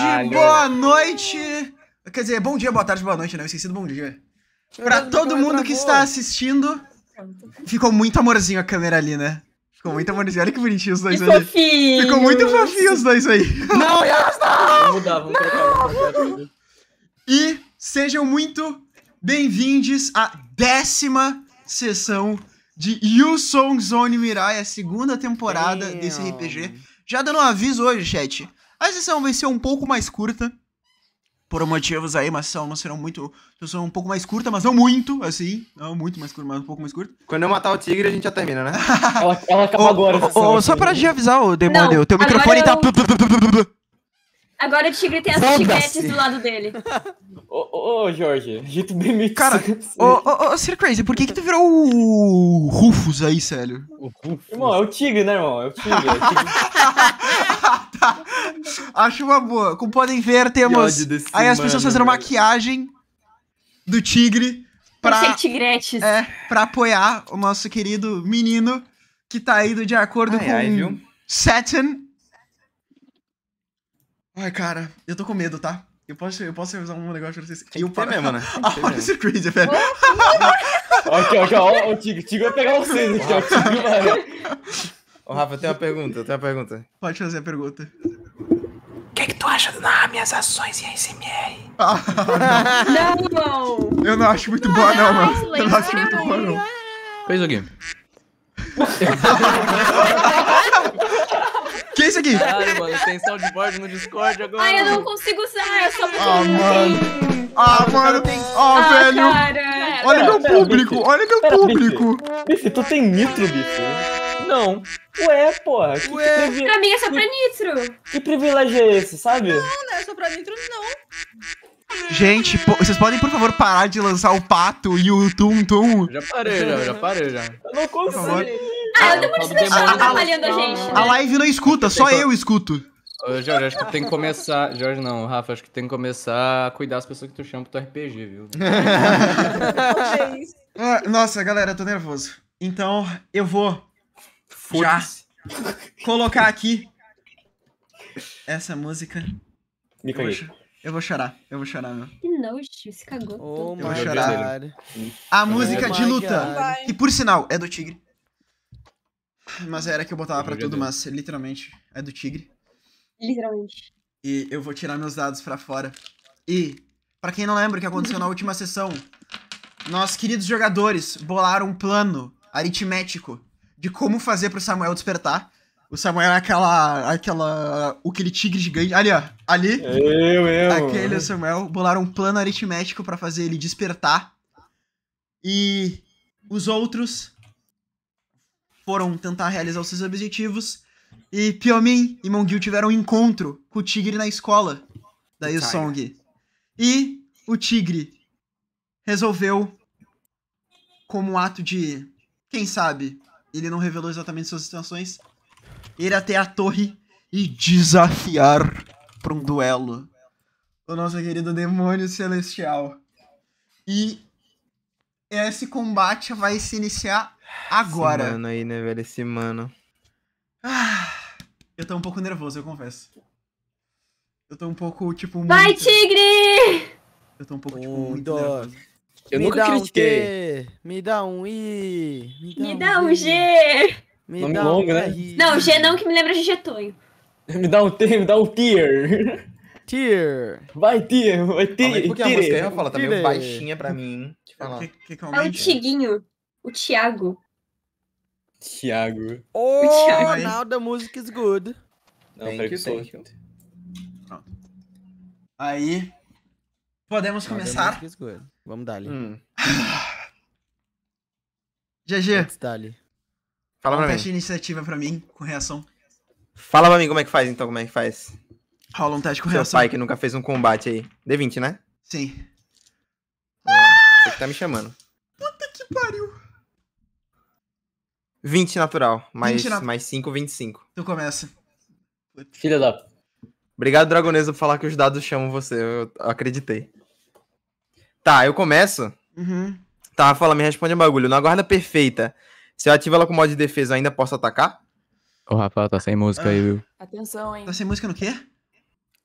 tarde, boa noite. Quer dizer, bom dia, boa tarde, boa noite, né? Eu esqueci do bom dia. Pra todo mundo que está assistindo, Pronto. ficou muito amorzinho a câmera ali, né? Ficou muito amorzinho. Olha que bonitinho os dois Que ali. fofinho! Ficou muito fofinho os dois aí. Não, Yas, não! Vamos mudar, vamos trocar. E sejam muito bem-vindos à décima sessão de You Song Zone Mirai, a segunda temporada desse RPG. Já dando um aviso hoje, chat. A sessão vai ser um pouco mais curta. Por motivos aí, mas são, não serão muito. São um pouco mais curta, mas não muito, assim. Não muito mais curta, mas um pouco mais curta. Quando eu matar o tigre, a gente já termina, né? Ela, ela acabou agora. ô, sessão só para te avisar, ô Demônio, Não, o teu microfone tá. eu- Agora o tigre tem as chicletes do lado dele. Ô, ô, Jorge, jeito bem mito. Cara, Ô, ô, ô, Sir Crazy, por que que tu virou o Rufus aí, sério? Irmão, é o tigre, né, irmão? É o tigre. É o tigre. tá. Acho uma boa. Como podem ver, temos aí as mano, pessoas fazendo velho. maquiagem do tigre Pra tigretes. é, pra apoiar o nosso querido menino que tá indo de acordo Ai, com ai, viu? Saturn. Ai, cara, eu tô com medo, tá? Eu posso, eu posso avisar um negócio pra vocês. Tem eu ter mesmo, né? Ah, olha. Sir Crazy, velho. Aqui, ó, ó, o tigre. O tigre vai pegar vocês aqui, ó. O tigre vai. Ô, Rafa, eu tenho uma pergunta, eu tenho uma pergunta. Pode fazer a pergunta. O que, é que tu acha das minhas ações em ASMR? Ah, Não! eu não acho muito boa, não, mano. Eu não acho muito boa, não. Fez aqui. Que é isso aqui? Caralho, mano, tem sound de voz no Discord agora. Ai, eu não consigo usar, eu só Ah, mano. Ah, mano. Ah, Ah, velho. cara. Olha meu Pera, público, olha meu Pera, público. Bife, tu tem nitro, bife? Não. Ué, porra. Que, Ué. privi- Pra mim é só pra nitro. que privilégio é esse, sabe? Não, não é só pra dentro, não. Gente, pô, vocês podem, por favor, parar de lançar o pato e o tum tum. Já parei, já, já parei já. Eu não consigo. Ah, eu demoro demônio- atrapalhando a gente, A né? live não escuta, só eu escuto. Ô, Jorge, acho que tem que começar. Jorge não, Rafa, acho que tem que começar a cuidar das pessoas que tu chama pro teu RPG, viu? Ah, Nossa, galera, eu tô nervoso. Então, eu vou já colocar aqui essa música. Me Eu vou, caguei. cho- eu vou chorar, eu vou chorar, meu. Que nojo, se cagou. Oh Eu vou chorar. god. A música Oh de luta. God. Que por sinal, é do Tigre. Mas era que eu botava é tudo, mas literalmente é do Tigre. Literalmente. E eu vou tirar meus dados pra fora. E, pra quem não lembra o que aconteceu na última sessão, nós, queridos jogadores, bolaram um plano aritmético de como fazer pro Samuel despertar. O Samuel é aquela. aquela. aquele tigre gigante. Ali, ó. Ali. Eu, eu. Aquele é o Samuel. Bolaram um plano aritmético pra fazer ele despertar. E os outros foram tentar realizar os seus objetivos. E Piomin e Mongil tiveram um encontro com o tigre na escola da Yusong. E o tigre resolveu, como um ato de. Quem sabe? Ele não revelou exatamente suas intenções. Ir até a torre e desafiar para um duelo o nosso querido demônio celestial. E esse combate vai se iniciar agora. Esse mano aí, né, velho? Esse mano. Ah, eu tô um pouco nervoso, eu confesso. Eu tô um pouco, tipo, muito... Vai, tigre! Eu tô um pouco, tipo, Um, muito dois. nervoso. Eu me nunca dá critiquei. um T, me dá um I, Me dá um G! me Nome dá longo, um né? R. Não, G não, que me lembra de Getonho. Me dá um T, me dá um tier. Tier. Vai, tier. Vai, tier. porque a música tier. Rafa, tá meio baixinha pra mim. Eu. Que, que, que É o? Tiguinho. O Thiago. Thiago. Oh, Thiago. now the music is good. Não, Thank you, thank you. Aí, podemos Now the começar. Vamos dar-lhe. Hum. GG, Let's dar-lhe. Fala um pra teste de mim. iniciativa pra mim, com reação. Fala pra mim como é que faz, então, como é que faz. Rola um teste com Seu reação. pai que nunca fez um combate aí. D20, né? Sim. Você que tá me chamando. Que pariu. 20 natural. Mais, 20 nat- mais 5, 25. Tu começa. Filha da. Obrigado, Dragonesa, por falar que os dados chamam você. Eu acreditei. Tá, eu começo. Uhum. Tá, fala, me responde um bagulho. Na guarda perfeita, se eu ativo ela com modo de defesa, eu ainda posso atacar? Ô, Rafael, tá sem música aí, viu? Atenção, hein? Tá sem música no quê?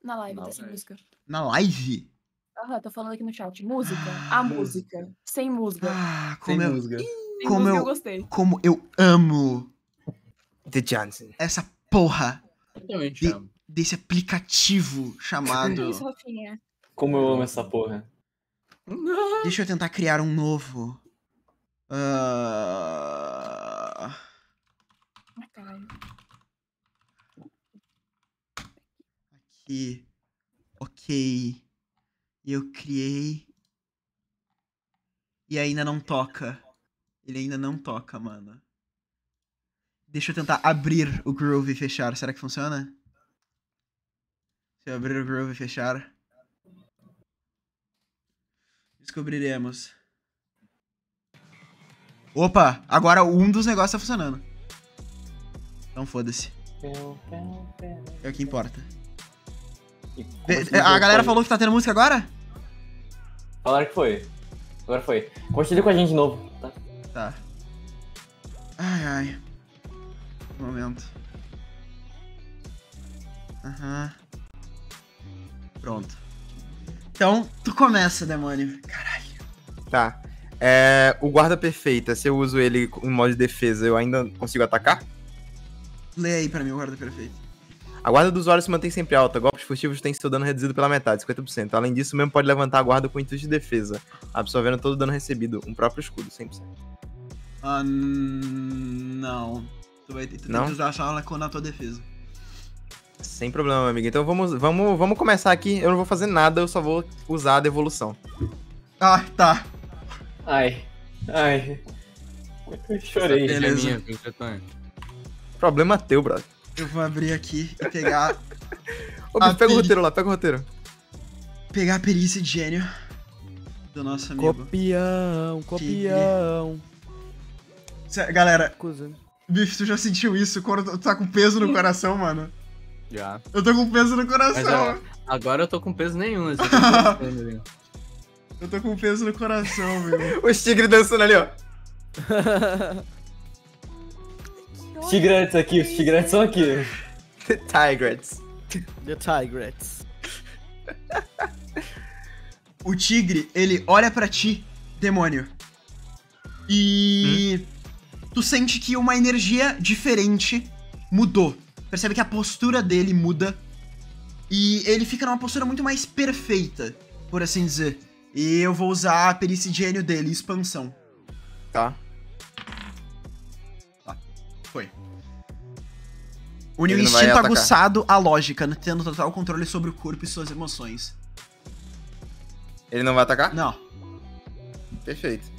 Na live, Na tá sem live. música. Na live? Aham, tô falando aqui no chat. Música. A música. Sem música. Ah, Sem como eu, música. Sem como música eu- eu gostei. como eu amo The Johnson. essa porra chamo. desse aplicativo chamado. isso, Rafinha? Como eu amo essa porra. Deixa eu tentar criar um novo. Caralho. Aqui. Ok. Eu criei. E ainda não toca. Ele ainda não toca, mano. Deixa eu tentar abrir o Groove e fechar. Será que funciona? Se eu abrir o Groove e fechar. Descobriremos. Opa! Agora um dos negócios tá funcionando. Então foda-se. É o que importa. Assim, A galera falou que tá tendo música agora? Falaram que foi. Agora foi. Compartilha com a gente de novo, tá? Tá. Ai, ai. Um momento. Aham. Pronto. Então, tu começa, demônio. Caralho. Tá. É, o guarda perfeita, se eu uso ele em modo de defesa, eu ainda consigo atacar? Lê aí pra mim o guarda perfeito. A guarda do usuário se mantém sempre alta. Golpes furtivos têm seu dano reduzido pela metade, 50%. Além disso, mesmo pode levantar a guarda com intuito de defesa, absorvendo todo o dano recebido, um próprio escudo, 100%. Ah, não. Tu vai ter, tu Não? que usar só na, na tua defesa. Sem problema, meu amigo. Então vamos, vamos, vamos começar aqui. Eu não vou fazer nada, eu só vou usar a devolução. Ah, tá. Ai. Ai. Eu chorei. Beleza. É Chetanho? Problema teu, brother. Eu vou abrir aqui e pegar, Ô, Ah, bicho, pega o peri- roteiro lá, pega o roteiro. pegar a perícia de gênio do nosso amigo. Copião, copião. Cê- Galera. Biff, tu já sentiu isso quando tu tá com peso no coração, mano? Já. Eu tô com peso no Mas coração. ó, agora eu tô com peso nenhum, assim, eu tô com peso no coração, meu. Os tigres dançando ali, ó. Os tigretes aqui, os tigretes são aqui. The Tigrets. The Tigrets. O tigre, ele olha pra ti, demônio. E tu sente que uma energia diferente mudou. Percebe que a postura dele muda. E ele fica numa postura muito mais perfeita, por assim dizer. E eu vou usar a perícia de gênio dele, expansão. Tá. Foi. Une o instinto aguçado à lógica, tendo total controle sobre o corpo e suas emoções. Ele não vai atacar? Não. Perfeito.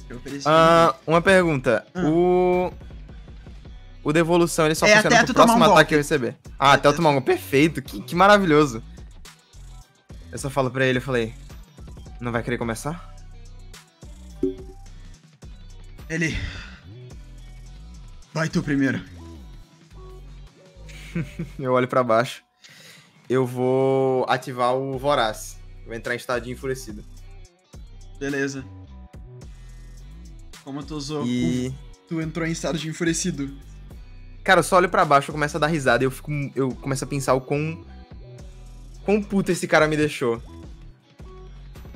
Ah, uma pergunta. Ah. O. O devolução, ele só É funciona até pro próximo um ataque golpe. que eu receber. Ah, até eu tomar um golpe. Perfeito, que, que maravilhoso. Eu só falo pra ele, eu falei. Não vai querer começar? Ele. Vai tu primeiro. Eu olho pra baixo. Eu vou ativar o Voraz. Vou entrar em estado de enfurecido. Beleza. Como tu usou. E. Tu entrou em estado de enfurecido. Cara, eu só olho pra baixo, eu começo a dar risada e eu fico. Eu começo a pensar o quão. Quão puto esse cara me deixou.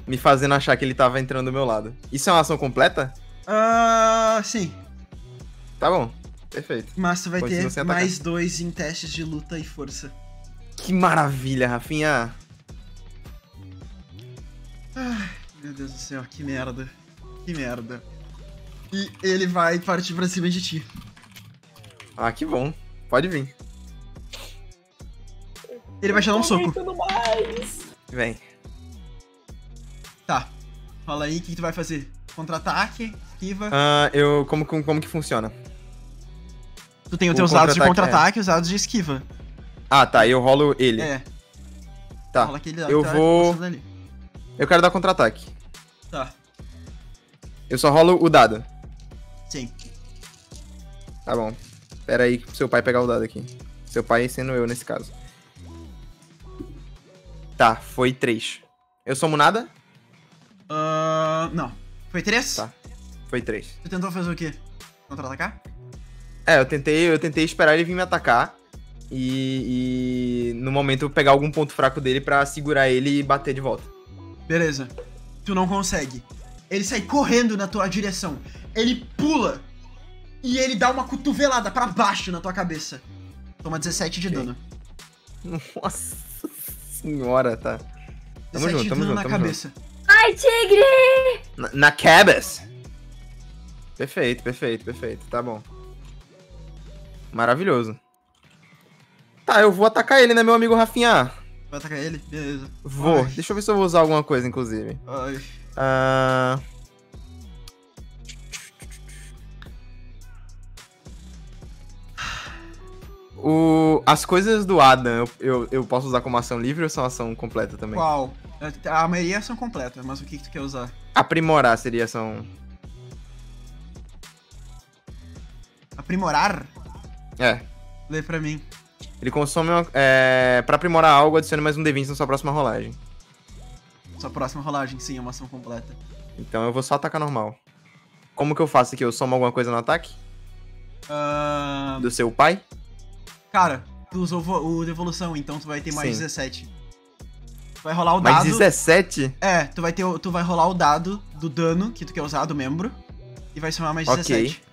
Me fazendo achar que ele tava entrando do meu lado. Isso é uma ação completa? Ah, sim. Tá bom. Perfeito. Mas tu vai Continua ter mais dois em testes de luta e força. Que maravilha, Rafinha. Meu Deus do céu, que merda. Que merda. E ele vai partir pra cima de ti. Ah, que bom. Pode vir. Ele vai te dar um soco. Vem. Tá. Fala aí o que, que tu vai fazer. Contra-ataque, esquiva. Ah, eu. Como, como, como que funciona? tu tem os teus dados de contra-ataque, e os dados de esquiva. Ah, tá. Eu rolo ele. É. Tá. Fala aquele dado eu que tá vou-. Eu quero dar contra-ataque. Tá. Eu só rolo o dado. Sim. Tá bom. Pera aí pro seu pai pegar o dado aqui. Seu pai sendo eu nesse caso. Tá, foi três. Eu somo nada? Ah, não. Foi três? Tá. Foi três. Tu tentou fazer o quê? Contra-atacar? É, eu tentei, eu tentei esperar ele vir me atacar. e, e no momento eu pegar algum ponto fraco dele pra segurar ele e bater de volta. Beleza. Tu não consegue. Ele sai correndo na tua direção. Ele pula. E ele dá uma cotovelada pra baixo na tua cabeça. Toma 17 de Ok. dano. Nossa senhora, tá. Tamo 17 junto, de tamo dano junto, na tamo cabeça. Ai, tigre! Na, na cabeça. Perfeito, perfeito, perfeito. Tá bom. Maravilhoso. Tá, eu vou atacar ele, né, meu amigo Rafinha? Vai atacar ele? Beleza. Vou. Ai. Deixa eu ver se eu vou usar alguma coisa, inclusive. Ai. Ah... O... As coisas do Adam, eu, eu, eu posso usar como ação livre ou são ação completa também? Qual? A maioria são completas, mas o que, que tu quer usar? Aprimorar seria ação. Aprimorar? É. Lê pra mim. Ele consome uma. É... Pra aprimorar algo, adicione mais um D20 na sua próxima rolagem. Sua próxima rolagem, sim, é uma ação completa. Então eu vou só atacar normal. Como que eu faço aqui? Eu somo alguma coisa no ataque? Ahn, Do seu pai? Cara, tu usou o devolução, então tu vai ter mais Sim. 17. Tu vai rolar o Mais dado. 17? É, tu vai ter tu vai rolar o dado do dano que tu quer usar do membro e vai somar mais Ok. 17.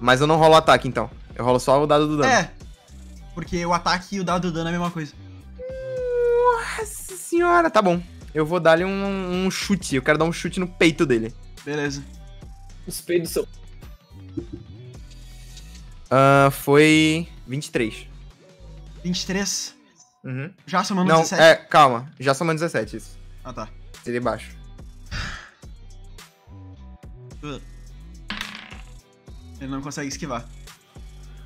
Mas eu não rolo o ataque então. Eu rolo só o dado do dano. É. Porque o ataque e o dado do dano é a mesma coisa. Nossa senhora, tá bom. Eu vou dar-lhe um, um chute. Eu quero dar um chute no peito dele. Beleza. Os peidos são. Ah, foi 23. 23. Uhum. Já somando Não, 17? é, calma. Já somando 17, isso. Ah, tá. Seria baixo. Ele não consegue esquivar.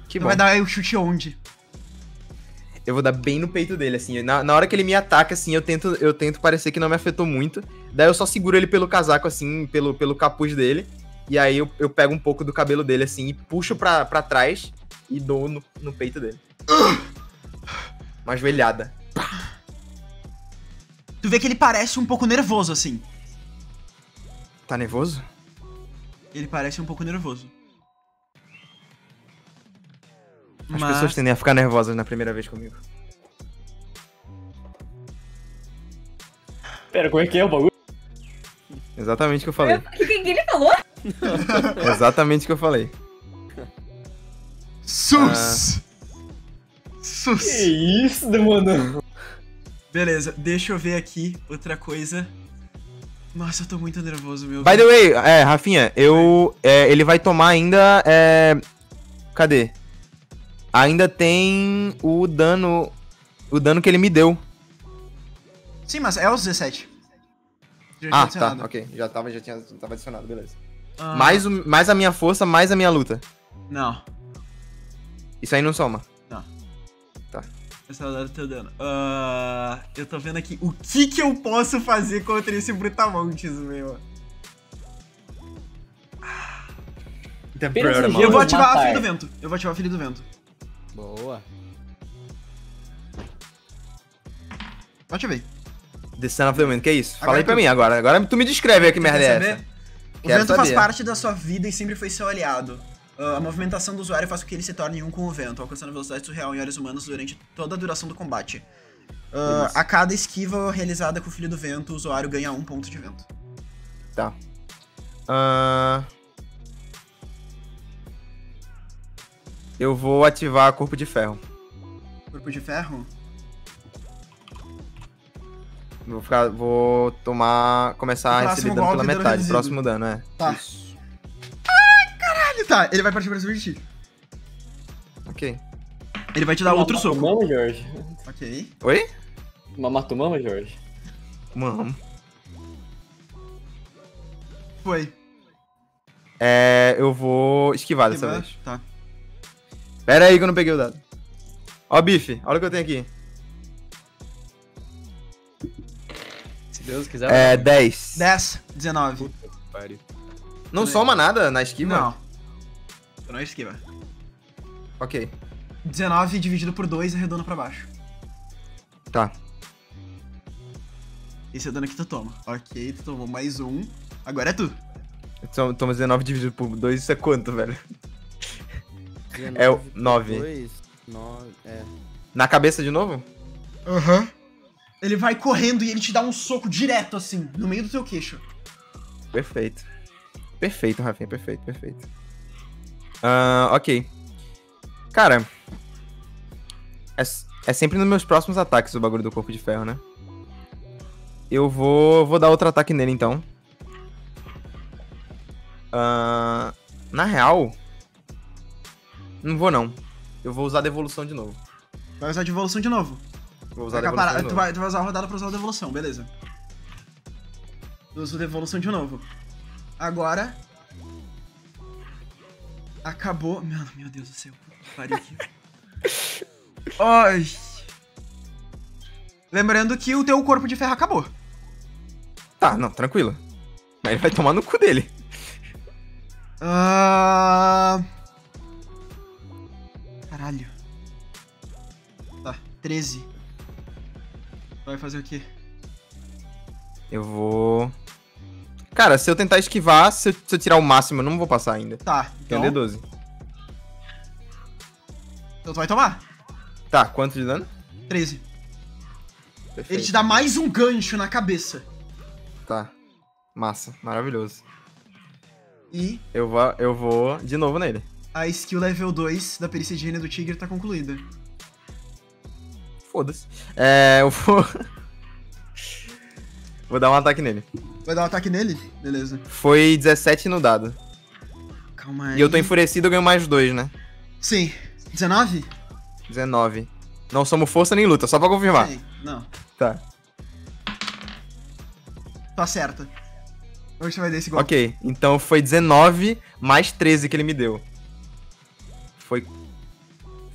Que tu bom. vai dar o chute onde? Eu vou dar bem no peito dele, assim. Na, na hora que ele me ataca, assim, eu tento, eu tento parecer que não me afetou muito. Daí eu só seguro ele pelo casaco, assim, pelo, pelo capuz dele. E aí eu, eu pego um pouco do cabelo dele, assim, e puxo pra, pra trás e dou no, no peito dele. Uma joelhada. Tu vê que ele parece um pouco nervoso, assim. Tá nervoso? Ele parece um pouco nervoso. As Mas- pessoas tendem a ficar nervosas na primeira vez comigo. Pera, como é que é o bagulho? Exatamente o que eu falei. O que, que ele falou? Exatamente o que eu falei. Sus! Sus! Que isso, mano? Beleza, deixa eu ver aqui outra coisa. Nossa, eu tô muito nervoso, meu. By the way, é, Rafinha, eu. é, ele vai tomar ainda. É, cadê? Ainda tem o dano. O dano que ele me deu. Sim, mas é os 17. Já Ah, tá, ok. Já tava, já tinha tava adicionado, beleza. Ah, Mais, o, mais a minha força, mais a minha luta. Não. Isso aí não soma. Essa é o dado do teu dano. Ah, eu tô vendo aqui o que que eu posso fazer contra esse Brutamontes, meu. Eu vou ativar a filha do vento. Eu vou ativar a filha do vento. Boa. Eu ativei. The Son of the Wind, que é isso? Agora Fala aí pra tu- mim agora. Agora tu me descreve aí que merda é essa. O Quero vento faz saber. parte da sua vida e sempre foi seu aliado. Ah, a movimentação do usuário faz com que ele se torne um com o vento, alcançando velocidade surreal em olhos humanos durante toda a duração do combate. Beleza. a cada esquiva realizada com o filho do vento, o usuário ganha um ponto de vento. Tá. Ah, Eu vou ativar Corpo de Ferro. Corpo de ferro? Vou ficar. Vou tomar. Começar a receber dano pela dano metade. reduzido. Próximo dano, é. Tá. Isso. Ele tá, ele vai partir pra cima de ti. Ok. Ele vai te dar outro soco. Mamatumama, Jorge. Ok. Oi? Mamatumama, Jorge. Mano. Foi. É. Eu vou esquivar dessa Esquivar? vez. Tá. Pera aí que eu não peguei o dado. Ó, bife, olha o que eu tenho aqui. Deus quiser. É, 10. 10, 19. Pare. Não soma nada na esquiva? Não. Tu não esquiva. Ok. 19 dividido por 2 arredonda pra baixo. Tá. Esse é o dano que tu toma. Ok, tu tomou mais um. Agora é tu. Então, toma 19 dividido por 2, isso é quanto, velho? É o 9. 2. No... É. Na cabeça de novo? Aham. Ele vai correndo e ele te dá um soco direto, assim, no meio do teu queixo. Perfeito. Perfeito, Rafinha, perfeito, perfeito. Ah, ok. Cara. É, é sempre nos meus próximos ataques o bagulho do corpo de ferro, né? Eu vou, vou dar outro ataque nele então. Ah, na real. Não vou não. Eu vou usar a devolução de novo. Vai usar de evolução de novo. Vou usar devolução de tu, vai, tu vai usar a rodada pra usar a devolução, beleza. Tu usa a devolução de novo. Agora. Acabou. Mano, meu Deus do céu. Pariu aqui. Ai. Lembrando que o teu corpo de ferro acabou. Tá, não, tranquilo. Mas ele vai tomar no cu dele. Ah... Caralho. Tá, 13. Vai fazer o quê? Eu vou. Cara, se eu tentar esquivar, se eu, se eu tirar o máximo, eu não vou passar ainda. Tá, Tem então, um D12. então tu vai tomar. Tá, quanto de dano? 13. Perfeito. Ele te dá mais um gancho na cabeça. Tá. Massa, maravilhoso. E Eu vou, eu vou de novo nele. a skill level 2 da perícia de do tigre tá concluída. Foda-se. É, eu vou. vou dar um ataque nele. Vai dar um ataque nele? Beleza. Foi 17 no dado. Calma aí. E eu tô enfurecido, eu ganho mais dois, né? Sim. 19? 19. Não somos força nem luta, só pra confirmar. Sim. Não. Tá. Tu acerta. Hoje você vai dar esse golpe. Ok, então foi 19 mais 13 que ele me deu. Foi.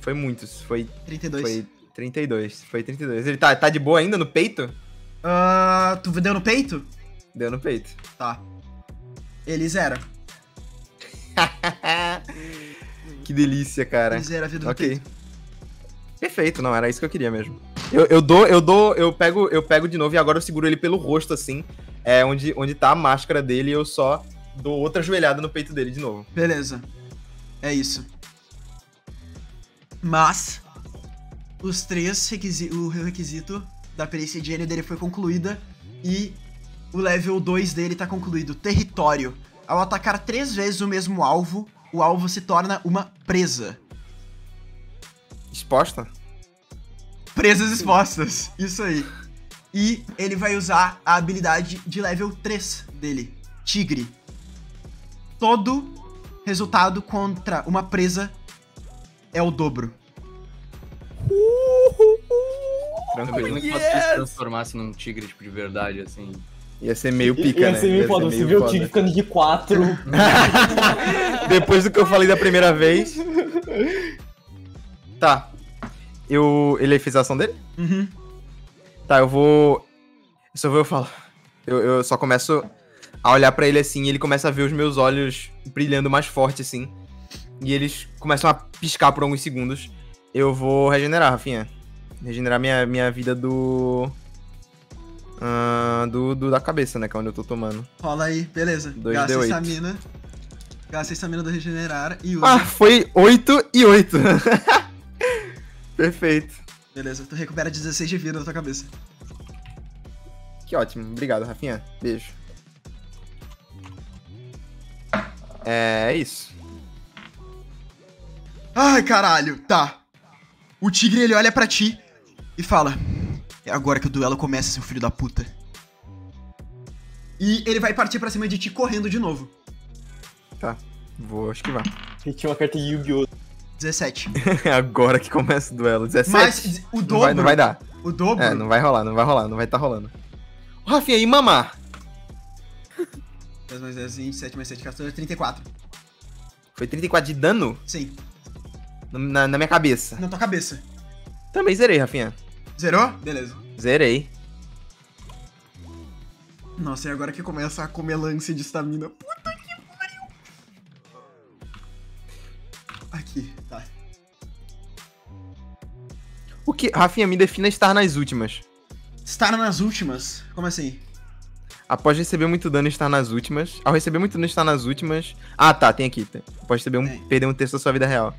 Foi muitos. Foi 32. Foi 32. Foi 32. Ele tá, tá de boa ainda no peito? Ah, tu deu no peito? Deu no peito. Tá. Ele zera. que delícia, cara. Ele zera a vida do Ok. peito. Perfeito, não, era isso que eu queria mesmo. Eu, eu dou, eu dou, eu pego, eu pego de novo e agora eu seguro ele pelo rosto, assim. É onde, onde tá a máscara dele e eu só dou outra joelhada no peito dele de novo. Beleza. É isso. Mas, os três requisi o requisito da perícia de higiene dele foi concluída e o level 2 dele tá concluído. Território. Ao atacar três vezes o mesmo alvo, o alvo se torna uma presa. Exposta? Presas expostas. Isso aí. E ele vai usar a habilidade de level 3 dele. Tigre. Todo resultado contra uma presa é o dobro. Tranquilo. Imagina que você se transformasse num tigre, tipo, de verdade, assim. Ia ser meio pica, Ia né? ser meio foda, você vê o. Tigre ficando de 4. Depois do que eu falei da primeira vez. Tá. Eu. Ele fez a ação dele? Uhum. Tá, eu vou. Só vou eu falar. Eu, eu só começo a olhar pra ele assim e ele começa a ver os meus olhos brilhando mais forte assim. E eles começam a piscar por alguns segundos. Eu vou regenerar, Rafinha. Regenerar minha, minha vida do. ah, do, do. da cabeça, né? Que é onde eu tô tomando. Rola aí, beleza. Dois Gasta D8. estamina. Gasta estamina do regenerar e usa. Ah, foi 8 e 8. Perfeito. Beleza, tu recupera 16 de vida na tua cabeça. Que ótimo. Obrigado, Rafinha. Beijo. É isso. Ai, caralho, tá. O tigre ele olha pra ti e fala: É agora que o duelo começa, seu filho da puta. E ele vai partir pra cima de ti correndo de novo. Vou esquivar. Ele tinha uma carta de Yu-Gi-Oh! 17. Agora que começa o duelo. 17. Mas o não, dobro. vai, não vai dar. O dobro. É, não vai rolar, não vai rolar, não vai tá rolando. Rafinha, e mamar? 10 mais 10, 20, 7 mais 7, 14, 34. Foi 34 de dano Sim, na, na minha cabeça. na tua cabeça. Também zerei, Rafinha. Zerou? Beleza. Zerei. Nossa, e agora que começa a comer lance de estamina. Puta que pariu. Aqui, tá. O que. Rafinha, me defina estar nas últimas. Estar nas últimas. Como assim? Após receber muito dano, estar nas últimas. Ao receber muito dano, estar nas últimas. Ah, tá, tem aqui. Após receber um, perder um terço da sua vida real.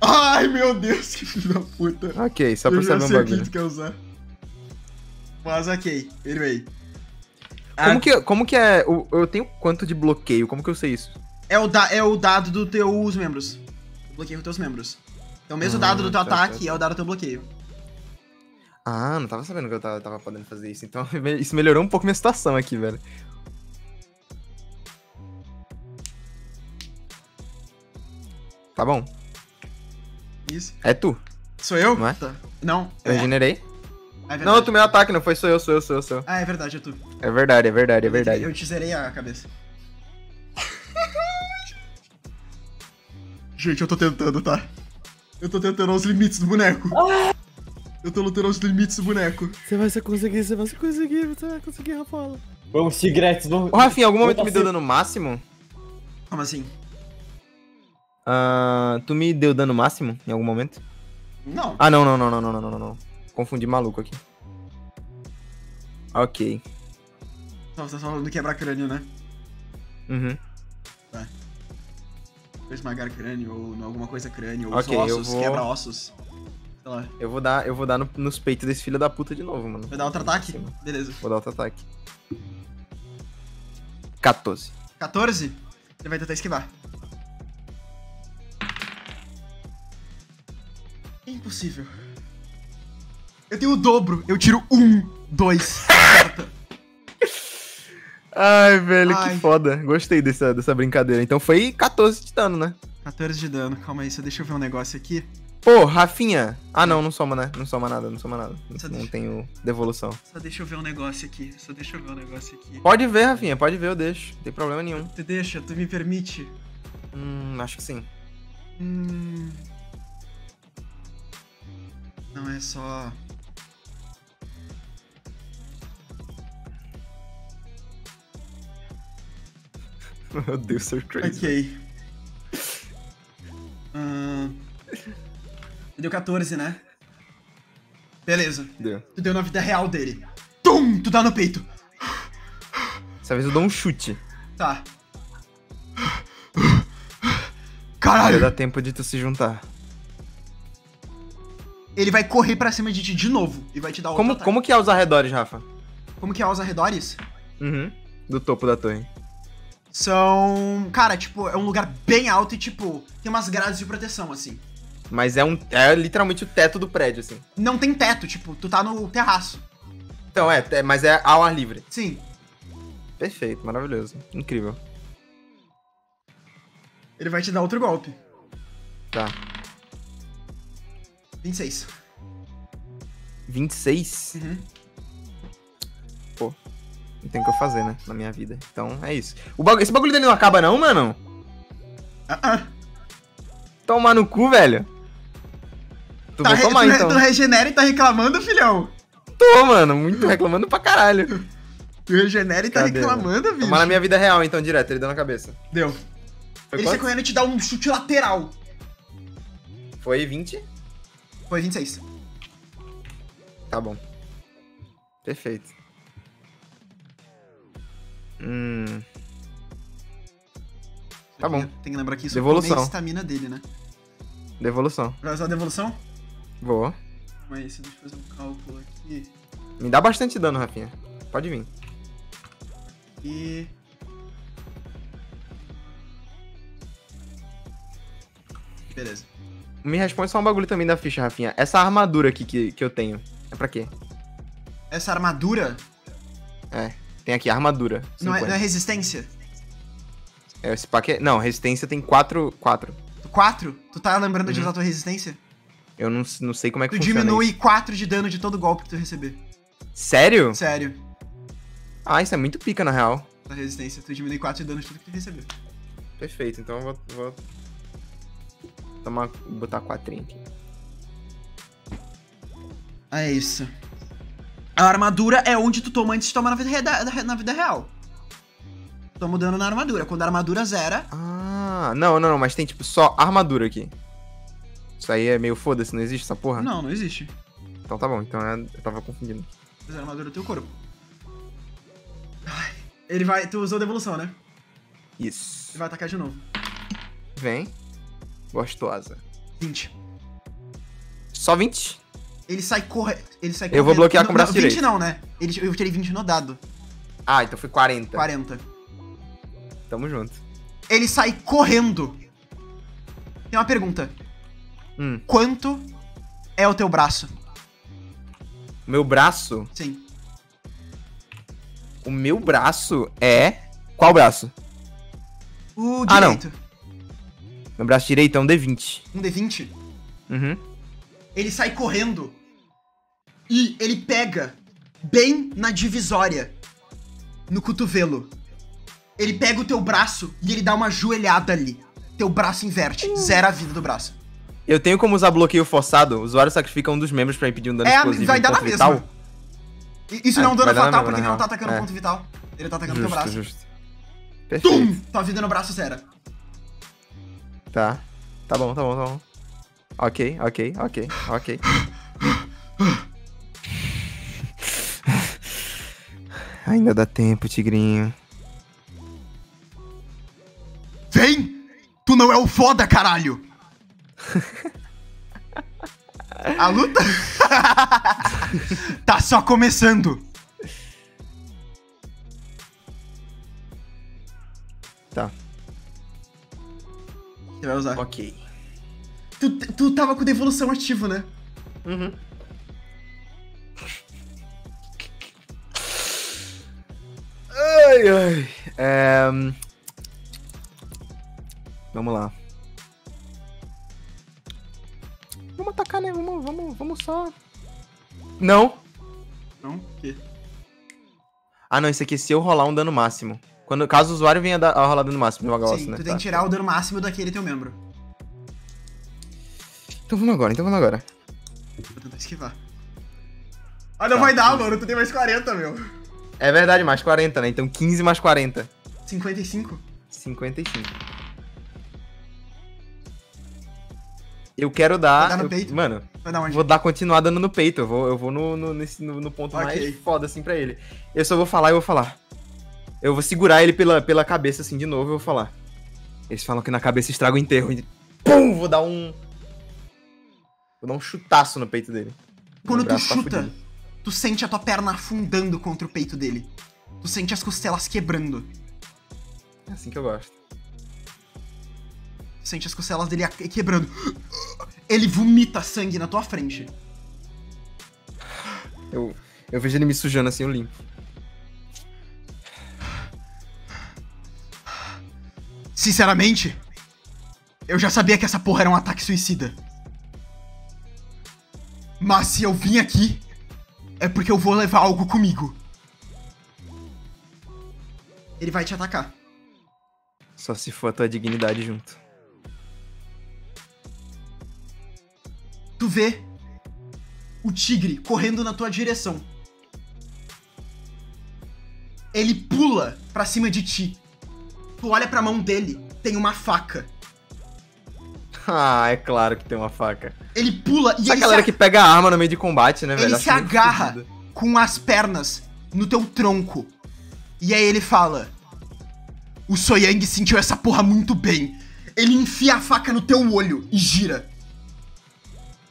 Ai, meu Deus, que filho da puta. Ok, só pra eu saber um que bagulho. tu quer usar. Mas ok, anyway. Como Ah, que, como que é. o- Eu tenho quanto de bloqueio? Como que eu sei isso? é, o da, é o dado dos teus membros. Bloqueio os teus membros. Então, o mesmo Ah, dado do teu tá, ataque tá, é o dado do teu bloqueio. Ah, não tava sabendo que eu tava, tava podendo fazer isso. Então isso melhorou um pouco minha situação aqui, velho. Tá bom. Isso. É tu. Sou eu? Não é? Tá. Não. Eu É, regenerei. é verdade. Não, tu meu ataque, não foi sou eu, sou eu, sou eu, sou eu. Ah, é verdade, é tu. É verdade, é verdade, é verdade. Eu te zerei a cabeça. Gente, eu tô tentando, tá? Eu tô tentando aos limites do boneco. Eu tô lutando aos limites do boneco. Você vai conseguir, você vai conseguir, você vai conseguir, Rafaela. Vamos, Tigretes, vamos. Ô, Rafinha, em algum momento tu me deu dano máximo? Como assim? Ah, tu me deu dano máximo em algum momento? Não. Ah, não, não, não, não, não, não, não, não. Confundi maluco aqui. Ok. Só, só falando do quebrar crânio, né? Uhum. Ou esmagar crânio, ou alguma coisa crânio, ou Ok, os eu ossos, vou- quebra ossos. Sei lá. Eu vou dar, eu vou dar no- nos peitos desse filho da puta de novo, mano. Vai dar outro ataque? Beleza. Vou dar outro ataque. 14. 14? Ele vai tentar esquivar. Impossível. Eu tenho o dobro. Eu tiro um, dois. Acerta. Ai, velho, Ai. que foda. Gostei dessa, dessa brincadeira. Então foi 14 de dano, né? 14 de dano. Calma aí, só deixa eu ver um negócio aqui. Pô, Rafinha. Ah, não, não soma, né? Não soma nada, não soma nada. Só Não, deixa- tenho devolução. Só deixa eu ver um negócio aqui. Só deixa eu ver um negócio aqui. Pode ver, Rafinha, pode ver, eu deixo. Não tem problema nenhum. Tu deixa, tu me permite. Hum, acho que sim. Hum... Não é só. Meu Deus, Sir Crazy. Ok. Tu deu 14, né? Beleza. Deu. Tu deu na vida real dele. Tum! Tu dá no peito. Dessa vez eu dou um chute. Tá. Vai Caralho! dar tempo de tu se juntar. Ele vai correr pra cima de ti de novo e vai te dar outro Como, ataque. como que é os arredores, Rafa? Como que é os arredores? Uhum. Do topo da torre. São... Cara, tipo, é um lugar bem alto e, tipo, tem umas grades de proteção, assim. Mas é um. É literalmente o teto do prédio, assim. Não tem teto, tipo, tu tá no terraço. Então, é, é- mas é ao ar livre. Sim. Perfeito, maravilhoso. Incrível. Ele vai te dar outro golpe. Tá. 26. 26? Uhum. Não tem o que eu fazer, né? Na minha vida. Então é isso. O Esse bagulho dele não acaba, não, mano? Ah, ah. Tomar no cu, velho. Tu Tá vai tomar, tu, então. tu regenera e tá reclamando, filhão? Tô, mano. Muito reclamando pra caralho. Tu regenera e tá Cadê, reclamando, bicho. Tomar na minha vida real, então, direto. Ele deu na cabeça. Deu. Foi Ele quanto? sai correndo e te dá um chute lateral. Foi 20? Foi 26. Tá bom. Perfeito. Hum. Tá bom. Tem que lembrar que isso Devolução. come a estamina dele, né? Devolução. Vai usar a devolução? Vou. Mas deixa eu fazer um cálculo aqui. Me dá bastante dano, Rafinha. Pode vir. E. Beleza. Me responde só um bagulho também da ficha, Rafinha. Essa armadura aqui que, que eu tenho, é pra quê? Essa armadura Tem aqui, armadura. não é, 50. não é resistência? É, esse pack é... Não, resistência tem 4. 4. 4? Tu tá lembrando de Uhum. usar tua resistência? Eu não, não sei como é que Tu funciona diminui isso. 4 de dano de todo golpe que tu receber. Sério? Sério. Ah, isso é muito pica, na real. Da resistência. Tu diminui 4 de dano de tudo que tu receber. Perfeito, então eu vou... vou... Tomar, botar 4 aqui. É isso. A armadura é onde tu toma antes de tomar na vida, na vida real. Toma dano na armadura. Quando a armadura zera, Ah, não, não, não, mas tem tipo só armadura aqui. Isso aí é meio foda-se, não existe essa porra? não, não existe. Então tá bom, então é- eu tava confundindo. Mas a armadura é teu corpo. Ai, Ele vai. Tu usou devolução, né? Ele Isso. vai atacar de novo. Vem. Gostosa. 20. Só 20? Ele sai corre... Ele sai Eu vou correndo. bloquear com o braço não, 20 direito. não, né? Ele, eu tirei 20 no dado. Ah, então foi 40. 40. Tamo junto. Ele sai correndo. Tem uma pergunta. Hum. Quanto é o teu braço? Meu braço. Sim. O meu braço é. Qual braço? O Ah, não. Meu braço direito é um D20. Um D20. Uhum. Ele sai correndo. E ele pega bem na divisória. No cotovelo. Ele pega o teu braço e ele dá uma joelhada ali. Teu braço inverte. Zera a vida do braço. Eu tenho como usar bloqueio forçado. O usuário sacrifica um dos membros pra impedir um dano É, explosivo vai dar na mesma. vital. E- Isso É, não é um dano dar na fatal mesma, porque ele não tá atacando o É. ponto vital. Ele tá atacando teu Justo, braço. justo. Perfeito. Tum! Tua vida no braço zera. Tá. Tá bom, tá bom, tá bom. Ok, ok, ok, ok. Ainda dá tempo, tigrinho. Vem! Tu não é o foda, caralho! A luta tá só começando. Você vai usar. Ok. Tu, tu tava com devolução ativo, né? Uhum. Ai, ai. É... hum, Vamos lá. Vamos atacar, né? Vamos, vamos, vamos só. Não. Não? Que? Ah, não. Isso aqui é se eu rolar um dano máximo. Quando, caso o usuário venha dar- a rolar dano máximo no negócio, Sim, né? tu tem Tá. que tirar o dano máximo daquele teu membro. Então vamos agora, então vamos agora. Vou tentar esquivar. Ah, não Tá, vai dar, mano. Tu tem mais 40, meu. É verdade, mais 40, né? Então 15 mais 40. 55. 55. Eu quero dar. Vai dar no eu- peito? Mano, Vai dar onde? vou dar continuar dando no peito. Eu vou, eu vou no, no, nesse- no, no ponto Ok. mais foda, assim, pra ele. Eu só vou falar e vou falar. Eu vou segurar ele pela, pela cabeça, assim, de novo e vou falar. Eles falam que na cabeça estraga o enterro. E, pum! Vou dar um. Vou dar um chutaço no peito dele. Quando tu tá chuta, tu sente a tua perna afundando contra o peito dele. Tu sente as costelas quebrando. É assim que eu gosto. Tu sente as costelas dele quebrando. Ele vomita sangue na tua frente. Eu, eu vejo ele me sujando assim, eu limpo. Sinceramente, eu já sabia que essa porra era um ataque suicida. Mas se eu vim aqui, é porque eu vou levar algo comigo. Ele vai te atacar. Só se for a tua dignidade junto. Tu vê o tigre correndo na tua direção. Ele pula pra cima de ti. Tu olha pra mão dele, tem uma faca. Ah, é claro que tem uma faca. Ele pula e Essa ele galera se, que pega a arma no meio de combate, né, velho? ele Acho se agarra fodido. com as pernas no teu tronco. E aí ele fala: O Soyang sentiu essa porra muito bem. Ele enfia a faca no teu olho e gira.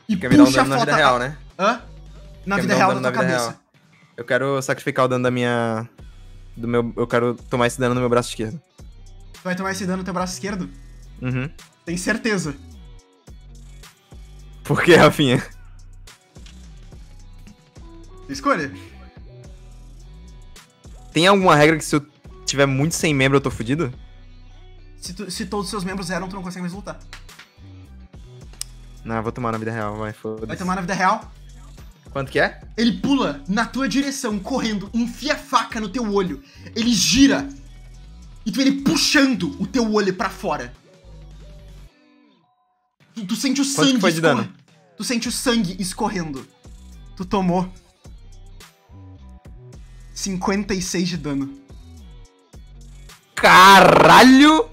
E Quer me dar um puxa dano na a vida foto. real, né? Hã? Na Quer vida um real da na tua vida cabeça. real. Eu quero sacrificar o dano da minha. Do meu. Eu quero tomar esse dano no meu braço esquerdo. Vai tomar esse dano no teu braço esquerdo? Uhum. Tem certeza. Por que, Rafinha? Escolha. Tem alguma regra que se eu tiver muito sem membro eu tô fudido? Se, tu- se todos os seus membros eram, tu não consegue mais lutar. Não, eu vou tomar na vida real, vai, Vai foda-se. tomar na vida real. Quanto que é? Ele pula na tua direção, correndo, enfia a faca no teu olho. Ele gira. E tu vê ele puxando o teu olho pra fora. Tu, tu sente o Quanto sangue foi de dano? Tu sente o sangue escorrendo. Tu tomou 56 de dano. Caralho!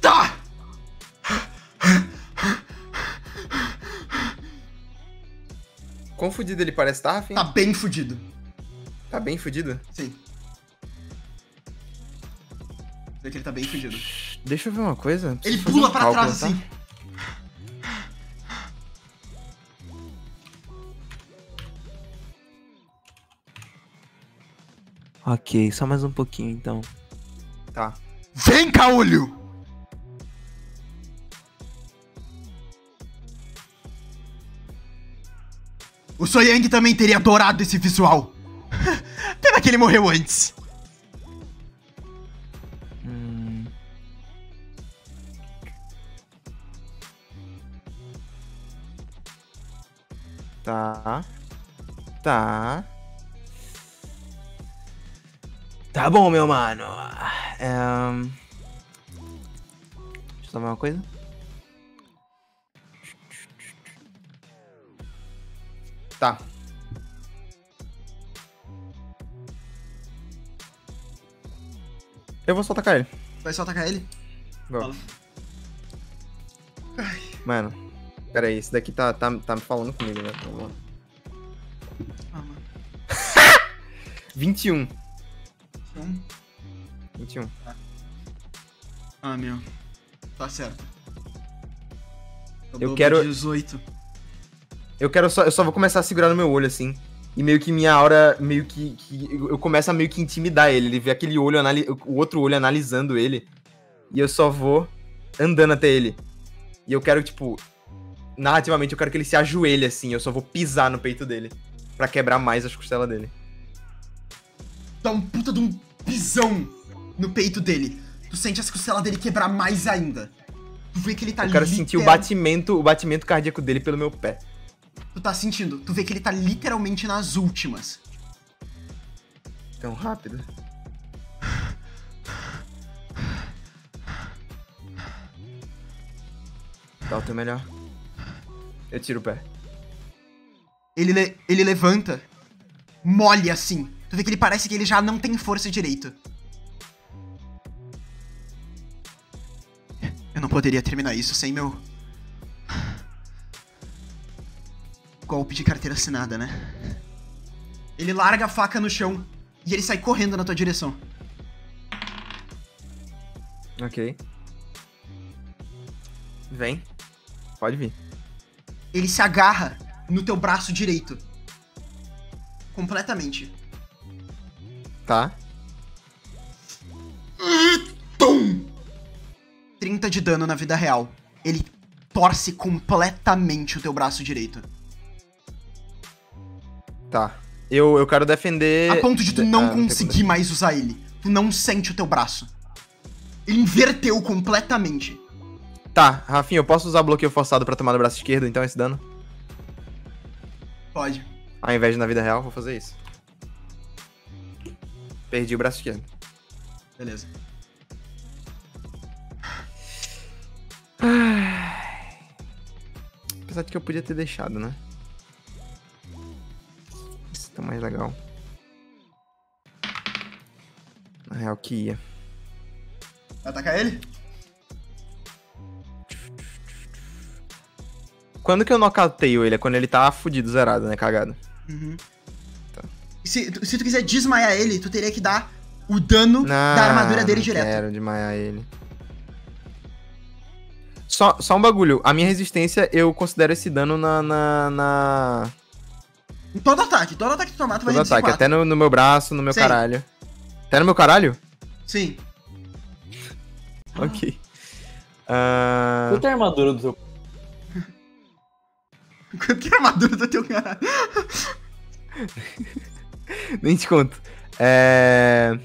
Tá! Quão fudido ele parece, tá, Rafinha? Tá bem fudido. Tá bem fudido? Sim. Vê que ele tá bem fudido. Deixa eu ver uma coisa. Ele pula um pra cálculo, trás tá? assim. Ok, só mais um pouquinho então. Tá. Vem, Caolho! O Soyang também teria adorado esse visual. Que ele morreu antes. Hum. Tá. Tá. Tá bom, meu mano. Ahn, Deixa eu tomar uma coisa. Tá. Eu vou só atacar ele. Vai só atacar ele? Vou. Mano, pera aí, esse daqui tá, tá, tá falando comigo, né? Vamos lá. Ah, mano. 21. Então- 21. Ah, meu. Tá certo. Eu dobro quero- de 18. Eu quero só. Eu só vou começar a segurar no meu olho, assim. E meio que minha aura. Meio que. que eu começo a meio que intimidar ele. Ele vê aquele olho, o outro olho analisando ele. E eu só vou andando até ele. E eu quero, tipo. Narrativamente, eu quero que ele se ajoelhe, assim. Eu só vou pisar no peito dele. Pra quebrar mais as costelas dele. Dá um puta de um pisão no peito dele. Tu sente as costelas dele quebrar mais ainda. Tu vê que ele tá Eu quero sentir o literal- batimento, o batimento cardíaco dele pelo meu pé. Tu tá sentindo. Tu vê que ele tá literalmente nas últimas. Tão rápido. Dá o teu melhor. Eu tiro o pé. Ele, le- ele levanta, mole assim. Tu vê que ele parece que ele já não tem força direito. Eu não poderia terminar isso sem meu. Golpe de carteira assinada, né? Ele larga a faca no chão e ele sai correndo na tua direção. Ok. Vem. Pode vir. Ele se agarra no teu braço direito. Completamente. Tá. 30 de dano na vida real. Ele torce completamente o teu braço direito. Tá. Eu, eu quero defender. A ponto de tu não Ah, conseguir mais usar ele. Tu não sente o teu braço. Ele inverteu completamente. Tá, Rafinha, eu posso usar bloqueio forçado pra tomar no braço esquerdo, então, esse dano? Pode. Ao invés de na vida real, vou fazer isso. Perdi o braço esquerdo. Beleza. Apesar de que eu podia ter deixado, né? Tá mais legal. Na real que ia. Vai atacar ele? Quando que eu nocauteio ele? É quando ele tá fudido, zerado, né? Cagado. Uhum. Tá. Se, se tu quiser desmaiar ele, tu teria que dar o dano da armadura dele não direto. quero desmaiar ele. Só, só um bagulho. A minha resistência, eu considero esse dano na... na, na... Em todo ataque. Todo ataque que tu tomar, tu vai Todo reduzir ataque. Até no, no meu braço, no meu Sim. caralho. Até no meu caralho? Sim. Ok. Ah, Quanto é a armadura do seu. Quanto que é a armadura do teu cara? nem te conto. É...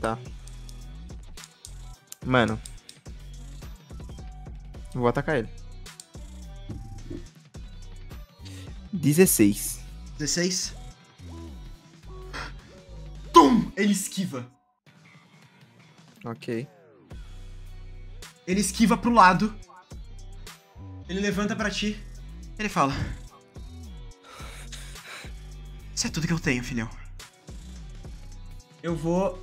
Tá. Mano. Vou atacar ele. 16. 16. Tum! Ele esquiva. Ok. Ele esquiva pro lado. Ele levanta pra ti. Ele fala: Isso é tudo que eu tenho, filhão. Eu vou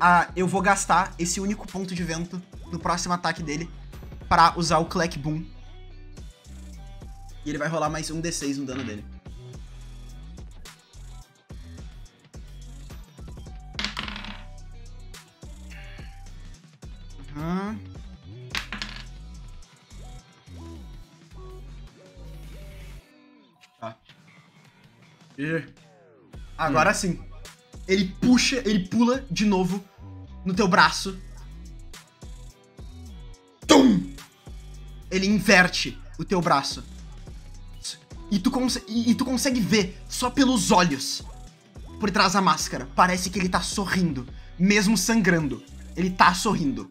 ah, eu vou gastar esse único ponto de vento no próximo ataque dele pra usar o Clack Boom. E ele vai rolar mais um D6 no dano dele. Uhum. Tá. E... Agora sim. Ele puxa, ele pula de novo no teu braço. Tum! Ele inverte o teu braço. E tu, e- e tu consegue ver só pelos olhos por trás da máscara. Parece que ele tá sorrindo, mesmo sangrando. Ele tá sorrindo.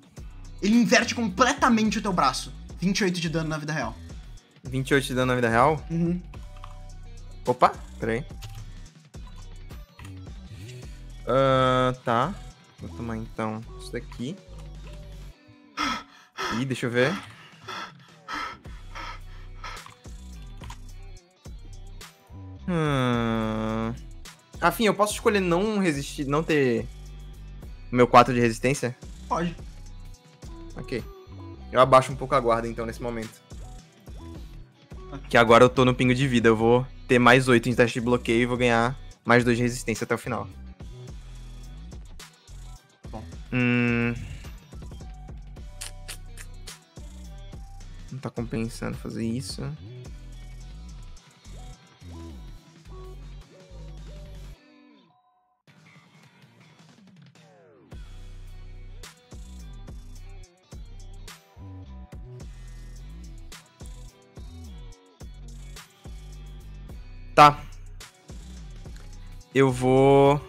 Ele inverte completamente o teu braço. 28 de dano na vida real. 28 de dano na vida real? Uhum. Opa, peraí. Ah, tá. Vou tomar então isso daqui. Ih, deixa eu ver. Hum... Afim, eu posso escolher não resistir, não ter o meu 4 de resistência? Pode. Ok. Eu abaixo um pouco a guarda então nesse momento. Que agora eu tô no pingo de vida. Eu vou ter mais 8 em teste de bloqueio e vou ganhar mais 2 de resistência até o final. Hum. Não tá compensando fazer isso. Tá. Eu vou.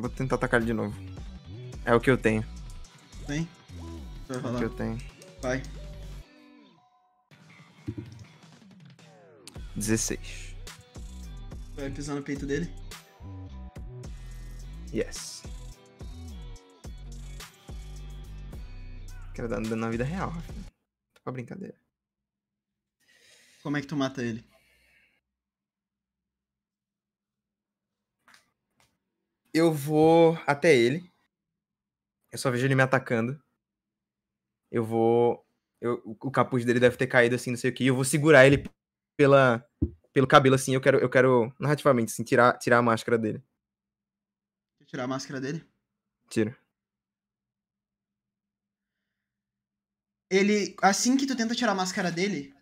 Vou tentar atacar ele de novo. É o que eu tenho. Vai É o que eu tenho. Vai. 16. Vai pisar no peito dele. Yes. Quero dar dano na vida real, Rafa. Tô com a brincadeira. Como é que tu mata ele? Eu vou até ele. Eu só vejo ele me atacando. Eu vou. eu- o capuz dele deve ter caído assim, não sei o que. Eu vou segurar ele pela, pelo cabelo assim. Eu quero, eu quero narrativamente, assim, tirar, tirar a máscara dele. Quer tirar a máscara dele? Tiro. Ele. Assim que tu tenta tirar a máscara dele.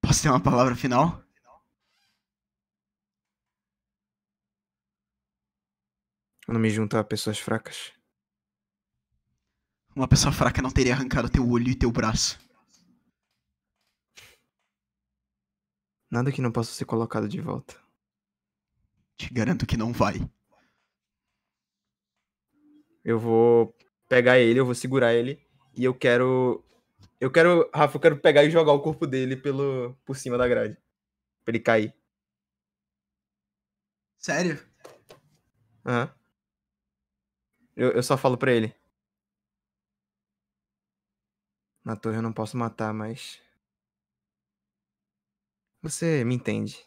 Posso ter uma palavra final? Eu não me junto a pessoas fracas. Uma pessoa fraca não teria arrancado teu olho e teu braço. Nada que não possa ser colocado de volta. Te garanto que não vai. Eu vou pegar ele, eu vou segurar ele. E eu quero. Eu quero. Rafa, eu quero pegar e jogar o corpo dele pelo, por cima da grade. Pra ele cair. Sério? Aham. Eu, eu só falo pra ele. Na torre eu não posso matar, mas. Você me entende.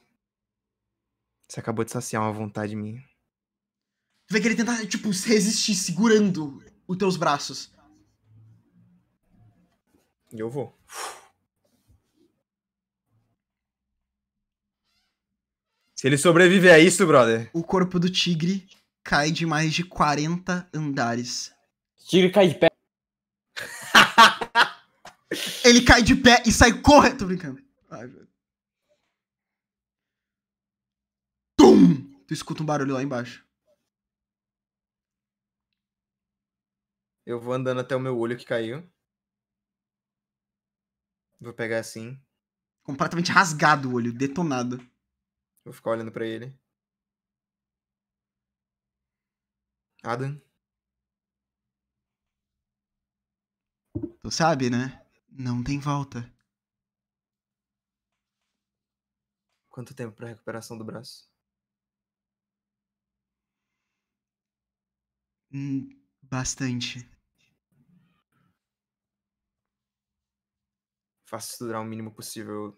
Você acabou de saciar uma vontade minha. Tu vê que ele tenta, tipo, se resistir segurando os teus braços. E eu vou. Se ele sobreviver a isso, brother. O corpo do tigre cai de mais de 40 andares. Tigre cai de pé. Ele cai de pé e sai correndo. Tô brincando. Ai, velho. Tum! Tu escuta um barulho lá embaixo. Eu vou andando até o meu olho que caiu. Vou pegar assim. Completamente rasgado o olho, detonado. Vou ficar olhando pra ele. Adam, Tu sabe, né? Não tem volta. Quanto tempo pra recuperação do braço? Hum, bastante. Faço isso durar o mínimo possível.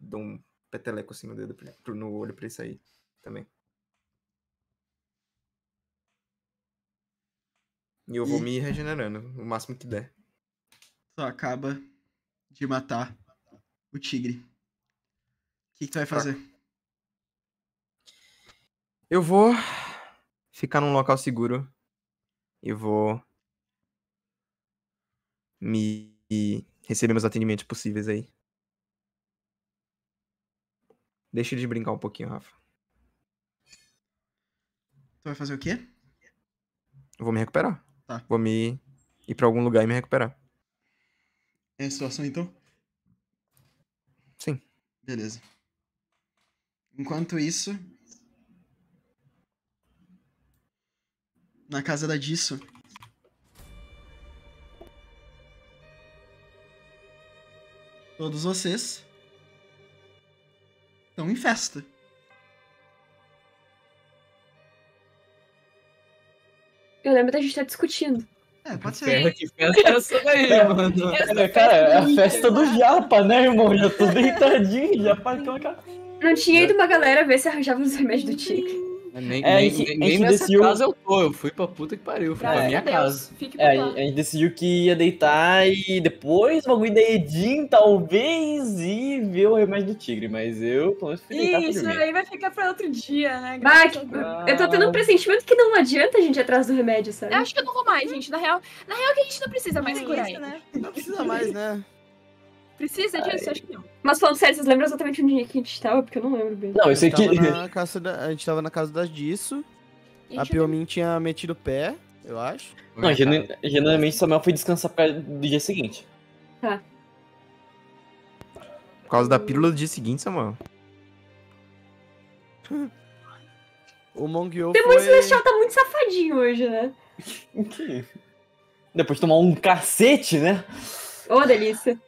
Dou um peteleco assim no dedo, pro- no olho pra ele sair também. E eu vou E- me regenerando o máximo que der. Tu acaba de matar o tigre. O que, que tu vai fazer? Eu vou ficar num local seguro e vou me receber meus atendimentos possíveis aí. Deixa de brincar um pouquinho, Rafa. Tu vai fazer o quê? Eu vou me recuperar. Tá. Vou me ir pra algum lugar e me recuperar. É a situação então? Sim. Beleza. Enquanto isso. Na casa da Disso. Todos vocês. Estão em festa. Eu lembro da gente estar discutindo. É, pode ser. Que festa é essa daí, mano. É, cara, é a festa do Japa, né, irmão? Já tô deitadinho, já partiu aquela. Não tinha ido uma galera ver se arranjava os remédios do tigre. Nem, É, nem, gente- nem, nem gente nessa decidiu- casa eu tô. Eu fui pra puta que pariu. Fui pra minha Deus. casa. Fique É, a gente decidiu que ia deitar e depois o bagulho da Edin, talvez, e ver o remédio do tigre. Mas eu, pelo menos, fui deitar Isso aí vai ficar pra outro dia, né? A Deus. eu tô tendo um pressentimento que não adianta a gente ir atrás do remédio, sabe? Eu acho que eu não vou mais, gente. Na real, na real que a gente não precisa mais É curar isso, né? Não precisa mais, né? Precisa disso? Acho que não. Mas falando sério, vocês lembram exatamente onde que a gente tava? Porque eu não lembro bem. Não, eu sei A gente que. tava na casa da- a gente tava na casa das disso. A gente- Piomin tinha metido o pé, eu acho. Não, genu- genuinamente Samuel foi descansar pra- do dia seguinte. Por causa da pílula do dia seguinte, Samuel. O Mongyo O demônio foi... celestial tá muito safadinho hoje, né? Depois de tomar um cacete, né? Ô, delícia.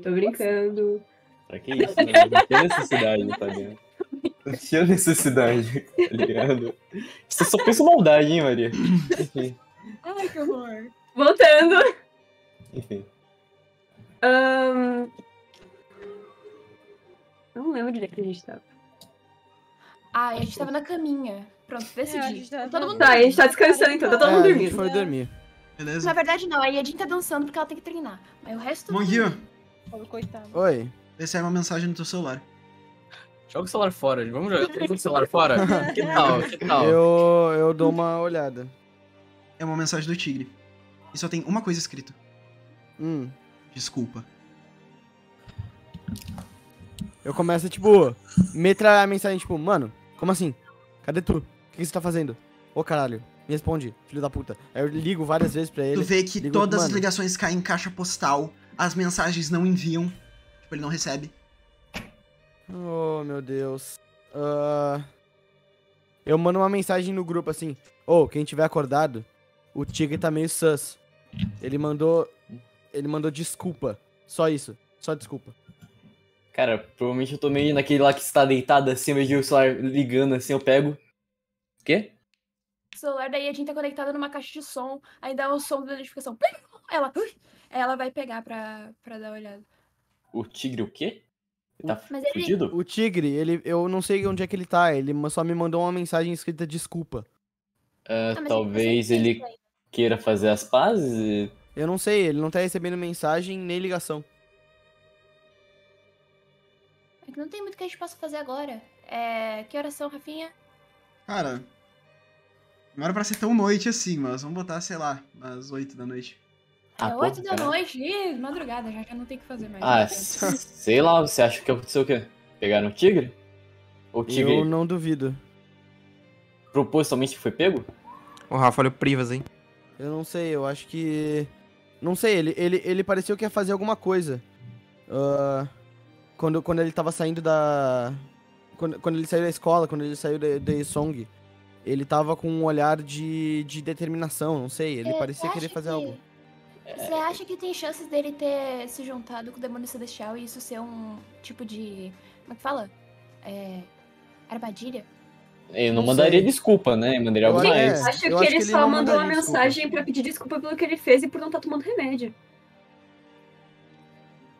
Tô brincando. Pra que isso, né? Não tinha necessidade, tá ligado? Não tinha necessidade, tá ligado? Você só pensa maldade, hein, Maria? Enfim, Ai, que horror. Voltando. enfim. Ahn, Não lembro onde é que a gente tava. Ai, a gente tava na caminha. Pronto, É, a decidi. gente tava- Todo mundo Tá, a gente tá descansando então, tá todo É, mundo a gente dormindo. foi dormir. Beleza? Na verdade, não. A Yedin tá dançando porque ela tem que treinar. Mas o resto... Monguinho, Coitado. Oi. essa é uma mensagem no teu celular. Joga o celular fora. Vamos jogar Joga o celular fora? Que tal? Que tal? Eu, eu dou uma olhada. É uma mensagem do tigre. E só tem uma coisa escrita. Hum. Desculpa. Eu começo, tipo, metra a mensagem, tipo, mano, como assim? Cadê tu? O que você tá fazendo? Ô caralho, me responde, filho da puta. Aí eu ligo várias vezes pra ele. Tu vê que ligo, todas as ligações caem em caixa postal, as mensagens não enviam. Tipo, ele não recebe. Oh, meu Deus. Ah, Eu mando uma mensagem no grupo assim: Ô, quem tiver acordado, o Tigre tá meio sus. Ele mandou. Ele mandou desculpa. Só isso. Só desculpa. Cara, provavelmente eu tô meio naquele lá que está deitado assim, vejo o celular ligando assim, eu pego. Quê? O celular da Yedin tá conectado numa caixa de som. Aí dá o som da notificação. Ela... ela vai pegar pra, pra dar uma olhada. O tigre o quê? Ele tá Mas ele- fudido? O Tigre, ele, eu não sei onde é que ele tá. Ele só me mandou uma mensagem escrita desculpa. Ah, Ah, mas talvez você ele queira fazer as pazes e... Eu não sei, ele não tá recebendo mensagem nem ligação. É que não tem muito que a gente possa fazer agora. É... Que horas são, Rafinha? Cara, não era pra ser tão noite assim, mas vamos botar, sei lá, às 8 da noite. Ah, é 8 da cara. noite. Ih, madrugada, já, já não tem o que fazer mais. Ah, né? sei lá, você acha que aconteceu o quê? Pegaram o tigre? O tigre Eu não duvido. propositalmente foi pego? O Rafa olha o Privas, hein? Eu não sei, eu acho que. Não sei, ele, ele, ele pareceu que ia fazer alguma coisa. Ah, quando, quando ele tava saindo da. Quando, quando ele saiu da escola, quando ele saiu da, da Song, ele tava com um olhar de, de determinação, não sei. Ele É, parecia querer fazer que- algo. Você acha que tem chances dele ter se juntado com o demônio celestial e isso ser um tipo de. Como é que fala? é, armadilha? Eu não, Não mandaria sei. desculpa, né? Eu mandaria algo acho- mais. é. Acho eu que acho ele que ele só mandou uma mensagem pra pedir desculpa pelo que ele fez e por não estar tomando remédio.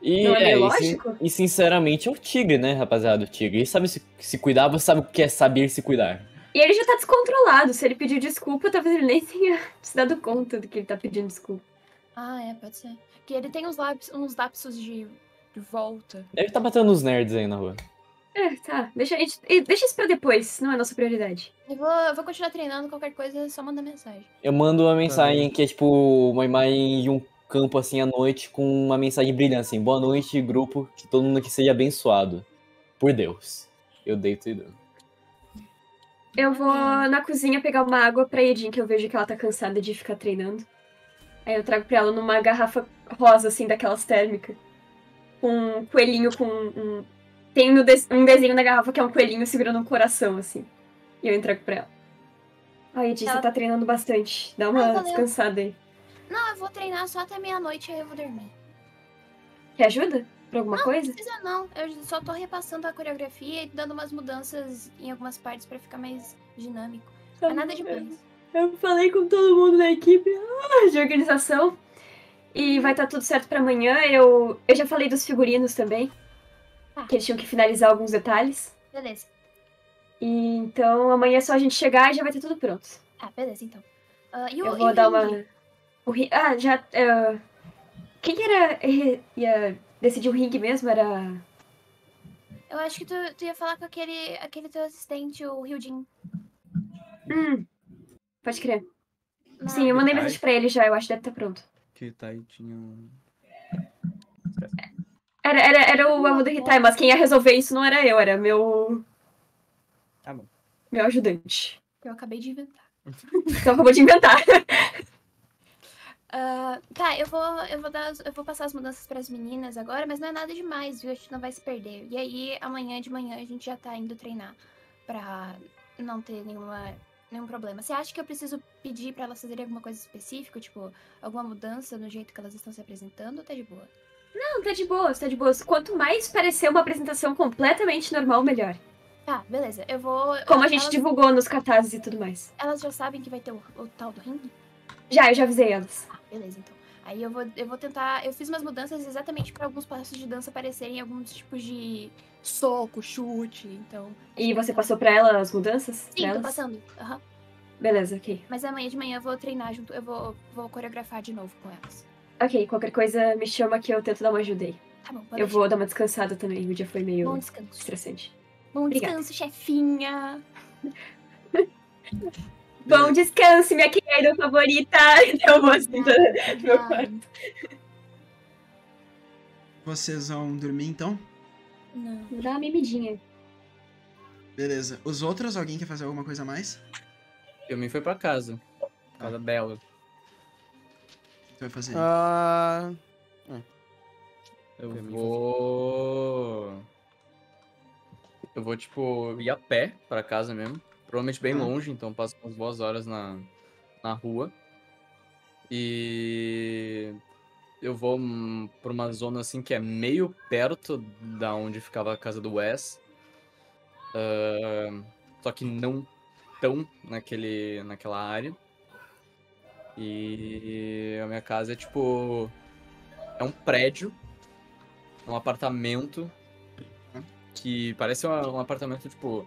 E, Não é e sin- lógico? e sinceramente é o tigre, né, rapaziada? O tigre. Ele sabe se, se cuidar, você sabe o que é saber se cuidar. E ele já tá descontrolado. Se ele pedir desculpa, talvez ele nem tenha se dado conta do que ele tá pedindo desculpa. Ah, é, pode ser. Que ele tem uns, lápis, uns lapsos de, de volta. Deve estar batendo nos nerds aí na rua. É, tá. Deixa, a gente- e deixa isso pra depois, não é nossa prioridade. Eu vou, eu vou continuar treinando, qualquer coisa, é só manda mensagem. Eu mando uma mensagem que é tipo uma imagem de um campo assim à noite com uma mensagem brilhante assim: Boa noite, grupo, que todo mundo aqui seja abençoado. Por Deus. Eu deito e durmo. Eu vou na cozinha pegar uma água pra Edin, que eu vejo que ela tá cansada de ficar treinando. Aí eu trago pra ela numa garrafa rosa, assim, daquelas térmicas. Com um coelhinho com um. Tem um desenho na garrafa que é um coelhinho segurando um coração, assim. E eu entrego pra ela. Ai, Edin, Ela- você tá treinando bastante. Dá uma descansada aí. Não, eu vou treinar só até meia-noite, aí eu vou dormir. Quer ajuda? Pra alguma Não, coisa? Não precisa não, eu só tô repassando a coreografia e dando umas mudanças em algumas partes pra ficar mais dinâmico. Não é nada demais. Eu falei com todo mundo da equipe ah, de organização. E vai estar tudo certo pra amanhã. Eu, eu já falei dos figurinos também. Tá. Que eles tinham que finalizar alguns detalhes. Beleza. E então amanhã é só a gente chegar e já vai ter tudo pronto. Ah, beleza, então. Ah, e o, Eu e vou o dar uma. O ri... Ah, já. ah, Quem que era. ia decidir o ringue mesmo? Era. Eu acho que tu, tu ia falar com aquele, aquele teu assistente, o Ryujin. Hum. Pode crer. Não, Sim, eu mandei mensagem pra ele já, eu acho que deve estar pronto. Que tá aí tinha um. Era, era, era o amo do Hitai, mas quem ia resolver isso não era eu, era meu. Tá bom. Meu ajudante. Eu acabei de inventar. Então acabou de inventar. Ah, tá, eu vou, eu vou dar, as- eu vou passar as mudanças pras meninas agora, mas não é nada demais, viu? A gente não vai se perder. E aí, amanhã de manhã a gente já tá indo treinar pra não ter nenhuma, nenhum problema. Você acha que eu preciso pedir pra elas fazerem alguma coisa específica, tipo, alguma mudança no jeito que elas estão se apresentando ou tá de boa? Não, tá de boas, tá de boas. Quanto mais parecer uma apresentação completamente normal, melhor. Tá, beleza. Eu vou. Como a gente elas, divulgou nos cartazes e tudo mais. elas já sabem que vai ter o, o tal do ringue? Já, eu já avisei elas. Ah, beleza, então. Aí eu vou, eu vou tentar. Eu fiz umas mudanças exatamente pra alguns passos de dança parecerem alguns tipos de soco, chute, então. E você passou pra ela as mudanças? Sim, tô passando. Aham. Beleza, ok. Mas amanhã de manhã eu vou treinar junto, eu vou, vou coreografar de novo com elas. Ok, qualquer coisa me chama que eu tento dar uma ajuda aí. Tá bom, pode Eu deixar. vou dar uma descansada também, o dia foi meio Bom descanso. estressante. Bom Obrigada. descanso, chefinha. Bom descanso, minha querida favorita! Eu vou assim, do meu quarto. Vocês vão dormir então? Não. Vou dar uma mimidinha. Beleza. Os outros, alguém quer fazer alguma coisa a mais? Eu me fui pra casa. Casa bela. O que tu vai fazer? Ah, Eu Pra mim vou. Eu vou, tipo, ir a pé pra casa mesmo. Provavelmente bem Tá. longe, então passo umas boas horas na, na rua. E eu vou hum, pra uma zona assim que é meio perto da onde ficava a casa do Wes. Ah, só que não tão naquele, naquela área. E a minha casa é tipo. É um prédio um apartamento que parece um, um apartamento, tipo.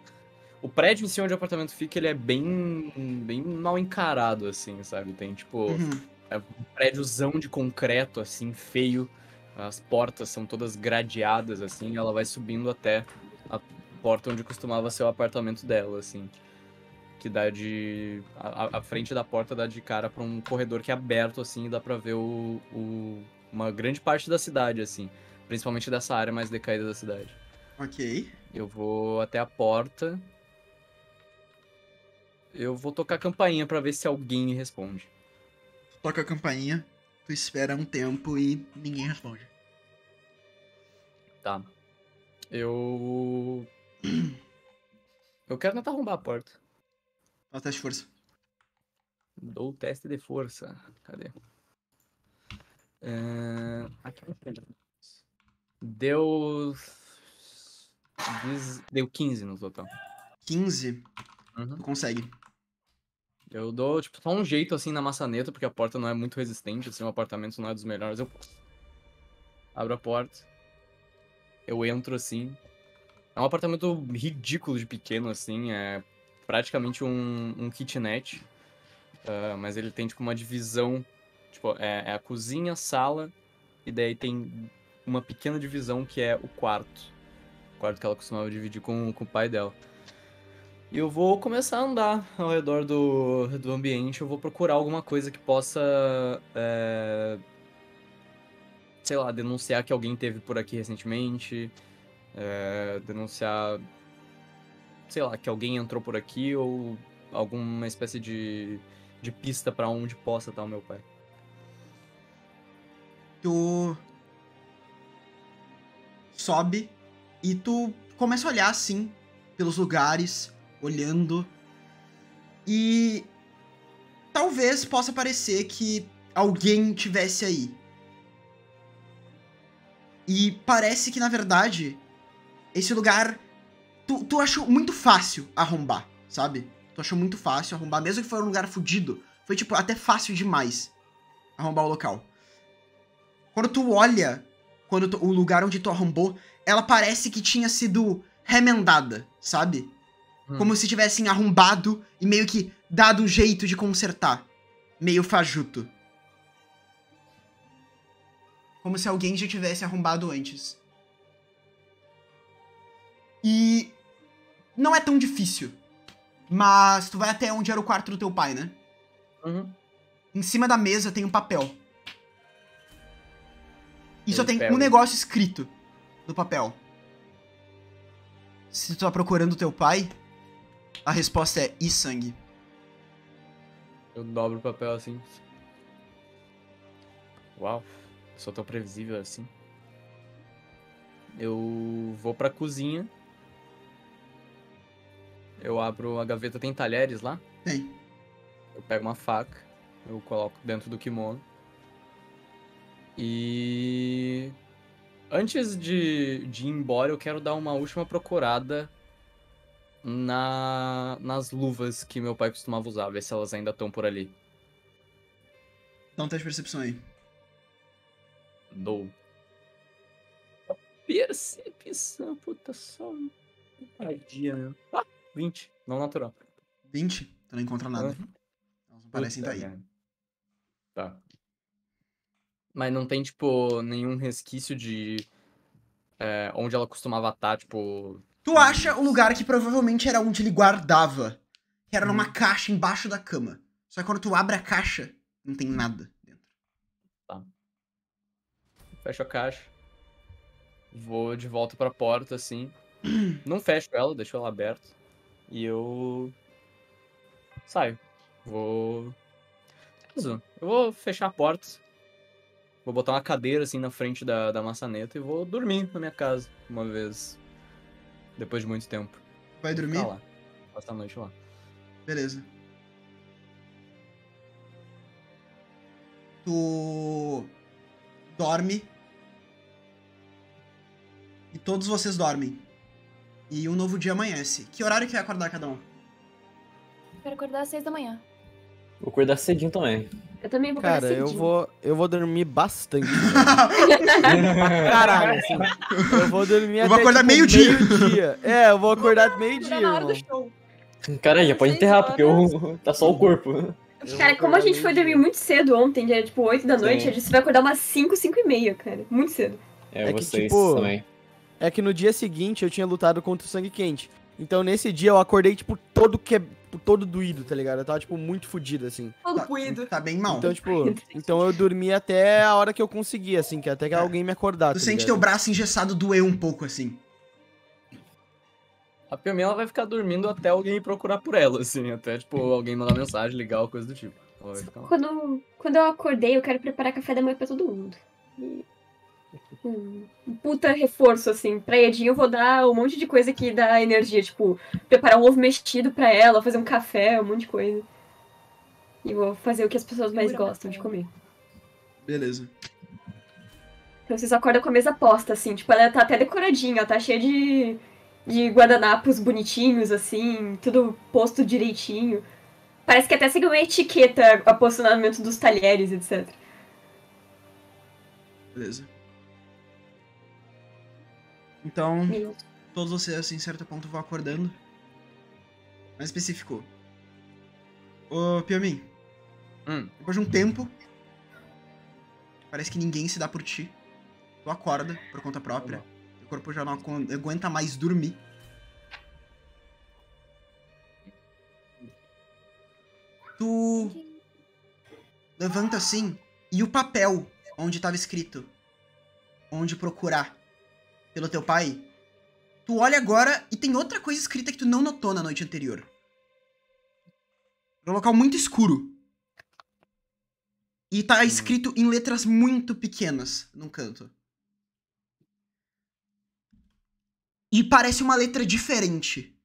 O prédio em si onde o apartamento fica, ele é bem, bem mal encarado, assim, sabe? Tem, tipo, Uhum. um prédiozão de concreto, assim, feio. As portas são todas gradeadas, assim, e ela vai subindo até a porta onde costumava ser o apartamento dela, assim. Que dá de. A, a- frente da porta dá de cara pra um corredor que é aberto, assim, e dá pra ver o, o- uma grande parte da cidade, assim. Principalmente dessa área mais decaída da cidade. Ok. Eu vou até a porta. Eu vou tocar a campainha pra ver se alguém me responde. Toca a campainha, tu espera um tempo e ninguém responde. Tá. Eu. Eu quero tentar arrombar a porta. Faz teste de força. Dou o teste de força. Cadê? É, aqui. Deu. Diz- Deu 15 no total. 15. Uhum. Tu consegue. Eu dou, tipo, só um jeito assim na maçaneta, porque a porta não é muito resistente, assim, o apartamento não é dos melhores. Eu abro a porta. Eu entro assim. É um apartamento ridículo de pequeno, assim. É praticamente um, um kitnet. ah, mas ele tem, tipo, uma divisão. Tipo, é, é a cozinha, sala. E daí tem uma pequena divisão que é o quarto. O quarto que ela costumava dividir com, com o pai dela. E eu vou começar a andar ao redor do, do ambiente. Eu vou procurar alguma coisa que possa. é, sei lá, denunciar que alguém teve por aqui recentemente. é, denunciar. Sei lá, que alguém entrou por aqui ou alguma espécie de, de pista pra onde possa estar o meu pai. Tu sobe e tu começa a olhar assim pelos lugares, olhando. E talvez possa parecer que alguém tivesse aí. E parece que na verdade esse lugar tu, tu achou muito fácil arrombar, sabe? Tu achou muito fácil arrombar, mesmo que for um lugar fudido, foi tipo até fácil demais arrombar o local. Quando tu olha quando tu- o lugar onde tu arrombou, ela parece que tinha sido remendada, sabe? Hum. Como se tivessem arrombado e meio que dado um jeito de consertar. Meio fajuto. Como se alguém já tivesse arrombado antes. E não é tão difícil. Mas tu vai até onde era o quarto do teu pai, né? Uhum. Em cima da mesa tem um papel. E só tem um negócio escrito no papel. Se tu tá procurando teu pai, a resposta é e sangue. Eu dobro o papel assim. Uau, eu sou tão previsível assim. Eu vou pra cozinha. Eu abro a gaveta, tem talheres lá? Tem. Eu pego uma faca, eu coloco dentro do kimono. E. Antes de, de ir embora, eu quero dar uma última procurada na, nas luvas que meu pai costumava usar, ver se elas ainda estão por ali. Dá um teste de percepção aí. Dou. Percepção, puta, só dia, meu. Ah, 20, não natural. 20? Tu não encontra nada. Uhum. Elas não parecem estar aí. merda. Tá. Mas não tem, tipo, nenhum resquício de. é, onde ela costumava estar, tipo. Tu acha o lugar que provavelmente era onde ele guardava. Que era Hum. numa caixa embaixo da cama. Só que quando tu abre a caixa, não tem nada dentro. Fecho a caixa. Vou de volta pra porta, assim. Não fecho ela, deixo ela aberta. E eu. Saio. Vou. Eu vou fechar a porta. Vou botar uma cadeira assim na frente da, da maçaneta e vou dormir na minha casa uma vez. Depois de muito tempo. Vai dormir? Ficar lá. Passar a noite lá. Beleza. Tu dorme. E todos vocês dormem. E um novo dia amanhece. Que horário que vai acordar cada um? Quero acordar às seis da manhã. Vou acordar cedinho também. Eu também vou Cara, eu vou, eu vou dormir bastante. Caralho, assim. Eu vou dormir Eu vou até, acordar tipo, meio-dia. meio-dia. É, eu vou acordar meio-dia, na hora do show. Cara, já pode enterrar, porque eu... tá só o corpo. Eu Cara, como a gente foi dormir muito cedo ontem, que era tipo 8 da noite, Sim. a gente vai acordar umas 5, 5 e meia, cara. Muito cedo. É, É que, vocês tipo, também. É que no dia seguinte eu tinha lutado contra o sangue quente. Então nesse dia eu acordei, tipo, todo que... todo doído, tá ligado? Eu tava, tipo, muito fudido, assim. Todo Tá, puído. tá bem mal. Então, tipo, então eu dormi até a hora que eu consegui, assim, que até que É. alguém me acordar. tu tá sente ligado? teu braço engessado doer um pouco assim. A Piami, ela vai ficar dormindo até alguém procurar por ela, assim. Até, tipo, alguém mandar mensagem, ligar ou coisa do tipo. Quando, quando eu acordei, eu quero preparar café da manhã pra todo mundo. E- Um puta reforço, assim. Pra Edinho eu vou dar um monte de coisa que dá energia, tipo, preparar um ovo mexido pra ela, fazer um café, um monte de coisa. E vou fazer o que as pessoas mais Segura gostam de comer. Beleza. Então vocês acordam com a mesa posta, assim, tipo, ela tá até decoradinha, ela tá cheia de, de guardanapos bonitinhos, assim, tudo posto direitinho. Parece que até segue uma etiqueta o posicionamento dos talheres, etc. Beleza. Então, todos vocês, assim, em certo ponto, vão acordando. Mais específico. Ô, Piamin. Hum. Depois de um tempo, parece que ninguém se dá por ti. Tu acorda por conta própria. Teu corpo já não agu- aguenta mais dormir. Tu levanta assim e o papel onde estava escrito onde procurar pelo teu pai, tu olha agora e tem outra coisa escrita que tu não notou na noite anterior. É um local muito escuro. E tá escrito em letras muito pequenas num canto. E parece uma letra diferente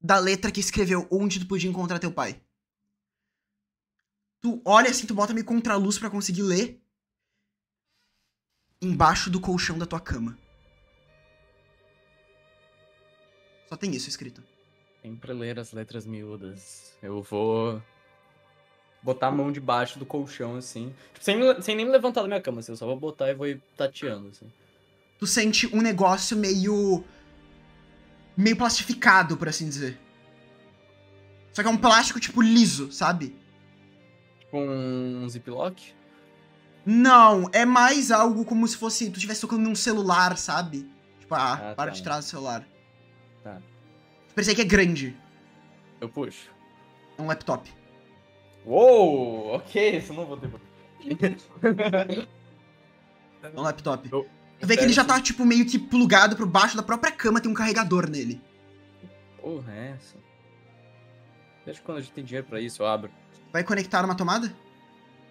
da letra que escreveu onde tu podia encontrar teu pai. Tu olha assim, tu bota meio contra a luz pra conseguir ler. Embaixo do colchão da tua cama. Só tem isso escrito. Sempre ler as letras miúdas. Eu vou botar a mão debaixo do colchão, assim. Tipo, sem, sem nem me levantar da minha cama, assim. Eu só vou botar e vou ir tateando, assim. Tu sente um negócio meio. meio plastificado, por assim dizer. Só que é um plástico, tipo, liso, sabe? Tipo um ziplock. Não, é mais algo como se fosse. Tu estivesse tocando num celular, sabe? Tipo, a Ah, parte tá. de trás do celular. Tá. Parecia que é grande. Eu puxo. É um laptop. Uou! Ok, isso eu não vou ter. É um laptop. Eu- Tu vê que ele já tá, tipo, meio que plugado pro baixo da própria cama, tem um carregador nele. Porra, é essa? Desde quando a gente tem dinheiro pra isso, eu abro. Vai conectar uma tomada?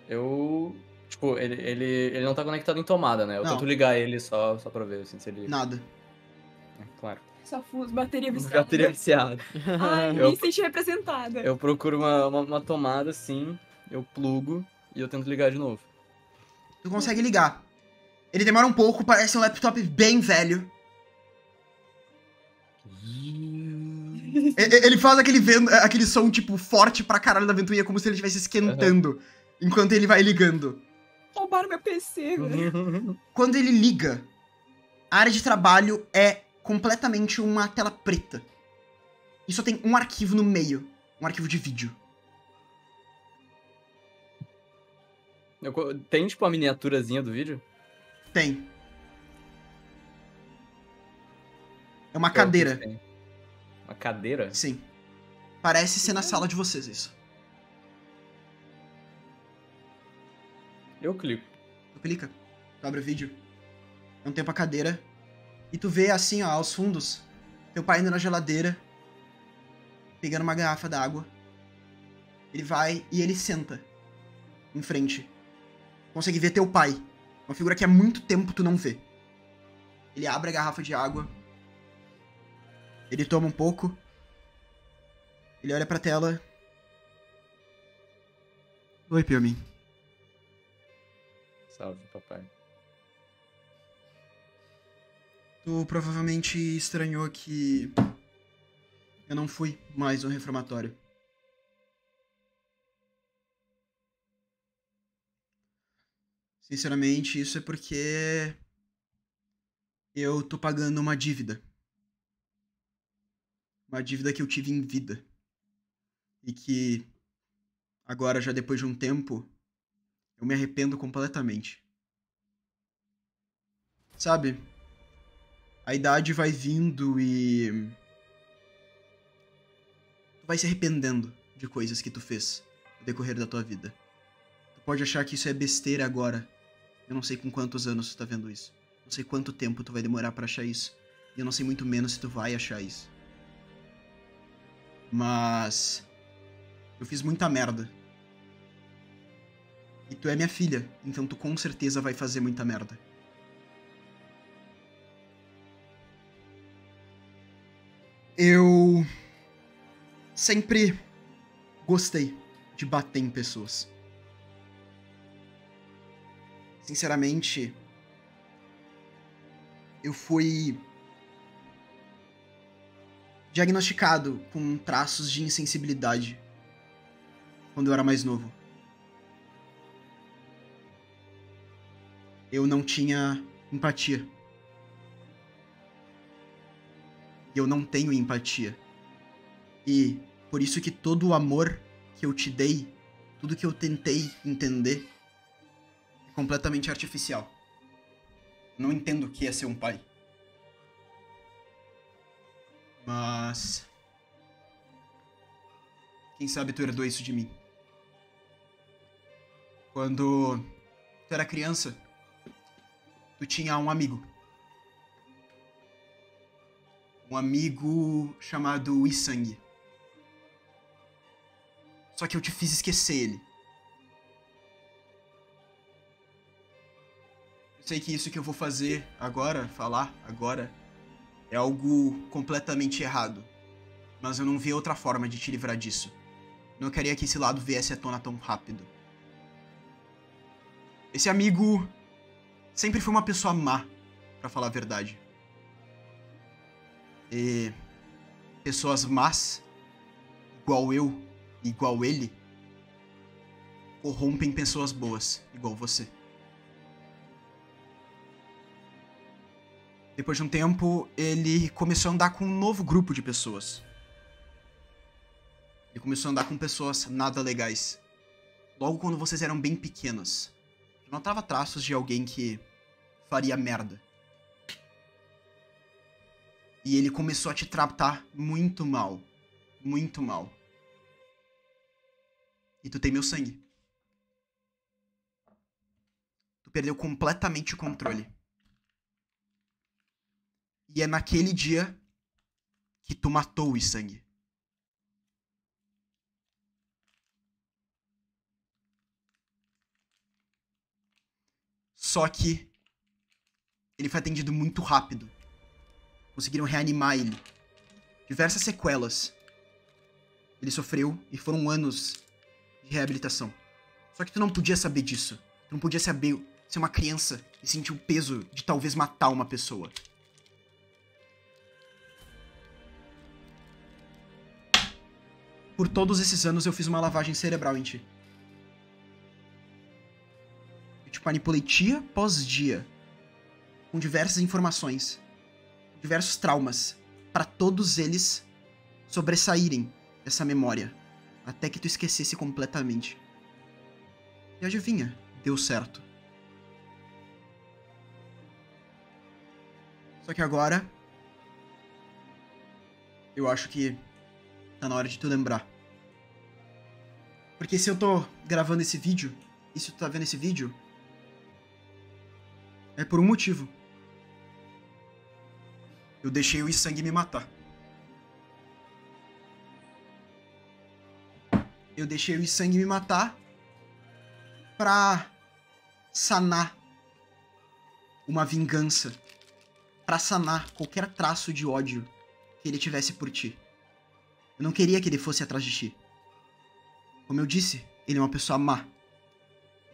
Eu. Tipo, ele, ele, ele não tá conectado em tomada, né? Eu Não. tento ligar ele só, só pra ver, assim, se ele. Nada. É, claro. Só fuso, bateria viciada. Bateria viciada. Ai, Eu- me senti representada. Eu procuro uma, uma, uma tomada assim, eu plugo e eu tento ligar de novo. Tu consegue ligar. Ele demora um pouco, parece um laptop bem velho. Ele faz aquele, aquele som, tipo, forte pra caralho da ventoinha, como se ele estivesse esquentando enquanto ele vai ligando. Roubaram meu PC, velho. Quando ele liga, a área de trabalho é completamente uma tela preta. E só tem um arquivo no meio. Um arquivo de vídeo. Eu tem tipo a miniaturazinha do vídeo? Tem. É uma que cadeira. Uma cadeira? Sim. Parece ser na sala de vocês isso. Eu clico. Tu clica, tu abre o vídeo. É um tempo a cadeira. E tu vê assim, ó, aos fundos, teu pai indo na geladeira, pegando uma garrafa d'água. Ele vai e ele senta em frente. Consegue ver teu pai. Uma figura que há muito tempo tu não vê. Ele abre a garrafa de água. Ele toma um pouco. Ele olha pra tela. Oi, Piamin. Salve, papai. Tu provavelmente estranhou que eu não fui mais um reformatório. Sinceramente, isso é porque eu tô pagando uma dívida. Uma dívida que eu tive em vida. E que agora, já depois de um tempo, eu me arrependo completamente. Sabe? A idade vai vindo e. Tu vai se arrependendo de coisas que tu fez no decorrer da tua vida. Tu pode achar que isso é besteira agora. Eu não sei com quantos anos tu tá vendo isso. Não sei quanto tempo tu vai demorar pra achar isso. E eu não sei muito menos se tu vai achar isso. Mas. Eu fiz muita merda. E tu é minha filha, então tu com certeza vai fazer muita merda. Sempre gostei de bater em pessoas. Sinceramente, eu fui diagnosticado com traços de insensibilidade quando eu era mais novo. Eu não tinha empatia. Eu não tenho empatia. E por isso que todo o amor que eu te dei, tudo que eu tentei entender, é completamente artificial. Não entendo o que é ser um pai. Mas. Quem sabe tu herdou isso de mim? Quando tu era criança, tu tinha um amigo. Um amigo chamado Isang. Só que eu te fiz esquecer ele. Eu sei que isso que eu vou fazer agora, falar agora, é algo completamente errado. Mas eu não vi outra forma de te livrar disso. Não queria que esse lado viesse à tona tão rápido. Esse amigo sempre foi uma pessoa má, para falar a verdade. E pessoas más, igual eu, igual ele, corrompem pessoas boas, igual você. Depois de um tempo, ele começou a andar com um novo grupo de pessoas. Ele começou a andar com pessoas nada legais. Logo quando vocês eram bem pequenas. Eu notava traços de alguém que faria merda. E ele começou a te tratar muito mal. Muito mal. E tu tem meu sangue. Tu perdeu completamente o controle. E é naquele dia que tu matou o Isang. Só que ele foi atendido muito rápido. Conseguiram reanimar ele. Diversas sequelas. Ele sofreu e foram anos reabilitação. Só que tu não podia saber disso. Tu não podia saber ser uma criança e sentir o peso de talvez matar uma pessoa. Por todos esses anos eu fiz uma lavagem cerebral em ti. Eu te manipulei dia após dia. Com diversas informações. Diversos traumas. para todos eles sobressaírem essa memória. Até que tu esquecesse completamente. E adivinha, deu certo. Só que agora. Eu acho que tá na hora de tu lembrar. Porque se eu tô gravando esse vídeo, e se tu tá vendo esse vídeo, é por um motivo. Eu deixei o Isang me matar. Eu deixei o Isang me matar pra sanar uma vingança. Pra sanar qualquer traço de ódio que ele tivesse por ti. Eu não queria que ele fosse atrás de ti. Como eu disse, ele é uma pessoa má.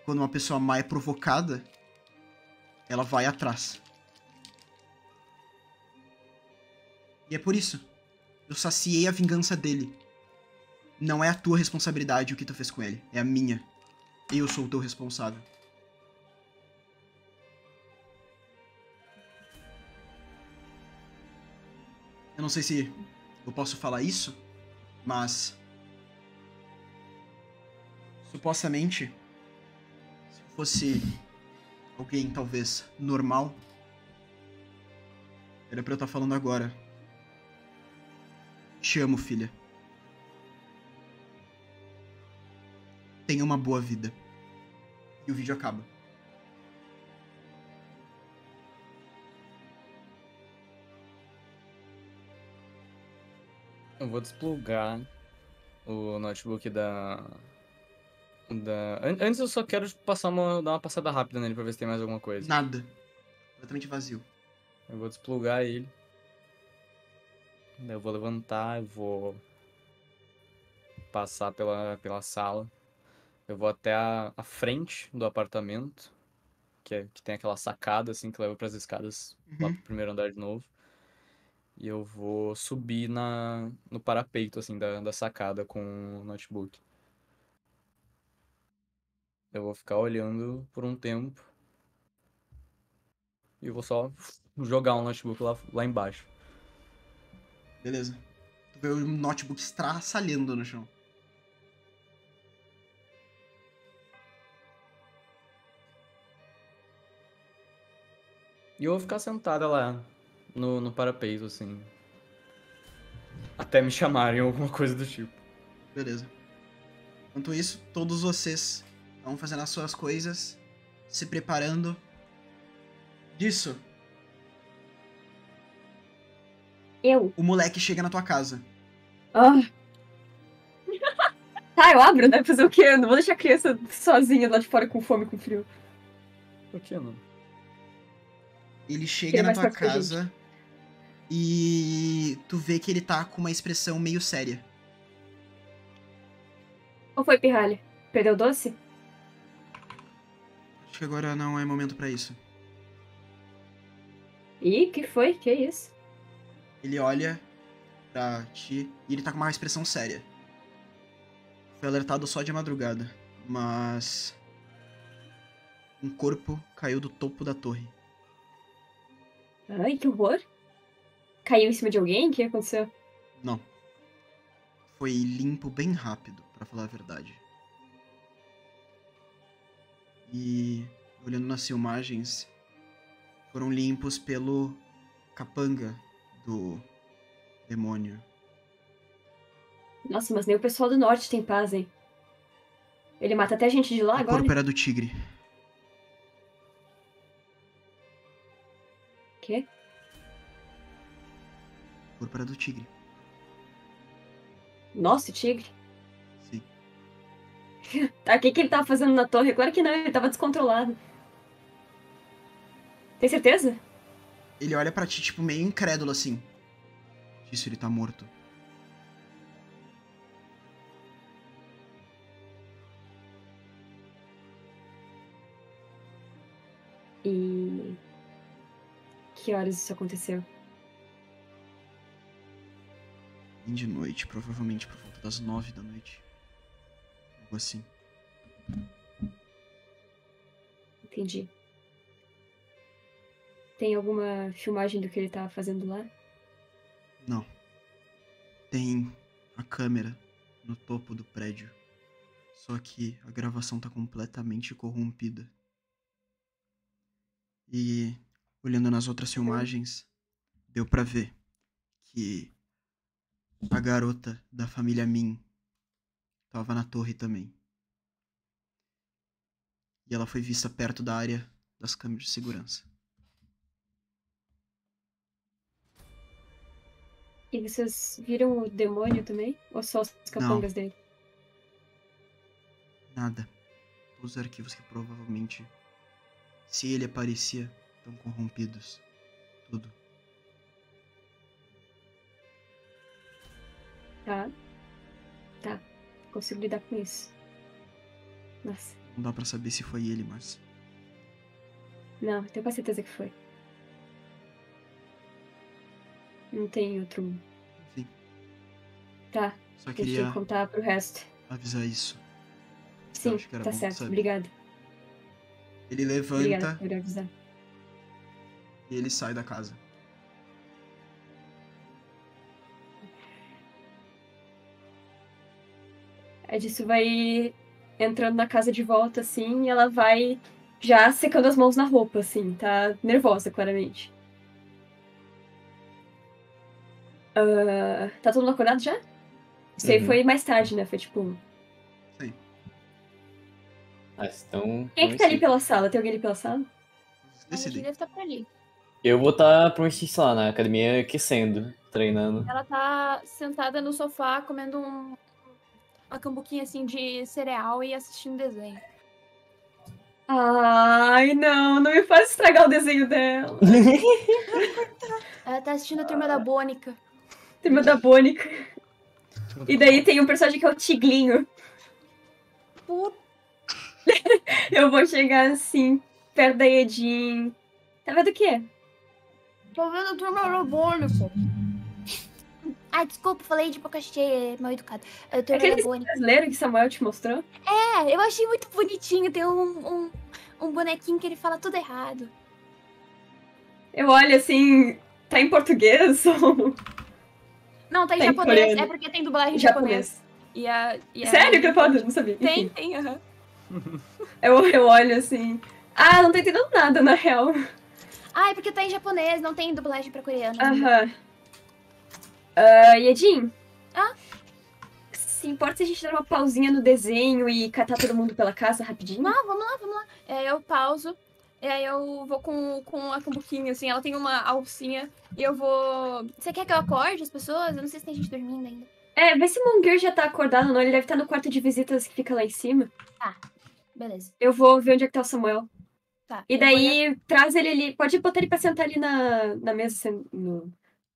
Quando uma pessoa má é provocada, ela vai atrás. E é por isso. Eu saciei a vingança dele. Não é a tua responsabilidade o que tu fez com ele, é a minha. Eu sou o teu responsável. Eu não sei se eu posso falar isso, mas supostamente se fosse alguém talvez normal, era pra eu estar falando agora. Te amo, filha. Tenha uma boa vida. E o vídeo acaba. Eu vou desplugar o notebook da. da... An- Antes eu só quero passar uma, dar uma passada rápida nele pra ver se tem mais alguma coisa. Nada. Completamente vazio. Eu vou desplugar ele. Eu vou levantar, eu vou passar pela, pela sala. Eu vou até a, a frente do apartamento, que, é, que tem aquela sacada assim que leva pras escadas lá Uhum. pro primeiro andar de novo. E eu vou subir na, no parapeito, assim, da, da sacada com o notebook. Eu vou ficar olhando por um tempo. E eu vou só jogar o notebook lá, lá embaixo. Beleza. Tu vê o notebook estraçalhando no chão. E eu vou ficar sentada lá no, no parapeito, assim. Até me chamarem ou alguma coisa do tipo. Beleza. Enquanto isso, todos vocês vão fazendo as suas coisas, se preparando. Disso, Eu. o moleque chega na tua casa. Ah. tá, eu abro, né? Fazer o quê? Eu não vou deixar a criança sozinha lá de fora com fome e com frio. Por que não? Ele chega na tua casa e tu vê que ele tá com uma expressão meio séria. Qual foi, pirralha? Perdeu o doce? Acho que agora não é momento pra isso. Ih, que foi? Que isso? Ele olha pra ti e ele tá com uma expressão séria. Foi alertado só de madrugada, mas. Um corpo caiu do topo da torre. Ai, que horror. Caiu em cima de alguém? O que aconteceu? Não. Foi limpo bem rápido, pra falar a verdade. E olhando nas filmagens, foram limpos pelo capanga do demônio. Nossa, mas nem o pessoal do norte tem paz, hein? Ele mata até gente de lá o agora? corpo era do tigre. Era do tigre. Nossa, o tigre. Sim. Tá, o que, que ele tava fazendo na torre? Claro que não, ele tava descontrolado. Tem certeza? Ele olha pra ti, tipo, meio incrédulo assim. Disso ele tá morto. E. Que horas isso aconteceu? Bem de noite, provavelmente por volta das nove da noite. Algo assim. Entendi. Tem alguma filmagem do que ele tava fazendo lá? Não. Tem a câmera no topo do prédio. Só que a gravação tá completamente corrompida. E olhando nas outras filmagens, deu pra ver que a garota da família Min tava na torre também. E ela foi vista perto da área das câmeras de segurança. E vocês viram o demônio também? Ou só os capangas dele? Nada. Todos os arquivos que provavelmente, se ele aparecia, estão corrompidos. Tudo. Tá. Tá. Consigo lidar com isso. Nossa. Não dá pra saber se foi ele, mas. Não, tenho quase certeza que foi. Não tem outro. Enfim, Tá, só deixa queria eu contar pro resto. avisar isso. Sim, tá bom certo. Obrigada. Ele Obrigada levanta por avisar. e ele sai da casa. A Disso vai entrando na casa de volta, assim, e ela vai já secando as mãos na roupa, assim, tá nervosa, claramente. Ah, tá todo mundo acordado já? Isso aí Uhum. foi mais tarde, né? Foi tipo. Ah, então. Quem é que tá ali pela sala? Tem alguém ali pela sala? A gente Decidem. deve estar por ali. Eu vou estar provavelmente, sei lá, na academia aquecendo, treinando. Ela tá sentada no sofá comendo um, uma cambuquinha assim de cereal e assistindo desenho. Ai, não, não me faz estragar o desenho dela. Ela tá assistindo a turma da Bônica. Turma da Bônica. E daí tem um personagem que é o Tiglinho. Puta. Eu vou chegar assim, perto da Edin. Tá vendo o quê? Tô vendo a turma da Bônica. Ah, desculpa, falei de boca cheia, mal educado. Eu tô Aquele brasileiro que Samuel te mostrou? É, eu achei muito bonitinho. Tem um, um, um bonequinho que ele fala tudo errado. Eu olho assim. Tá em português ou Não, tá em Tá em japonês. coreano. É porque tem dublagem em japonês. japonês? E a, e a- Sério que eu posso? Não sabia. Tem, Enfim, tem, aham. eu, eu olho assim. Ah, não tô entendendo nada, na real. Ah, é porque tá em japonês, não tem dublagem pra coreano. Aham. Ah, Yedin? Ah? Se importa se a gente dar uma pausinha no desenho e catar todo mundo pela casa rapidinho? Não, vamos lá, vamos lá. É, eu pauso. E aí eu vou com, com a cambuquinha, assim. Ela tem uma alcinha. E eu vou. Você quer que eu acorde as pessoas? Eu não sei se tem gente dormindo ainda. É, vê se o Monger já tá acordado ou não. Ele deve estar no quarto de visitas que fica lá em cima. Beleza. Eu vou ver onde é que tá o Samuel. Tá. E eu vou- daí, traz ele ali. Pode botar ele pra sentar ali na, na mesa, no-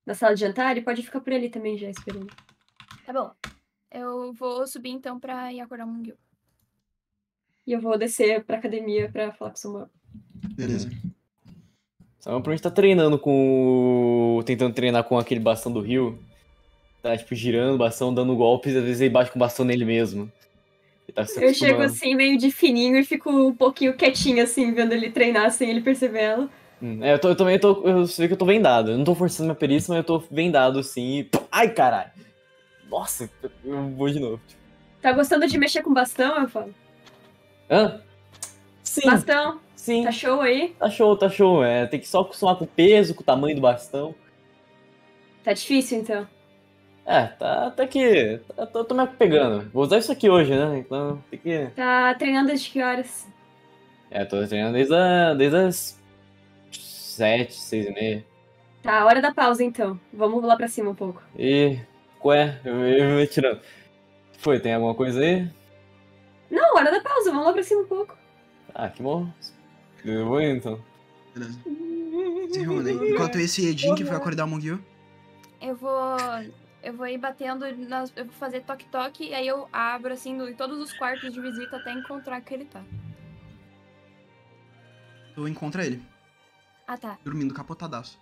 na sala de jantar. E pode ficar por ali também já esperando. Tá bom. Eu vou subir então pra ir acordar o Mungil. E eu vou descer pra academia pra falar com o Samuel. Beleza. Samuel provavelmente tá treinando com. o- tentando treinar com aquele bastão do rio. Tá, tipo, girando o bastão, dando golpes, e às vezes ele bate com o bastão nele mesmo. Tá se Eu chego assim, meio de fininho, e fico um pouquinho quietinho, assim, vendo ele treinar sem ele perceber ela. Hum, É, eu, tô, eu também tô. Eu sei que eu tô vendado. Eu não tô forçando minha perícia, mas eu tô vendado assim e. Ai, caralho! Nossa, eu vou de novo. Tá gostando de mexer com bastão, eu falo? Hã? Sim, Bastão, sim. tá show aí? Tá show, tá show. É, tem que só acostumar com o peso, com o tamanho do bastão. Tá difícil, então. É, tá até que. Tá, tô, tô me pegando. Vou usar isso aqui hoje, né? Então tem que. Tá treinando desde que horas? É, tô treinando desde, a, desde as. Sete, seis e meia. Tá, hora da pausa, então. Vamos lá pra cima um pouco. E. Qual é? Eu, me tirando. Foi, tem alguma coisa aí? Não, hora da pausa, vamos lá pra cima um pouco. Ah, que bom. Eu vou indo, então. Beleza. Se reúnem. Enquanto esse Edin, que foi acordar o Mungil. Eu vou. Eu vou ir batendo. Nas, eu vou fazer toque-toque. E aí eu abro, assim, no- em todos os quartos de visita até encontrar que ele tá. Tu encontra ele, Ah, tá. dormindo capotadaço.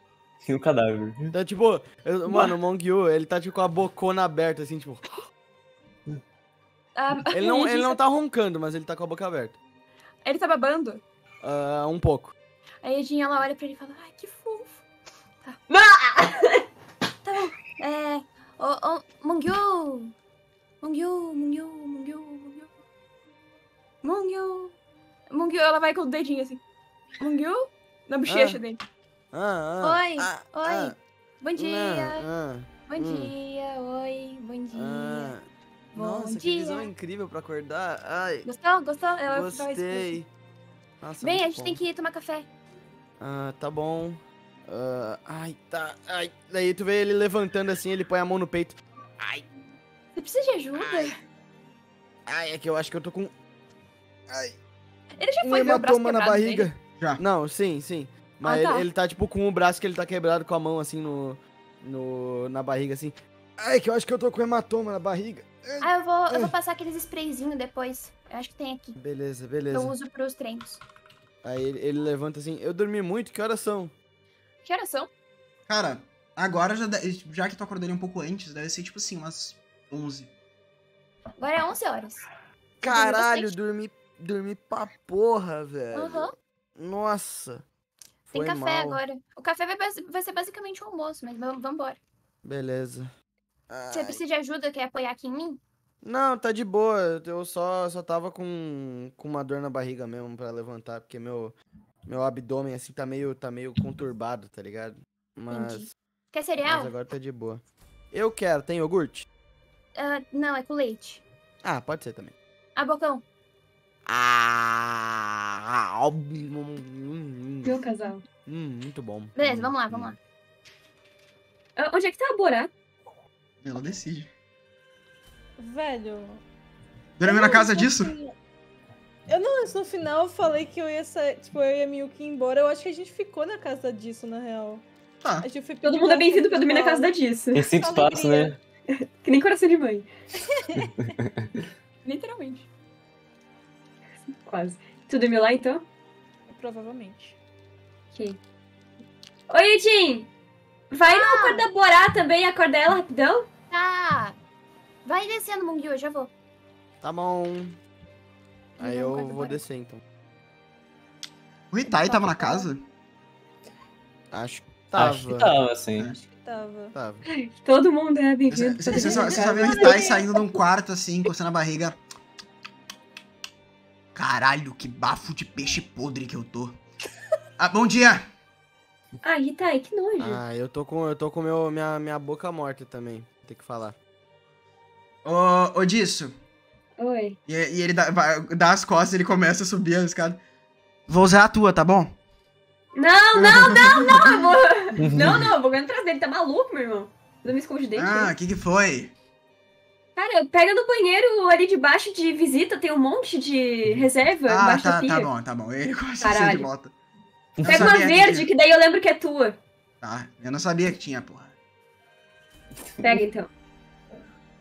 E no cadáver. Então, tipo, eu- mano, o Mongyu, ele tá tipo com a bocona aberta, assim, tipo. Ah, Ele não, ele não tá roncando, mas ele tá com a boca aberta. Ele tá babando? Ah, um pouco. Aí a Jean, ela olha pra ele e fala, ai, que fofo. Tá. tá bom. É. Ô, ô, Mongyu! Mongyu, Mongyu, Mongyu, Mongyu. Mongyu. Mungil, ela vai com o dedinho assim. Mungil? Na bochecha Ah. dele. Ah, ah, Oi, ah, oi. ah, Bom dia. ah, Bom hum. dia, oi, bom dia. ah. Bom Nossa, que dia. visão incrível pra acordar. Ai, Gostou? Gostou? Expulsar. gostei. Nossa, Bem, a gente bom. tem que ir tomar café. Ah, tá bom. Ah, ai, tá. Ai. Daí tu vê ele levantando assim, ele põe a mão no peito. Ai, Você precisa de ajuda? ai, é que eu acho que eu tô com Ele já um foi ver o braço hematoma na barriga. dele? Já. Não, sim, sim. Mas Ah, tá. ele, ele tá tipo com o braço que ele tá quebrado com a mão assim no, no na barriga assim. Ai, que eu acho que eu tô com hematoma na barriga. Ah, eu vou, eu vou passar aqueles sprayzinhos depois. Eu acho que tem aqui. Beleza, Eu beleza. uso pros treinos. Aí ele, ele levanta assim, eu dormi muito, que horas são? Que horas são? Cara, agora já, de- já que tu acordou ele um pouco antes, deve ser tipo assim, umas 11. Agora é 11 horas. Caralho, dormi, dormi pra porra, velho. Aham. Nossa. Tem café mal. agora. O café vai, vai ser basicamente um almoço, mas vamos embora. Beleza. Você Ai. precisa de ajuda? Quer apoiar aqui em mim? Não, tá de boa. Eu só, só tava com, com uma dor na barriga mesmo pra levantar, porque meu, meu abdômen assim tá meio, tá meio conturbado, tá ligado? Mas, Entendi. Quer mas cereal? agora tá de boa. Eu quero, tem iogurte? Ah, não, é com leite. Ah, pode ser também. Ah, bocão. Ah, hum, Meu casal. hum, muito bom. Beleza, Hum, vamos lá, hum. vamos lá. Ah, Onde é que tá a Borá? Ela decide. Velho. Dormiu na casa disso? Eu não, no final eu falei que eu ia sair, tipo, eu e a Miyuki ir embora. Eu acho que a gente ficou na casa disso, na real. Tá. A gente foi Todo mundo é bem-vindo pra dormir na casa da. Disso. Tem sempre Alegria. espaço, né? Que nem coração de mãe. Literalmente. Quase. Tu dormiu lá, então? Provavelmente. Ok. Oi, Edin! Vai no quarto da Borá também, acorda ela rapidão. Tá. Vai descendo, Mungyu, eu já vou. Tá bom. Aí eu vou fora. descer então. O Itai tava na casa? Acho que tava. Acho que tava, assim. Acho que tava. Tava. Todo mundo é bem-vindo. Você você só, você só vê o Itai saindo de um quarto assim, encostando a barriga. Caralho, que bafo de peixe podre que eu tô. Ah, bom dia! Ah, Ritai, que nojo. Ah, eu tô com, eu tô com meu, minha, minha boca morta também. Tem que falar. Ô, ô disso. Oi. E, e ele dá, vai- dá as costas ele começa a subir a escada. Vou usar a tua, tá bom? Não, não, não, não, eu vou... Não, não, eu vou ganhar atrás dele, tá maluco, meu irmão? Eu me escondi dentro. Ah, o que que foi? Cara, pega no banheiro ali debaixo de visita, tem um monte de reserva Ah, embaixo da tá, pia. tá bom, tá bom. Ele começa a sair de. Eu não Pega uma que verde, tinha. que daí eu lembro que é tua. Tá, eu não sabia que tinha, porra. Pega então.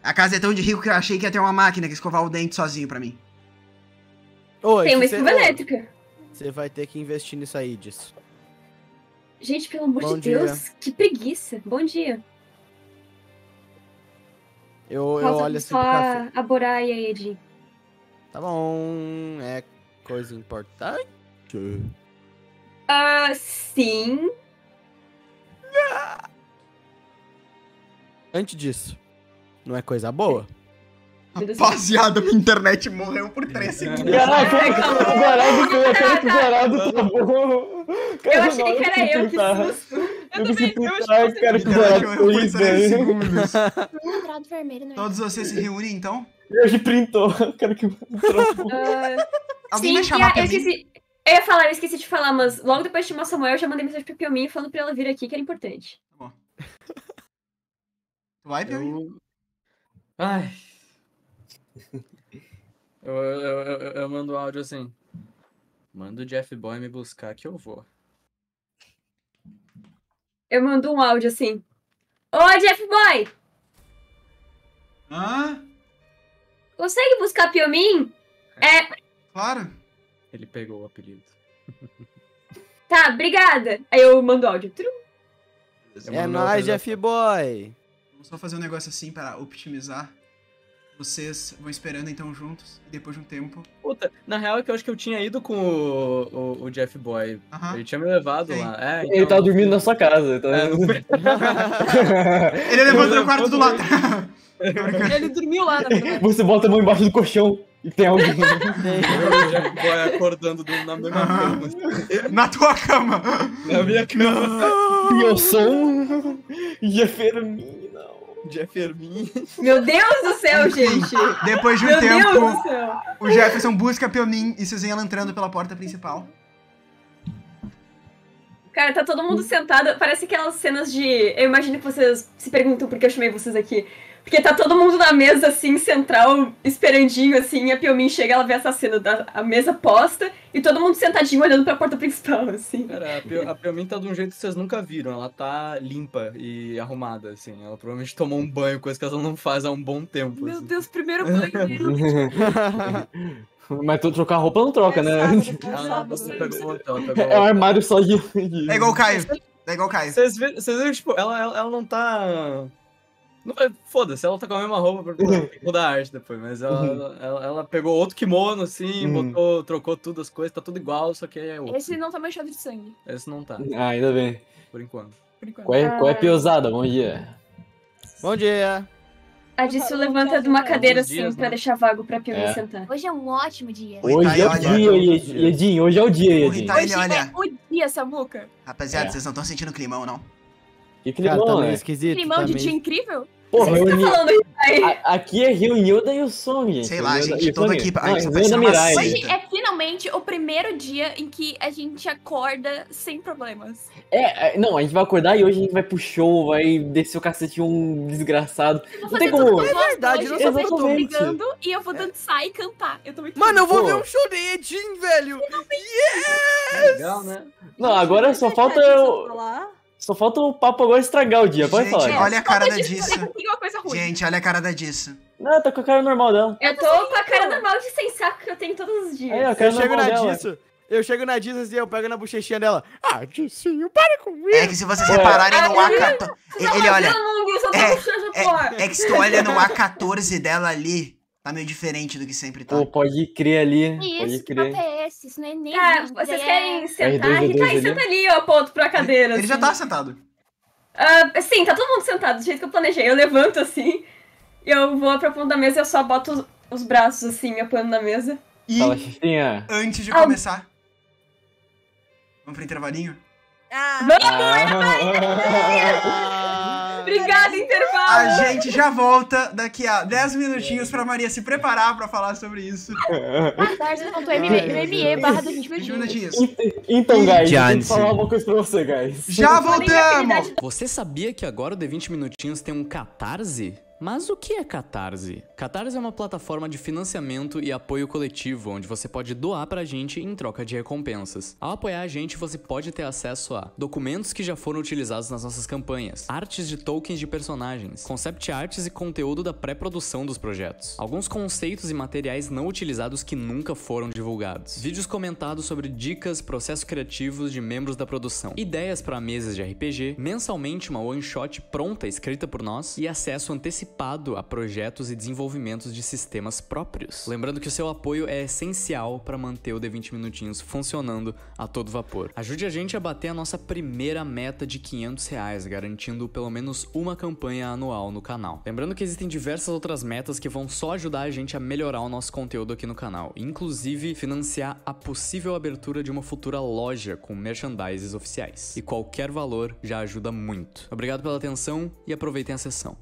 A casa é tão de rico que eu achei que ia ter uma máquina que escovar o dente sozinho pra mim. Oi, Tem uma escova elétrica. Você vai ter que investir nisso aí, disso. Gente, pelo amor Bom de dia. Deus, que preguiça. Bom dia. Eu, eu olho assim só pro café. a, e Edi. Tá bom, é coisa importante. Ah, sim. Antes disso, não é coisa boa? Rapaziada, minha internet morreu por 3 segundos. Caraca, o Zarado, eu quero que o Zarado tá bom. Eu achei que era eu, que susto. Eu twittar, cara, que morreu por foi 3 velho. segundos. Quadrado vermelho, né? Todos vocês se reúnem então? E hoje printou. Cara, que Ah, Alguém sim, vai chamar eu esqueci. Eu ia falar, eu esqueci de falar, mas logo depois de chamar o Samuel, eu já mandei mensagem pra Piomin falando pra ela vir aqui, que era importante. Tu vai, Piauí? Eu... Ai. Eu, eu, eu, eu- eu mando um áudio assim. Manda o Jeff Boy me buscar que eu vou. Eu mando um áudio assim. Ô, Jeff Boy! Hã? Consegue buscar Piomin? É, Claro. Ele pegou o apelido. tá, obrigada. Aí eu mando áudio. Trum. Eu É nóis, Jeff Boy. Vamos só fazer um negócio assim para optimizar. Vocês vão esperando então juntos. E depois de um tempo. Puta, na real é que eu acho que eu tinha ido com o, o, o Jeff Boy. Aham. Ele tinha me levado Sim. lá. É, Ele então- tá dormindo na sua casa, tá É, vendo? Ele levanta o quarto do lado. Ele dormiu lá, na verdade. Você bota a mão embaixo do colchão e tem alguém. Eu e o Jeff Boy acordando do- na mesma Aham. cama. Na tua cama. Na minha cama. E eu sou Jefermin, não. Jeff Hermin. Meu Deus do céu, gente! Depois de um Meu tempo, o Jefferson busca a Piomin e vocês veem ela entrando pela porta principal. Cara, tá todo mundo sentado. Parece aquelas cenas de. Eu imagino que vocês se perguntam por que eu chamei vocês aqui. Porque tá todo mundo na mesa, assim, central, esperandinho, assim, e a Piomin chega, ela vê essa cena da a mesa posta e todo mundo sentadinho olhando pra porta principal, assim. Cara, a Pio- a Piomin tá de um jeito que vocês nunca viram. Ela tá limpa e arrumada, assim. Ela provavelmente tomou um banho, coisa que ela não faz há um bom tempo. Meu assim. Deus, primeiro banho. Mas tu trocar roupa não troca, né? Pegou, ela pegou- É um armário só de. É igual o Caio. É igual o Caio. Vocês viram, vocês viram, tipo, ela, ela, ela não tá. Não- Foda-se, ela tá com a mesma roupa pra mudar a arte depois, mas ela, ela, ela pegou outro kimono, assim, Uhum. botou, trocou tudo as coisas, tá tudo igual, só que é outro. Esse não tá manchado de sangue. Esse não tá, Ah, ainda bem. por enquanto. Por enquanto. Qual é, qual é a piosada? Bom dia. Bom dia. A Dissu levanta de uma cadeira, Uns dias, assim, pra né? deixar vago pra Piomin É. sentar. Hoje é um ótimo dia. Hoje é o dia, Yedin. Yedin, hoje é o dia, O Yedin. Ritai, Hoje é o dia, Samuca. Rapaziada, É. vocês não estão sentindo climão, não? Que Cara, climão, tá meio né? esquisito. Climão tá de dia incrível? Porra, Você tá reuni... falando Ritai? A- Aqui é reunião da Yusong, gente. Sei lá, Reunião da- gente, Yusong. aqui- Não, a gente tá uma. Hoje é finalmente o primeiro dia em que a gente acorda sem problemas. É, é, não, a gente vai acordar e hoje a gente vai pro show, vai descer o cacete um desgraçado. Eu Não tem como. eu gosto verdade, hoje. não eu Exatamente. brigando e eu vou dançar e cantar. Eu tô muito Mano, eu vou Pô. ver um show de Edin, velho. Legal, né? Não, agora só falta o, Falar. Só falta o papo agora estragar o dia, pode Gente, falar. olha a cara da Disso. Gente, olha a cara da Disso. Não, tá com a cara normal dela. Eu tô com a cara normal de sem saco que eu tenho todos os dias. A Eu cara chego na dela. disso. Eu chego na Diz e eu pego na bochechinha dela. Ah, Dicinho, para com isso. É que se vocês repararem no A14. Ele olha. É, é, é que se tu olha no A14 dela ali, tá meio diferente do que sempre tá. Pô, pode crer ali. pode Isso, que crer. papo é esse? Isso não é nem. Cara, isso vocês daí querem sentar? R2D2 Rita, aí, ali. senta ali, eu aponto pra cadeira. Ele já assim. tá sentado. Ah, sim, tá todo mundo sentado, do jeito que eu planejei. Eu levanto assim, e eu vou pra ponta da mesa e eu só boto os, os braços assim, apoiando na mesa. E Fala, antes de Ah. começar. Vamos pro intervalinho? Ah, Ah, Obrigada, intervalo! A gente já volta daqui a 10 minutinhos pra Maria se preparar pra falar sobre isso. Catarse.me barra do 20 20 minutinhos. Então, guys, Jansen. falar uma coisa pra você, guys. Já voltamos! Você sabia que agora o D20 Minutinhos tem um Catarse? Mas o que é Catarse? Catarse é uma plataforma de financiamento e apoio coletivo, onde você pode doar pra gente em troca de recompensas. Ao apoiar a gente, você pode ter acesso a documentos que já foram utilizados nas nossas campanhas, artes de tokens de personagens, concept arts e conteúdo da pré-produção dos projetos, alguns conceitos e materiais não utilizados que nunca foram divulgados, vídeos comentados sobre dicas, processos criativos de membros da produção, ideias para mesas de RPG, mensalmente uma one shot pronta escrita por nós e acesso antecipado a projetos e desenvolvimentos de sistemas próprios. Lembrando que o seu apoio é essencial para manter o D20 Minutinhos funcionando a todo vapor. Ajude a gente a bater a nossa primeira meta de 500 reais, garantindo pelo menos uma campanha anual no canal. Lembrando que existem diversas outras metas que vão só ajudar a gente a melhorar o nosso conteúdo aqui no canal, inclusive financiar a possível abertura de uma futura loja com merchandises oficiais. E qualquer valor já ajuda muito. Obrigado pela atenção e aproveitem a sessão.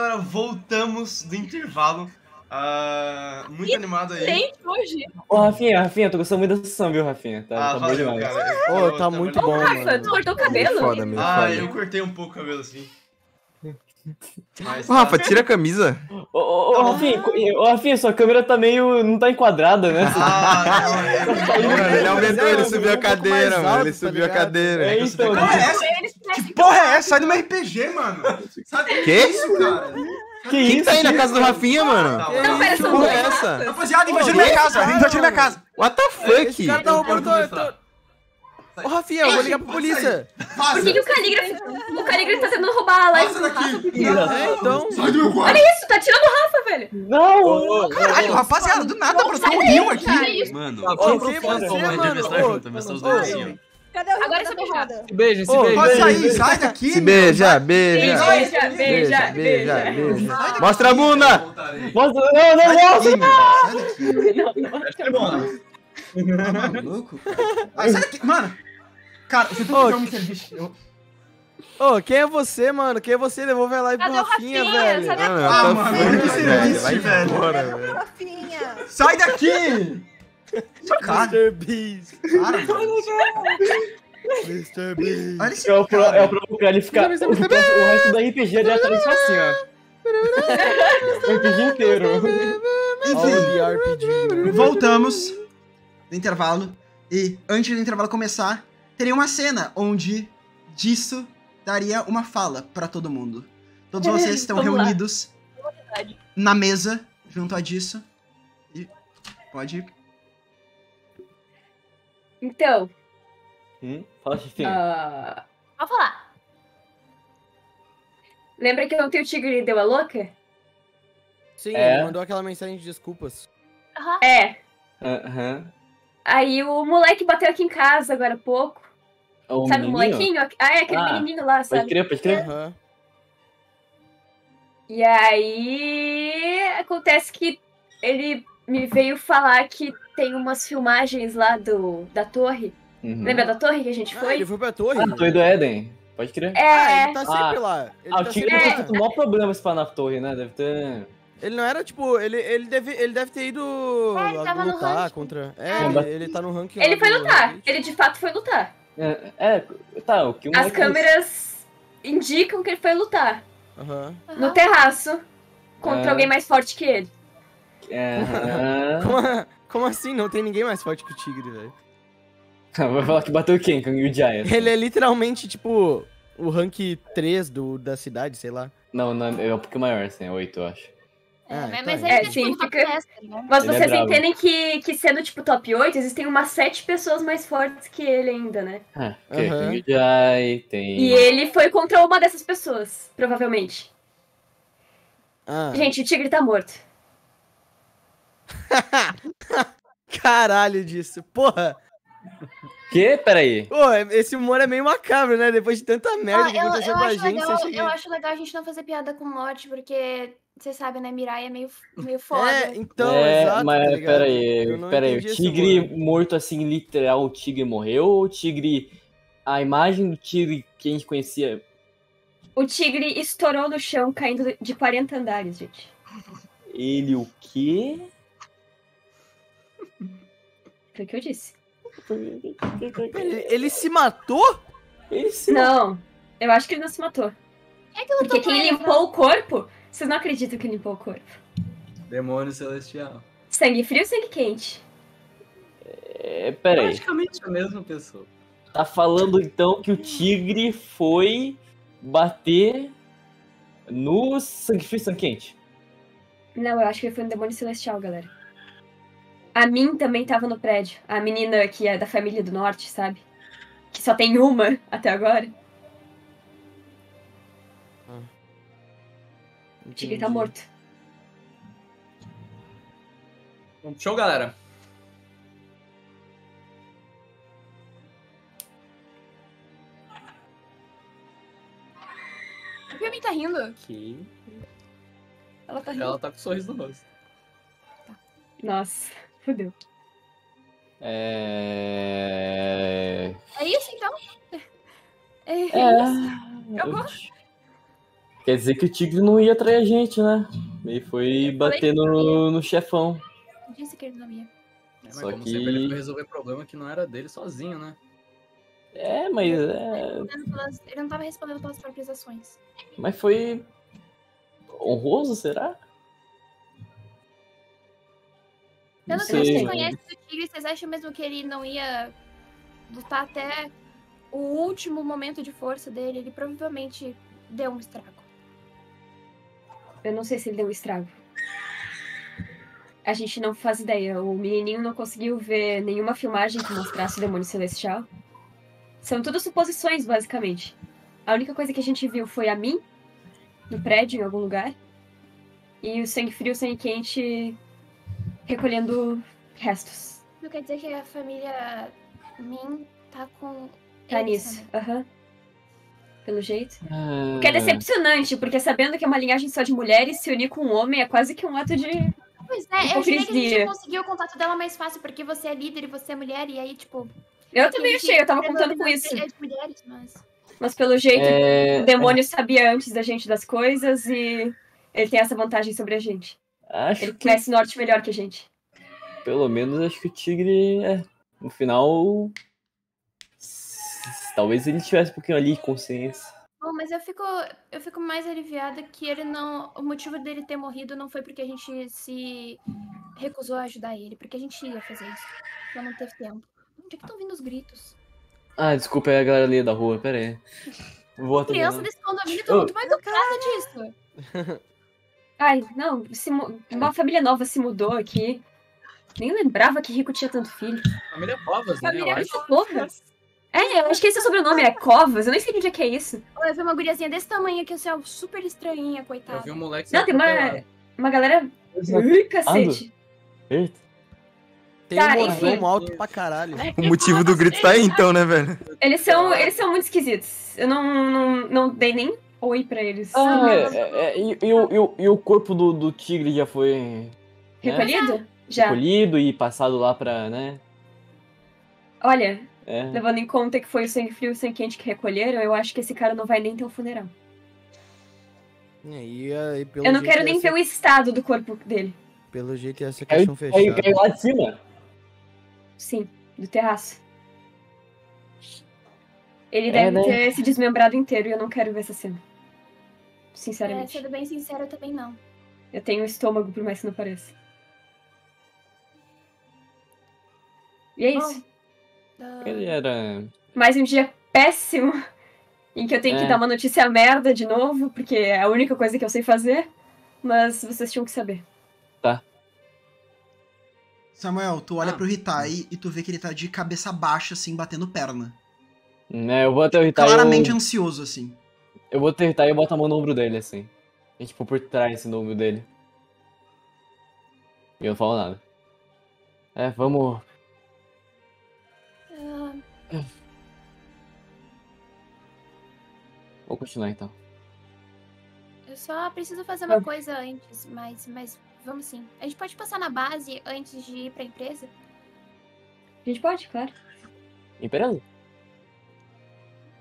Galera, voltamos do intervalo. Ah, muito animado aí. Tem hoje. Ô, Rafinha, Rafinha, eu tô gostando muito da sessão, viu, Rafinha? Tá, Ah, tá bom valeu, demais. cara. Ô, tá tava muito bom, Rafa, mano. tu cortou o cabelo? Foda. Ah, foda. eu cortei um pouco o cabelo assim. Mas, Ô, Rafa, tira a camisa. Ô, ô, ô, Rafinha, ô, Rafinha, sua câmera tá meio. não tá enquadrada, né? Ah, não, é. Mano, ele aumentou, é, ele subiu a mais cadeira, mano. alto, Ele tá subiu a ligado? cadeira. É, então. Porra, é essa? Que porra é essa? Sai do meu RPG, mano. Sabe o Que? isso, cara? Que Quem isso? tá aí na casa do Rafinha, mano? Tá, Não, pera, Que são porra é essa? Rapaziada, invadiram minha casa. Invadiram minha casa. What the Esse fuck? cara tá roubando. Ô, Rafinha, eu vou ligar pra polícia. Por que, que o Calígrafo. O Calígrafo tá tentando roubar a live do Rafa? É, então. Sai do meu quarto. Isso, tá tirando o Rafa, velho. Não! Caralho, rapaziada, do nada brotou um rio aqui. Mano, tipo, você, mano? os dois assim. Cadê o Agora essa essa porrada? Se beijem, se. Pode sair, sai daqui. Se beija, beija. Beija, beija, beija, beija, beija. beija. Mostra a bunda! Mostra, não, não, mostra! Sai daqui. Não, não. É bom, né? Tá maluco? cara? Ai, sai daqui. Mano. Cara, você tem que um serviço. Eu- Ô, quem é você, mano? Quem é você? Devolve a live pro Rafinha, Rafinha? velho. Ah, tá mano, que serviço, Vai velho. embora, velho. Rafinha! Sai daqui! Cara, Mr. Beast. cara. Mr. Beast. Olha esse É o, pro, cara. é o pro cara ele ficar. O, o resto da RPG é diretamente assim, ó. O RPG inteiro. The RPG. Voltamos do intervalo. E antes do intervalo começar, teria uma cena onde disso daria uma fala pra todo mundo. Todos vocês estão Vamos lá. reunidos na mesa junto a disso. E pode. Então, Hum? Fala, chefinha. ah, Pode falar. lembra que ontem o Tigre deu a louca? Sim, É. ele mandou aquela mensagem de desculpas. Aham. É. Aham. Aí o moleque bateu aqui em casa agora há pouco. O sabe o menininho? molequinho? Ah, é aquele Ah, menininho lá, Pode sabe? crer, pode crer. Aham. E aí acontece que ele me veio falar que tem umas filmagens lá do da torre. Uhum. Lembra da torre que a gente Ah, foi? ele foi pra torre? Ah, Torre do Éden. Pode crer. Ah, É, ele tá sempre Ah. lá. Ele Ah, o tá Tigre sempre deve É. ter tido maior problema pra na torre, né? Deve ter. Ele não era, tipo, ele, ele, deve, ele deve ter ido É, ele lá tava no lutar ranking. contra... É, É. ele, ele tá no ranking ele foi lutar. Ele de fato foi lutar. É, é, tá, o que o As câmeras indicam que ele foi lutar Aham. no terraço contra É. alguém mais forte que ele. É. Como, como assim? Não tem ninguém mais forte que o Tigre, velho. Vai falar que bateu quem? Com o Giant. Ele é literalmente, tipo, o rank 3 do, da cidade, sei lá. Não, não, é um pouquinho maior, assim, é 8, eu acho. É, Ah, mas- então mas é. É, tá, tipo, sim, fica- 10, tá ligado? Mas Ele é vocês brabo. entendem que, que sendo tipo top 8, existem umas 7 pessoas mais fortes que ele ainda, né? Ah, ok. Aham. Tem o Jai, tem. E ele foi contra uma dessas pessoas, provavelmente. Ah, Gente, o tigre tá morto. caralho disso. Porra. Que? Peraí. Pô, esse humor é meio macabro, né? Depois de tanta merda Ah, que eu, aconteceu eu com a acho gente, legal, eu acho legal a gente não fazer piada com morte, porque você sabe, né? Mirai é meio, meio foda. É, então, é, exato, mas tá peraí, peraí. O tigre morto assim, literal, o tigre morreu? Ou o tigre. A imagem do tigre que a gente conhecia. O tigre estourou no chão, caindo de 40 andares, gente. Ele o quê? Foi o que eu disse. Ele, ele se matou? Ele se Não, eu acho que ele não se matou. É que eu Porque quem ele, limpou o corpo, vocês não acreditam que limpou o corpo. Demônio celestial. Sangue frio ou sangue quente? É, peraí. Praticamente a mesma pessoa. Tá falando então que o tigre foi bater no sangue frio e sangue quente. Não, eu acho que ele foi um demônio celestial, galera. A Min também tava no prédio. A menina que é da família do norte, sabe? Que só tem uma até agora. O tigre tá Entendi. morto. Show, galera. Por que a mim tá rindo? Aqui. Ela tá rindo. Ela tá com um sorriso no rosto. Nossa, fodeu. É. É isso, então? É, É. Eu O ti- Quer dizer que o tigre não ia atrair a gente, né? Ele foi bater no, no chefão. Eu disse que ele não ia. É, mas Só como que- sempre, ele foi resolver problema que não era dele sozinho, né? É, mas é. Ele não tava respondendo pelas próprias ações. Mas foi. honroso, será? Pelo Não que vocês sei. conhecem o Tigre, vocês acham mesmo que ele não ia lutar até o último momento de força dele? Ele provavelmente deu um estrago. Eu não sei se ele deu um estrago. A gente não faz ideia. O menininho não conseguiu ver nenhuma filmagem que mostrasse o demônio celestial. São tudo suposições, basicamente. A única coisa que a gente viu foi a mim, no prédio, em algum lugar. E o sangue frio, o sangue quente, recolhendo restos. Não quer dizer que a família Min tá com. Tá nisso. Aham. Pelo jeito. Ah, O que é decepcionante, porque sabendo que é uma linhagem só de mulheres, se unir com um homem é quase que um ato de. Pois é, eu jurei que a gente conseguiu o contato dela mais fácil, porque você é líder e você é mulher, e aí, tipo. Eu também achei, eu tava contando com isso. de mulheres, mas. Mas pelo jeito, É, o demônio sabia antes da gente das coisas e ele tem essa vantagem sobre a gente. Acho Ele que conhece norte melhor que a gente. pelo menos acho que o tigre é. No final. Talvez ele tivesse um pouquinho ali de consciência. Bom, mas eu fico, eu fico mais aliviada que ele não. O motivo dele ter morrido não foi porque a gente se recusou a ajudar ele, porque a gente ia fazer isso. Só não teve tempo. Onde é que estão vindo os gritos? Ah, desculpa, é a galera ali da rua, pera aí. Vou Criança ela. desse condomínio tá Ô. muito mais ocupada disso. Ai, não, uma família nova se mudou aqui. Nem lembrava que Rico tinha tanto filho. Família Covas, né? Eu Família acho. É, eu acho que esse é o sobrenome, é Covas. Eu nem sei de onde é que é isso. Eu vi uma guriazinha desse tamanho aqui, assim, ó, super estranhinha, Eu coitada. vi um moleque Não, tem uma, uma galera. Ui, cacete. Eita. Tem Tá, um enfim. mordomo alto pra caralho. O motivo do grito tá aí então, né, velho? Eles são, eles são muito esquisitos. Eu não, não, não dei nem oi pra eles. Ah, é, é, é, e, e o- e o- e o corpo do, do tigre já foi Recolhido? Já. recolhido e passado lá pra, né? Olha, É. levando em conta que foi o sangue frio e o sangue quente que recolheram, eu acho que esse cara não vai nem ter um funeral. É, e aí, pelo eu não quero nem ver o estado do corpo dele. Pelo jeito ia ser Caiu, caixão caiu, fechado. caiu lá de cima. Sim, do terraço. Ele É, deve né? ter se desmembrado inteiro e eu não quero ver essa cena. É, Sinceramente. sendo bem sincera, eu também não. Eu tenho estômago, por mais que não pareça. E é isso. Ah, Ele era. Mais um dia péssimo em que eu tenho que É. dar uma notícia merda de novo, porque é a única coisa que eu sei fazer. Mas vocês tinham que saber. Samuel, tu olha Ah. pro Hitai e tu vê que ele tá de cabeça baixa, assim, batendo perna. Né, eu vou até o Ritai. Claramente Eu, ansioso, assim. eu vou até o Ritai e boto a mão no ombro dele, assim. E, tipo, por trás assim, do ombro dele. E eu não falo nada. É, vamos. Vou continuar então. eu só preciso fazer uma Ah. coisa antes, mas, mas vamos sim. A gente pode passar na base antes de ir pra empresa? A gente pode, claro. Empresa?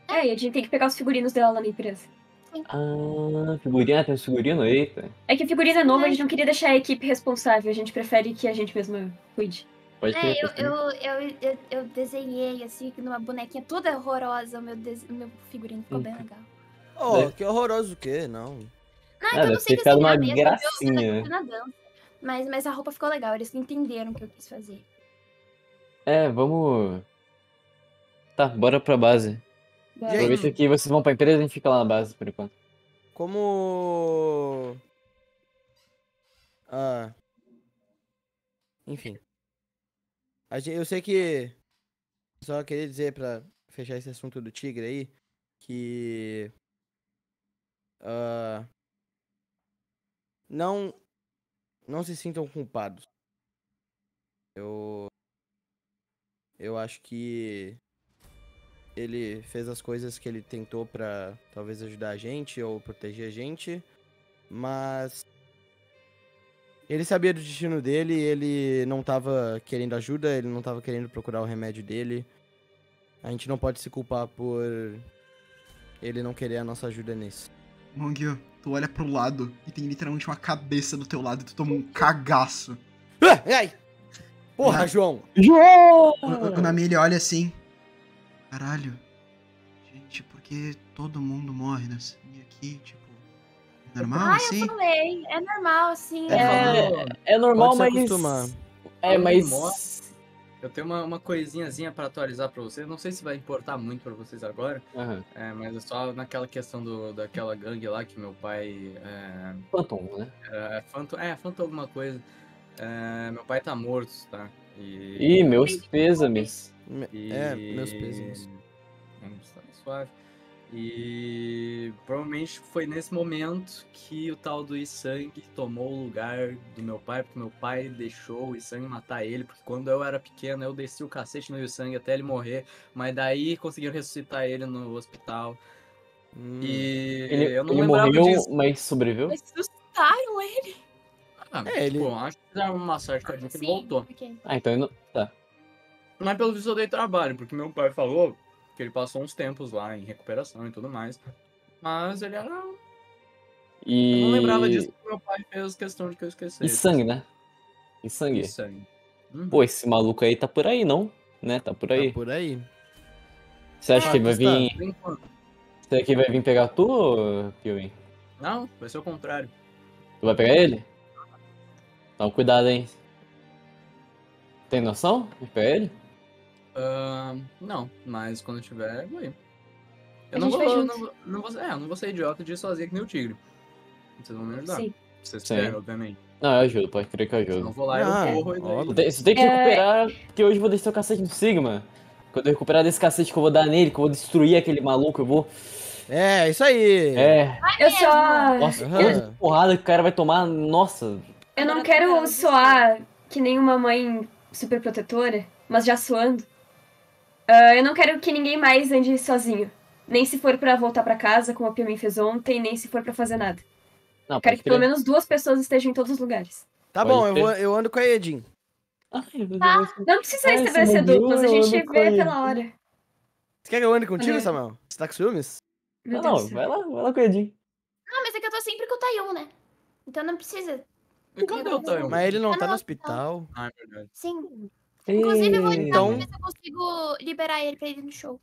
É, e a gente tem que pegar os figurinos dela lá na empresa. Ah, figurino, tem um figurino? Eita. É que a figurina é nova, a gente não queria deixar a equipe responsável. A gente prefere que a gente mesma cuide. Pode É, eu, eu, eu, eu, eu desenhei, assim, numa bonequinha toda horrorosa. O meu, des- meu figurino ficou bem Hum. legal. Oh, Deve- que horroroso o quê? Não. Não, Ah, é que eu deve não sei ficado uma desenhar mesmo, eu gracinha. você na- dança. Mas, mas a roupa ficou legal, eles entenderam o que eu quis fazer. É, vamos. Tá, bora pra base. Bora. Gente. Aproveita que vocês vão pra empresa e a gente fica lá na base por enquanto. Como. Ah. Enfim. Eu sei que. Só queria dizer pra fechar esse assunto do tigre aí. Que. ah, não. Não se sintam culpados. Eu. Eu acho que. Ele fez as coisas que ele tentou pra talvez ajudar a gente ou proteger a gente, mas ele sabia do destino dele, ele não tava querendo ajuda, ele não tava querendo procurar o remédio dele. A gente não pode se culpar por ele não querer a nossa ajuda nisso. Mongyu, tu olha pro lado e tem literalmente uma cabeça do teu lado e tu toma um cagaço. Ai, ai. Porra, Ah. João. João! O, o, o Nami, ele olha assim. Caralho. Gente, por que todo mundo morre nessa linha aqui? Tipo, normal Ah, assim? eu falei. É normal, assim. É, é normal, Pode se mas. acostumar. É, mas. Eu tenho uma, uma coisinhazinha pra atualizar pra vocês. Não sei se vai importar muito pra vocês agora, Aham. é, mas é só naquela questão do, daquela gangue lá que meu pai. É, Phantom, né? é, Phantom, é, Phantom alguma coisa. É, meu pai tá morto, tá? E, Ih, meus pêsames. Me- e- É, meus pêsames. Vamos tá suave. E provavelmente foi nesse momento que o tal do Isang tomou o lugar do meu pai, porque meu pai deixou o Isang matar ele, porque quando eu era pequeno eu desci o cacete no Isang até ele morrer, mas daí conseguiram ressuscitar ele no hospital. Hum. E Ele, eu não ele morreu, disso. mas sobreviveu? Mas assustaram ele. Ah, É, ele- tipo, acho que fizeram uma sorte com a gente, ele Sim, voltou. ok. Ah, então ele não. Tá. Mas pelo visto eu dei trabalho, porque meu pai falou que ele passou uns tempos lá em recuperação e tudo mais. Mas ele era. Eu E. não lembrava disso porque meu pai fez questão de que eu esquecesse. E sangue, né? E sangue. E sangue. Hum. Pô, esse maluco aí tá por aí, não? Né? Tá por aí. Tá por aí. Você acha Ah, que ele vai está. vir. Que ele vai vir pegar tu, ô, Piuin? Não, vai ser o contrário. Tu vai pegar ele? Toma cuidado, hein? Tem noção de pegar ele? Ahn, não, mas quando eu tiver, eu vou ir. Eu não vou, eu não, vou- não vou, é, eu não vou ser idiota de ir sozinho que nem o tigre. Vocês vão me ajudar. Sim. Vocês Sim. querem, obviamente. Não, eu ajudo, pode crer que eu Se eu não ajudo. vou lá, Ah, eu corro e daí... Você tem que É. recuperar, porque hoje eu vou descer o cacete do Sigma. Quando eu recuperar desse cacete que eu vou dar nele, que eu vou destruir aquele maluco, eu vou. É, isso aí. É. Eu só. Nossa, que porrada que o cara vai tomar. Nossa. Eu não quero soar que nem uma mãe super protetora, mas já suando. Ah, eu não quero que ninguém mais ande sozinho. Nem se for pra voltar pra casa, como a Piamin fez ontem, nem se for pra fazer nada. Não, Quero que pelo menos duas pessoas estejam em todos os lugares. Tá Pode bom, eu, eu ando com a Edin. Deus. Não precisa Ah, estabelecer duplas, a eu gente vê pela hora. Você quer que eu ande contigo, Uhum. Samuel? Você tá com ciúmes? Meu Não, Deus não, vai lá, vai lá com o Edinho. Não, mas é que eu tô sempre com o Tayun, né? Então não precisa. Cadê o Tayo? Mas ele não Ah, tá no não, hospital. Ah, é verdade. Sim. Inclusive, eu vou Então- pra ver se eu consigo liberar ele pra ir no show.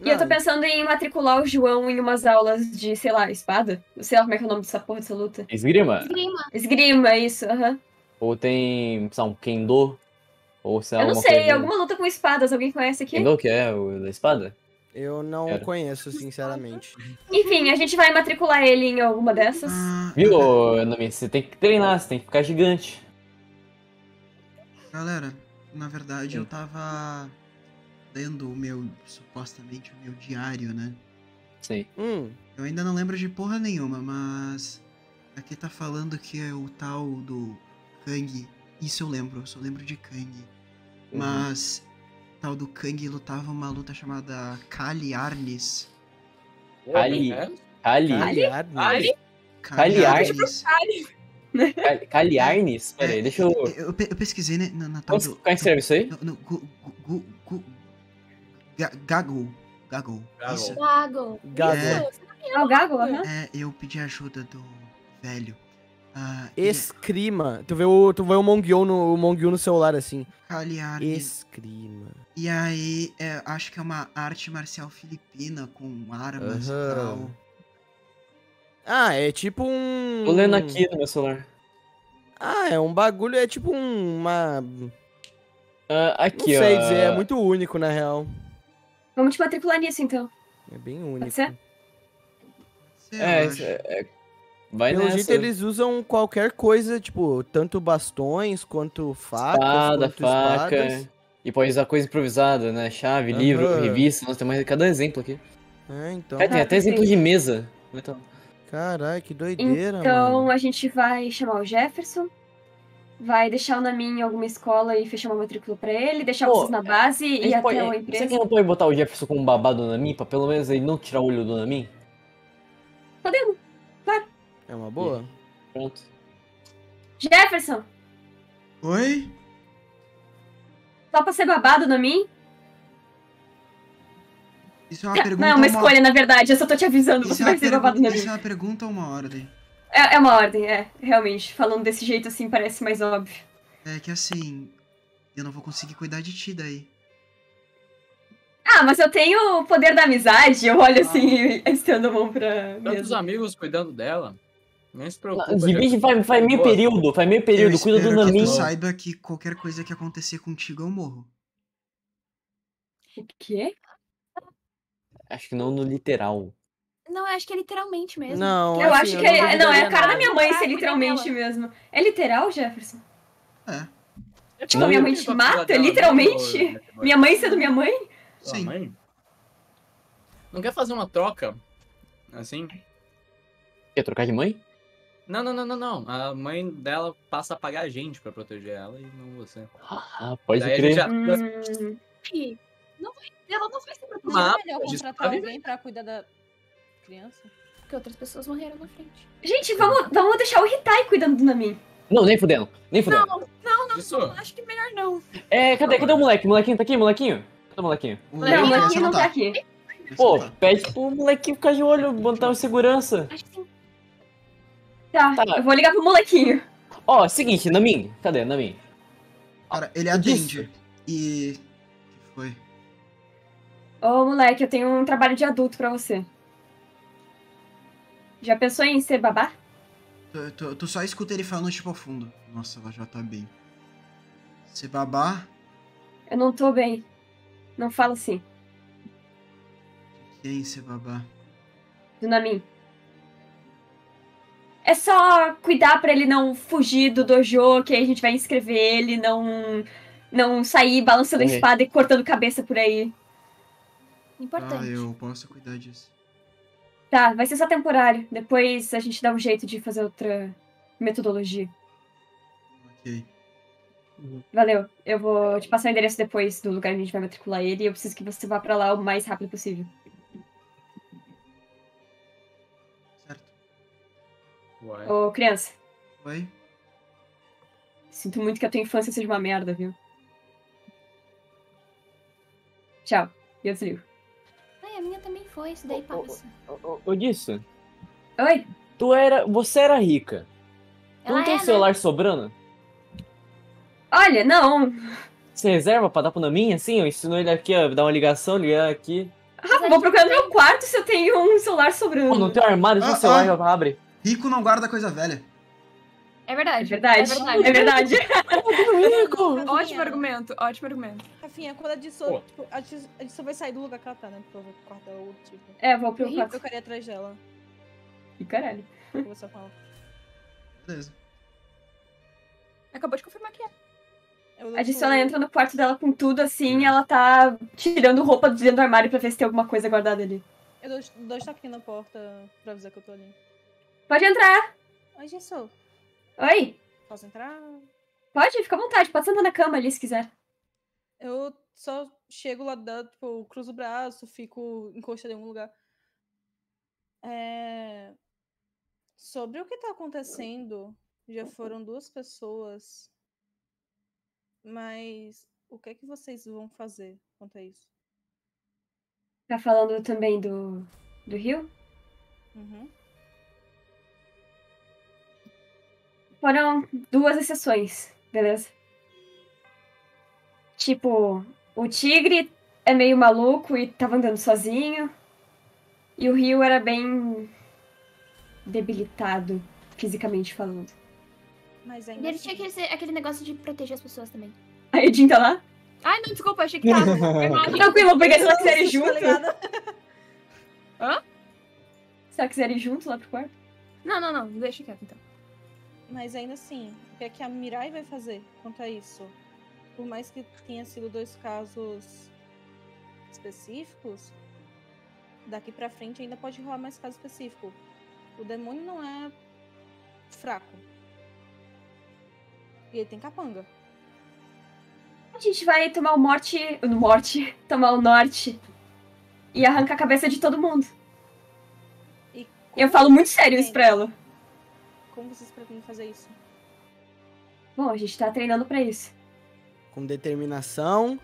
E eu tô Não, pensando em matricular o João em umas aulas de, sei lá, espada. Eu sei lá como é que é o nome dessa porra dessa luta. Esgrima? Esgrima. Esgrima, isso, aham. Ou tem, sei lá, um Kendo? Ou sei lá, Eu não sei, coisa- alguma luta com espadas, alguém conhece aqui? Kendo que é o da espada? Eu não Era. conheço, sinceramente. Enfim, a gente vai matricular ele em alguma dessas. Viu, Nami? Você tem que treinar, você tem que ficar gigante. Galera, na verdade Sim. eu tava lendo o meu, supostamente, o meu diário, né? Sim. Hum, Eu ainda não lembro de porra nenhuma, mas aqui tá falando que é o tal do Kang. Isso eu lembro, eu só lembro de Kang. Uhum. Mas o tal do Kang lutava uma luta chamada Kali Arnis. Kali. É? Kali. aliado. Ali? Kali Arnis. Kali- Kaliarnes? Pera aí, É, deixa eu. Eu, pe- eu pesquisei, né? Na, na tal Como do. como é que escreve isso aí? No, no, gu, gu, gu, gu, ga- Gaggle. Gaggle. Gaggle. Isso. Gago. Gago. É. Ah, o Gago, aham. É, eu pedi ajuda do velho. E- Escrima. Tu vê o, tu vê o Mongyo no, o no celular, assim. Kali Arnis. Escrima. E aí, é, acho que é uma arte marcial filipina com armas e tal. Ah, é tipo um... Tô lendo aqui no meu celular. Ah, é um bagulho, é tipo um- uma... Não aqui, sei ó. dizer, é muito único, na real. Vamos te matricular nisso, então. É bem único. ser? Sei, É, é, é- Vai Pelo nessa. jeito, eles usam qualquer coisa, tipo, tanto bastões, quanto facas, Espada, quanto faca. espadas. E pode usar coisa improvisada, né? Chave, Aham. livro, revista. Nossa, tem mais cada exemplo aqui. É, então... Cara, tem Ah, até exemplo perfeito. de mesa. Então, Caralho, que doideira, Então mano. a gente vai chamar o Jefferson, vai deixar o Namin em alguma escola e fechar uma matrícula pra ele, deixar Pô, vocês na base e ir pode, até uma Você empresa. que não pode botar o Jefferson como babado do Namin, pra pelo menos ele não tirar o olho do Namin? Podemos. É uma boa? Pronto. Jefferson, Oi? só pra ser babado na mim? Isso é uma pergunta Não é uma escolha, na verdade. Eu só tô te avisando, Isso você é vai ser babado na Isso é minha. uma pergunta ou uma ordem? É, é uma ordem, é. Realmente. Falando desse jeito assim parece mais óbvio. É que assim, eu não vou conseguir cuidar de ti daí. Ah, mas eu tenho o poder da amizade. Eu olho assim, estendo a mão pra Tantos amigos cuidando dela. Nem se preocupa. Divide faz, faz meio período, faz meio período, eu cuida do Namin. tu saiba que qualquer coisa que acontecer contigo eu morro. O quê? Acho que não no literal. Não, eu acho que é literalmente mesmo. Não, Eu assim, acho que não é. Não, é a cara da minha mãe ser literalmente mesmo. É literal, Jefferson? É. Tipo, a minha mãe te mata? Literalmente? Minha mãe sendo minha mãe? Sua Sim. mãe? Não quer fazer uma troca? Assim? Quer trocar de mãe? Não, não, não, não, não. A mãe dela passa a pagar a gente pra proteger ela e não você. Ah, pode Daí a crer. gente já- Hum, Não vai, ela não vai ser protegida. Não é melhor contratar estar alguém pra cuidar da criança? Porque outras pessoas morreram na frente. Gente, vamos, vamos deixar o Hitai cuidando do Namin. Não, nem fudendo. Nem fudendo. Não, não, não, Isso. acho que melhor não. É, cadê, cadê o moleque? O molequinho tá aqui, molequinho? Cadê o molequinho? O Não, o Namin não tá tá. aqui. Pô, tá. pede pro molequinho ficar de olho, botar em segurança. Acho que sim. Tá, Tá. eu vou ligar pro molequinho. Ó, seguinte, Namin. Cadê, Namin? Cara, ele disse. atende. E. O que foi? Ô, moleque, eu tenho um trabalho de adulto pra você. Já pensou em ser babá? Tu, tu- tu só escuta ele falando tipo ao fundo. Nossa, ela já tá bem. Se babá, Eu não tô bem. Não fala assim. quem se babá? Do Namin. É só cuidar pra ele não fugir do dojo, que aí a gente vai inscrever ele, não não sair balançando a espada e cortando cabeça por aí. Importante. Ah, eu posso cuidar disso. Tá, vai ser só temporário. Depois a gente dá um jeito de fazer outra metodologia. Ok. Valeu. Eu vou te passar o endereço depois do lugar onde a gente vai matricular ele e eu preciso que você vá pra lá o mais rápido possível. Certo. Ô, criança, Oi? sinto muito que a tua infância seja uma merda, viu? Tchau. E eu desligo. A minha também foi, isso daí passa. Ô, disso. Oi? Tu era. Você era rica. Tu Ela não tem é, né? celular sobrando? Olha, não. Você reserva pra dar pro Namin, assim? Eu ensino ele aqui, ó, dar uma ligação, ligar aqui. Rafa, vou procurar no meu quarto se eu tenho um celular sobrando. Pô, não tem um armário, Ah, o celular ah. já abre. Rico não guarda coisa velha. É É verdade. verdade. É É verdade. Ótimo argumento, ótimo argumento. Rafinha, quando a Pô. Dissou, tipo, a Dissou vai sair do lugar que ela tá, né? Porque o quarto é o tipo. É, vou pro Eu quarto. ficaria atrás dela. Ih, caralho. Com ela. Beleza. Acabou de confirmar que é. Eu A entra no quarto dela com tudo assim e ela tá tirando roupa de dentro do armário pra ver se tem alguma coisa guardada ali. Eu dou dois toquinhos na porta pra avisar que eu tô ali. Pode entrar. Oi, Gessou. Oi. Posso entrar? Pode, fica à vontade. Pode sentar na cama ali se quiser. Eu só chego lá dentro, tipo, cruzo o braço, fico encostado em algum lugar. É... Sobre o que tá acontecendo, já foram duas pessoas. Mas o que é que vocês vão fazer quanto a isso? Tá falando também do, do Rio? Uhum. Foram duas exceções, beleza? Tipo, o tigre é meio maluco e tava andando sozinho. E o Rio era bem debilitado, fisicamente falando. Mas E ainda ele tinha assim, aquele, aquele negócio de proteger as pessoas também. A Edin tá lá? Ai, não, desculpa, achei que tava. Tranquilo, vou pegar se ela quiser ir tá junto. ligado? Se ela quiser ir junto lá pro quarto. Não, não, não, deixa quieto então. Mas ainda assim, o que é que a Mirai vai fazer quanto a isso? Por mais que tenha sido dois casos específicos, daqui pra frente ainda pode rolar mais caso específico. O demônio não é fraco. E ele tem capanga. A gente vai tomar o morte. O morte. Tomar o norte. E arrancar a cabeça de todo mundo. Eu falo muito sério isso pra ela. Como vocês pretendem fazer isso? Bom, a gente tá treinando pra isso. Com determinação,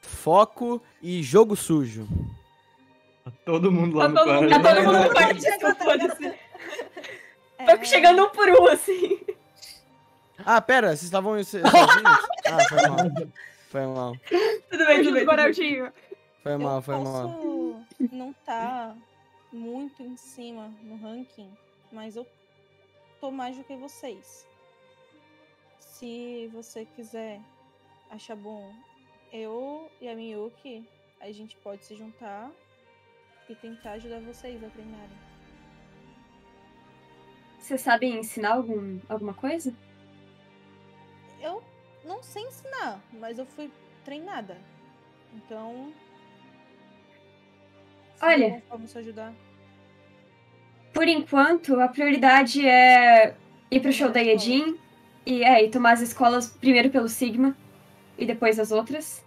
foco e jogo sujo. Todo mundo lá Tá no todo, quarto. tá todo mundo no quarto, tipo, foda-se. É, Vai chegando um por um, assim. Ah, pera, vocês estavam sozinhos? Ah, foi mal. Foi mal. Tudo bem, tudo bem. o Baraldinho. Foi mal, foi mal. não tá muito em cima no ranking, mas eu tô mais do que vocês. Se você quiser achar bom, eu e a Miyuki, a gente pode se juntar e tentar ajudar vocês a treinarem. Vocês sabem ensinar algum, alguma coisa? Eu não sei ensinar, mas eu fui treinada. Então. Olha. Vamos se ajudar. Por enquanto, a prioridade é ir pro show da. Yedin e, é, e tomar as escolas primeiro pelo Sigma e depois as outras.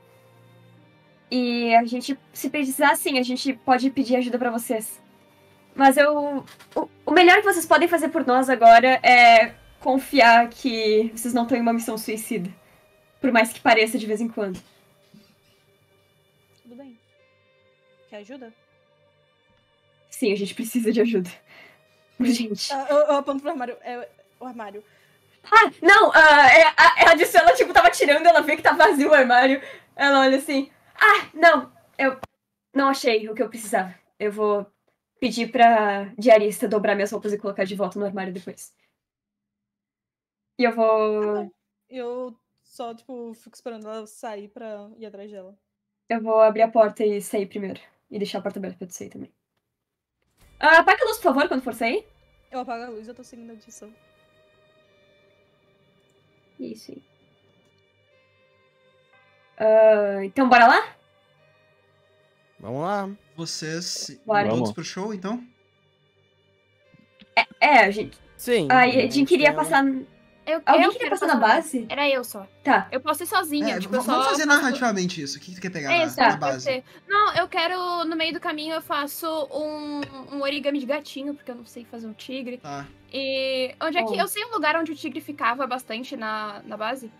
E a gente, se precisar, sim, a gente pode pedir ajuda pra vocês. Mas eu. O, o melhor que vocês podem fazer por nós agora é confiar que vocês não estão em uma missão suicida. Por mais que pareça de vez em quando. Tudo bem. Quer ajuda? Sim, a gente precisa de ajuda. Urgente. Ah, eu, eu aponto pro armário. É o armário. Ah, não, ah, é, a- ela disse, ela tipo tava tirando, ela vê que tá vazio o armário. Ela olha assim, ah, não, eu não achei o que eu precisava. Eu vou pedir pra diarista dobrar minhas roupas e colocar de volta no armário depois. E eu vou. Eu só, tipo, fico esperando ela sair pra ir atrás dela. Eu vou abrir a porta e sair primeiro. E deixar a porta aberta pra tu sair também. Ah, apaga a luz, por favor, quando for sair. Eu apago a luz, eu tô seguindo a direção. Isso aí. Ah, então bora lá? Vamos lá. Vocês Bora. todos Vamos. pro show, então? É, a gente. Sim. A Edin queria passar. Eu, Alguém eu queria passar na base? Era eu só. Tá. Eu posso ir sozinha. É, tipo, vamos só fazer narrativamente isso. O que tu quer pegar É, na, na tá, pode base? Não, eu quero, no meio do caminho, eu faço um, um origami de gatinho, porque eu não sei fazer um tigre. Tá. E onde é que. Oh. Eu sei um lugar onde o tigre ficava bastante na, na base?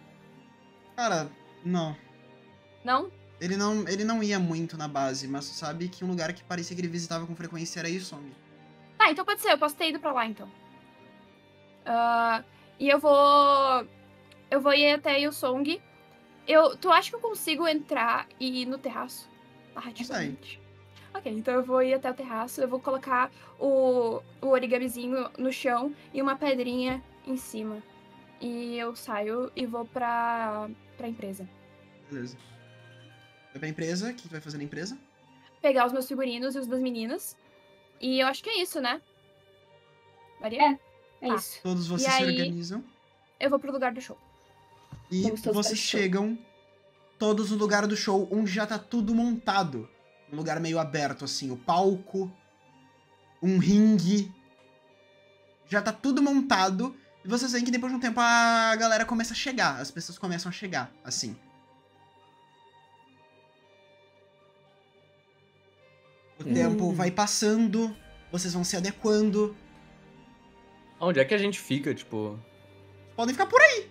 Cara, não. Não? Ele não, ele não ia muito na base, mas tu sabe que um lugar que parecia que ele visitava com frequência era Isong. Tá, então pode ser, eu posso ter ido pra lá então. Ah, e eu vou. Eu vou ir até Yusong. Eu, tu acha que eu consigo entrar e ir no terraço? Narrativamente. Ok, então eu vou ir até o terraço, eu vou colocar o, o origamizinho no chão e uma pedrinha em cima. E eu saio e vou pra, pra empresa. Beleza. Vai pra empresa, o que tu vai fazer na empresa? Pegar os meus figurinos e os das meninas. E eu acho que é isso, né? Maria? É Tá. isso. Todos vocês E se aí- organizam Eu vou pro lugar do show. e Vamos todos para o vocês chegam todos no lugar do show, onde já tá tudo montado. Um lugar meio aberto, assim, o palco, um ringue. Já tá tudo montado. E vocês veem que depois de um tempo a galera começa a chegar. As pessoas começam a chegar, assim. O Hum. tempo vai passando, vocês vão se adequando. Onde é que a gente fica, tipo? Podem ficar por aí.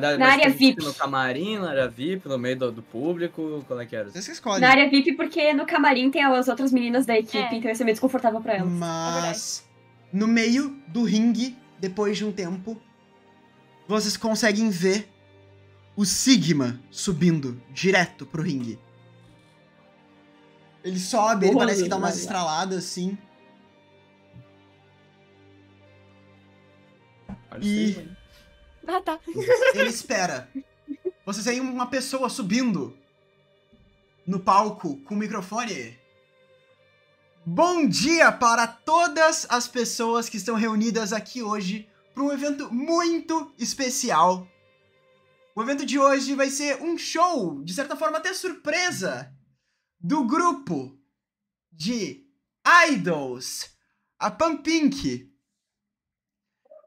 Dar, Na área VIP. No camarim, na área VIP, no meio do, do público, qual é que era? Vocês que escolhem. Na área VIP, porque no camarim tem as outras meninas da equipe, É. então ia ser meio desconfortável pra elas. Mas no meio do ringue, depois de um tempo, vocês conseguem ver o Sigma subindo direto pro ringue. Ele sobe, ele Olha, parece que dá umas olha. estraladas assim. E-. Ah, tá. Ele espera. Vocês veem uma pessoa subindo no palco com o microfone. Bom dia para todas as pessoas que estão reunidas aqui hoje para um evento muito especial. O evento de hoje vai ser um show, de certa forma até surpresa, do grupo de idols, a Pampink.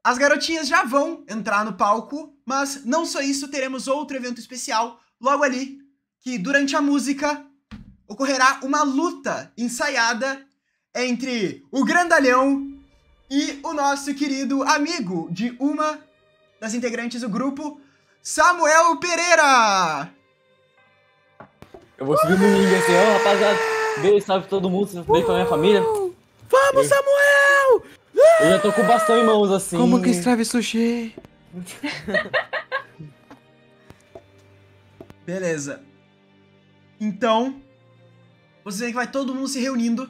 As garotinhas já vão entrar no palco, mas não só isso, teremos outro evento especial logo ali, que durante a música ocorrerá uma luta ensaiada entre o Grandalhão e o nosso querido amigo de uma das integrantes do grupo, Samuel Pereira! Eu vou subir no ringue assim, ó, rapaziada. Beijo, salve todo mundo, beijo pra minha família. Vamos, Samuel! Eu já tô com o bastão em mãos, assim. Como que escreve sushi? Beleza. Então, você vê que vai todo mundo se reunindo.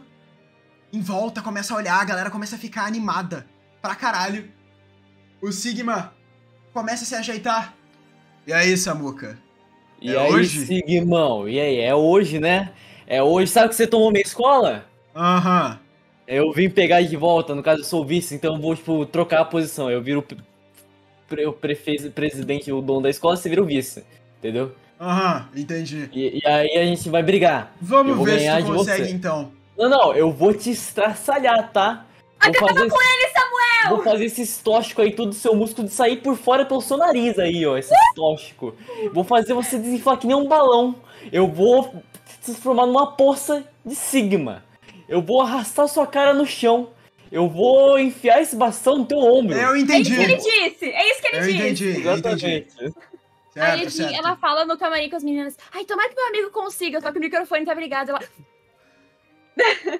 Em volta, começa a olhar, a galera começa a ficar animada. Pra caralho. O Sigma começa a se ajeitar. E aí, Samuca? E É aí, hoje? Sigmão? E aí, é hoje, né? É hoje. Sabe que você tomou minha escola? Aham. Eu vim pegar de volta, no caso eu sou o vice, então eu vou, tipo, trocar a posição. Eu viro o, pre- presidente, o dono da escola, você vira o vice. Entendeu? Aham, entendi. E, e aí a gente vai brigar. Vamos ver se tu consegue você. então. Não, não, eu vou te estraçalhar, tá? Vou fazer com ele, Samuel! Vou fazer esse tóxico aí, todo o seu músculo de sair por fora pelo seu nariz aí, ó, esse tóxico. Vou fazer você desinflar que nem um balão. Eu vou se transformar numa poça de Sigma. Eu vou arrastar sua cara no chão. Eu vou enfiar esse bastão no teu ombro. Eu É isso entendi. que ele disse! É isso que ele Eu disse! entendi, eu entendi. Exatamente. Aí a Certo, certo. ela fala no camarim com as meninas. Ai, tomara que meu amigo consiga. Só que o microfone tá brigado. Ela,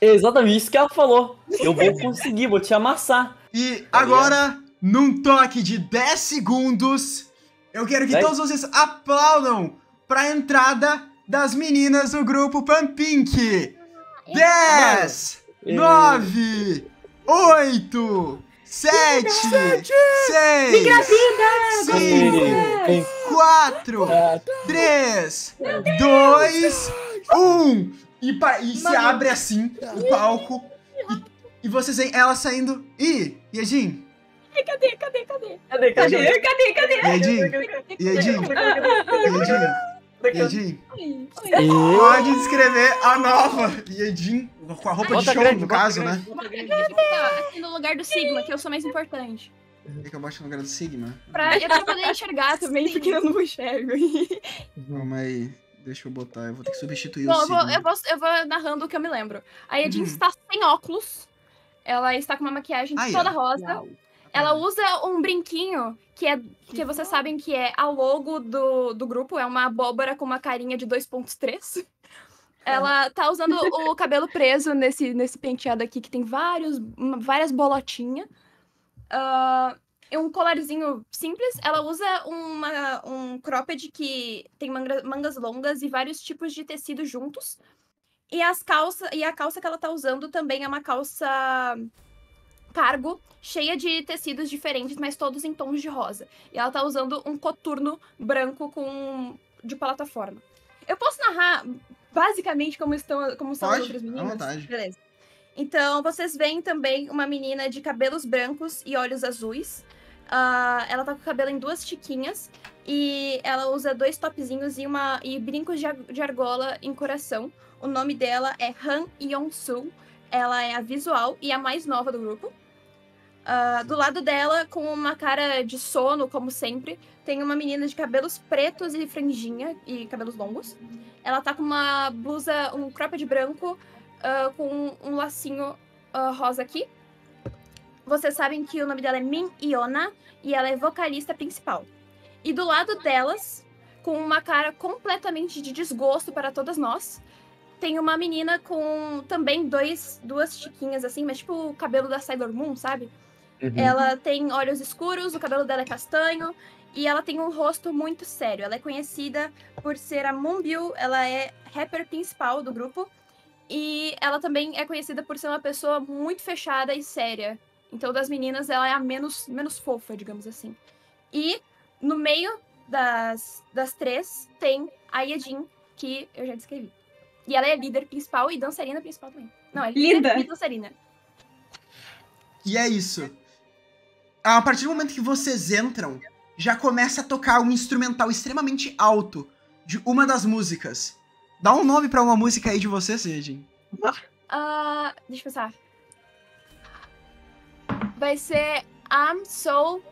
Exatamente isso que ela falou. Eu vou conseguir, vou te amassar. E agora, num toque de 10 segundos, eu quero que Dez? todos vocês aplaudam pra entrada das meninas do grupo Pampink. 10, É. 9, 8, 7, 6, Confere. 5, 4, 3, 2, 1. E, pa- e se abre assim o palco. E, e vocês veem ela saindo. Ih, Yejin, cadê, cadê, cadê? Cadê, Cadê? Cadê? Cadê? Yejin, Yejin, Yejin, Yejin. Pode descrever a nova Yejin, com a roupa de Bota show, grande, no bota caso, né? Tá, assim, no lugar do Sigma, que eu sou mais importante. É que eu boto no lugar do Sigma. Pra, eu pra poder enxergar também, porque eu não enxergo. Calma aí, deixa eu botar, eu vou ter que substituir Bom, o eu vou, Sigma. eu, vou, eu vou narrando o que eu me lembro. A Edin Uhum. está sem óculos. Ela está com uma maquiagem toda ó. rosa. Ela usa um brinquinho que é que vocês sabem que é a logo do, do grupo, é uma abóbora com uma carinha de 2.3. Ela tá usando o cabelo preso nesse, nesse penteado aqui que tem vários, várias bolotinhas. Ah, e um colarzinho simples. Ela usa uma, um cropped que tem manga- mangas longas e vários tipos de tecido juntos. E as calças e a calça que ela tá usando também é uma calça cargo, cheia de tecidos diferentes, mas todos em tons de rosa. E ela tá usando um coturno branco com de plataforma. Eu posso narrar basicamente como estão como são as Pode, outras à meninas? vontade. Beleza. Então, vocês veem também uma menina de cabelos brancos e olhos azuis. Ah, ela tá com o cabelo em duas tiquinhas. E ela usa dois topzinhos e, uma, e brincos de, de argola em coração. O nome dela é Han Yeon-soo. Ela é a visual e a mais nova do grupo. Ah, do lado dela, com uma cara de sono, como sempre, tem uma menina de cabelos pretos e franjinha e cabelos longos. Ela tá com uma blusa, um cropped branco ah, com um lacinho ah, rosa aqui. Vocês sabem que o nome dela é Min Iona e ela é vocalista principal. E do lado delas, com uma cara completamente de desgosto para todas nós, tem uma menina com também dois, duas chiquinhas assim, mas tipo o cabelo da Sailor Moon, sabe? Uhum. Ela tem olhos escuros, o cabelo dela é castanho e ela tem um rosto muito sério. Ela é conhecida por ser a Moonbyul, ela é rapper principal do grupo e ela também é conhecida por ser uma pessoa muito fechada e séria. Então, das meninas, ela é a menos, menos fofa, digamos assim. E no meio das, das três tem a Yejin, que eu já descrevi. E ela é líder principal e dançarina principal também. Não, é líder Linda. e dançarina. E é isso. A partir do momento que vocês entram, já começa a tocar um instrumental extremamente alto de uma das músicas. Dá um nome pra uma música aí de vocês, Yejin. Ah, deixa eu pensar. Vai ser I'm So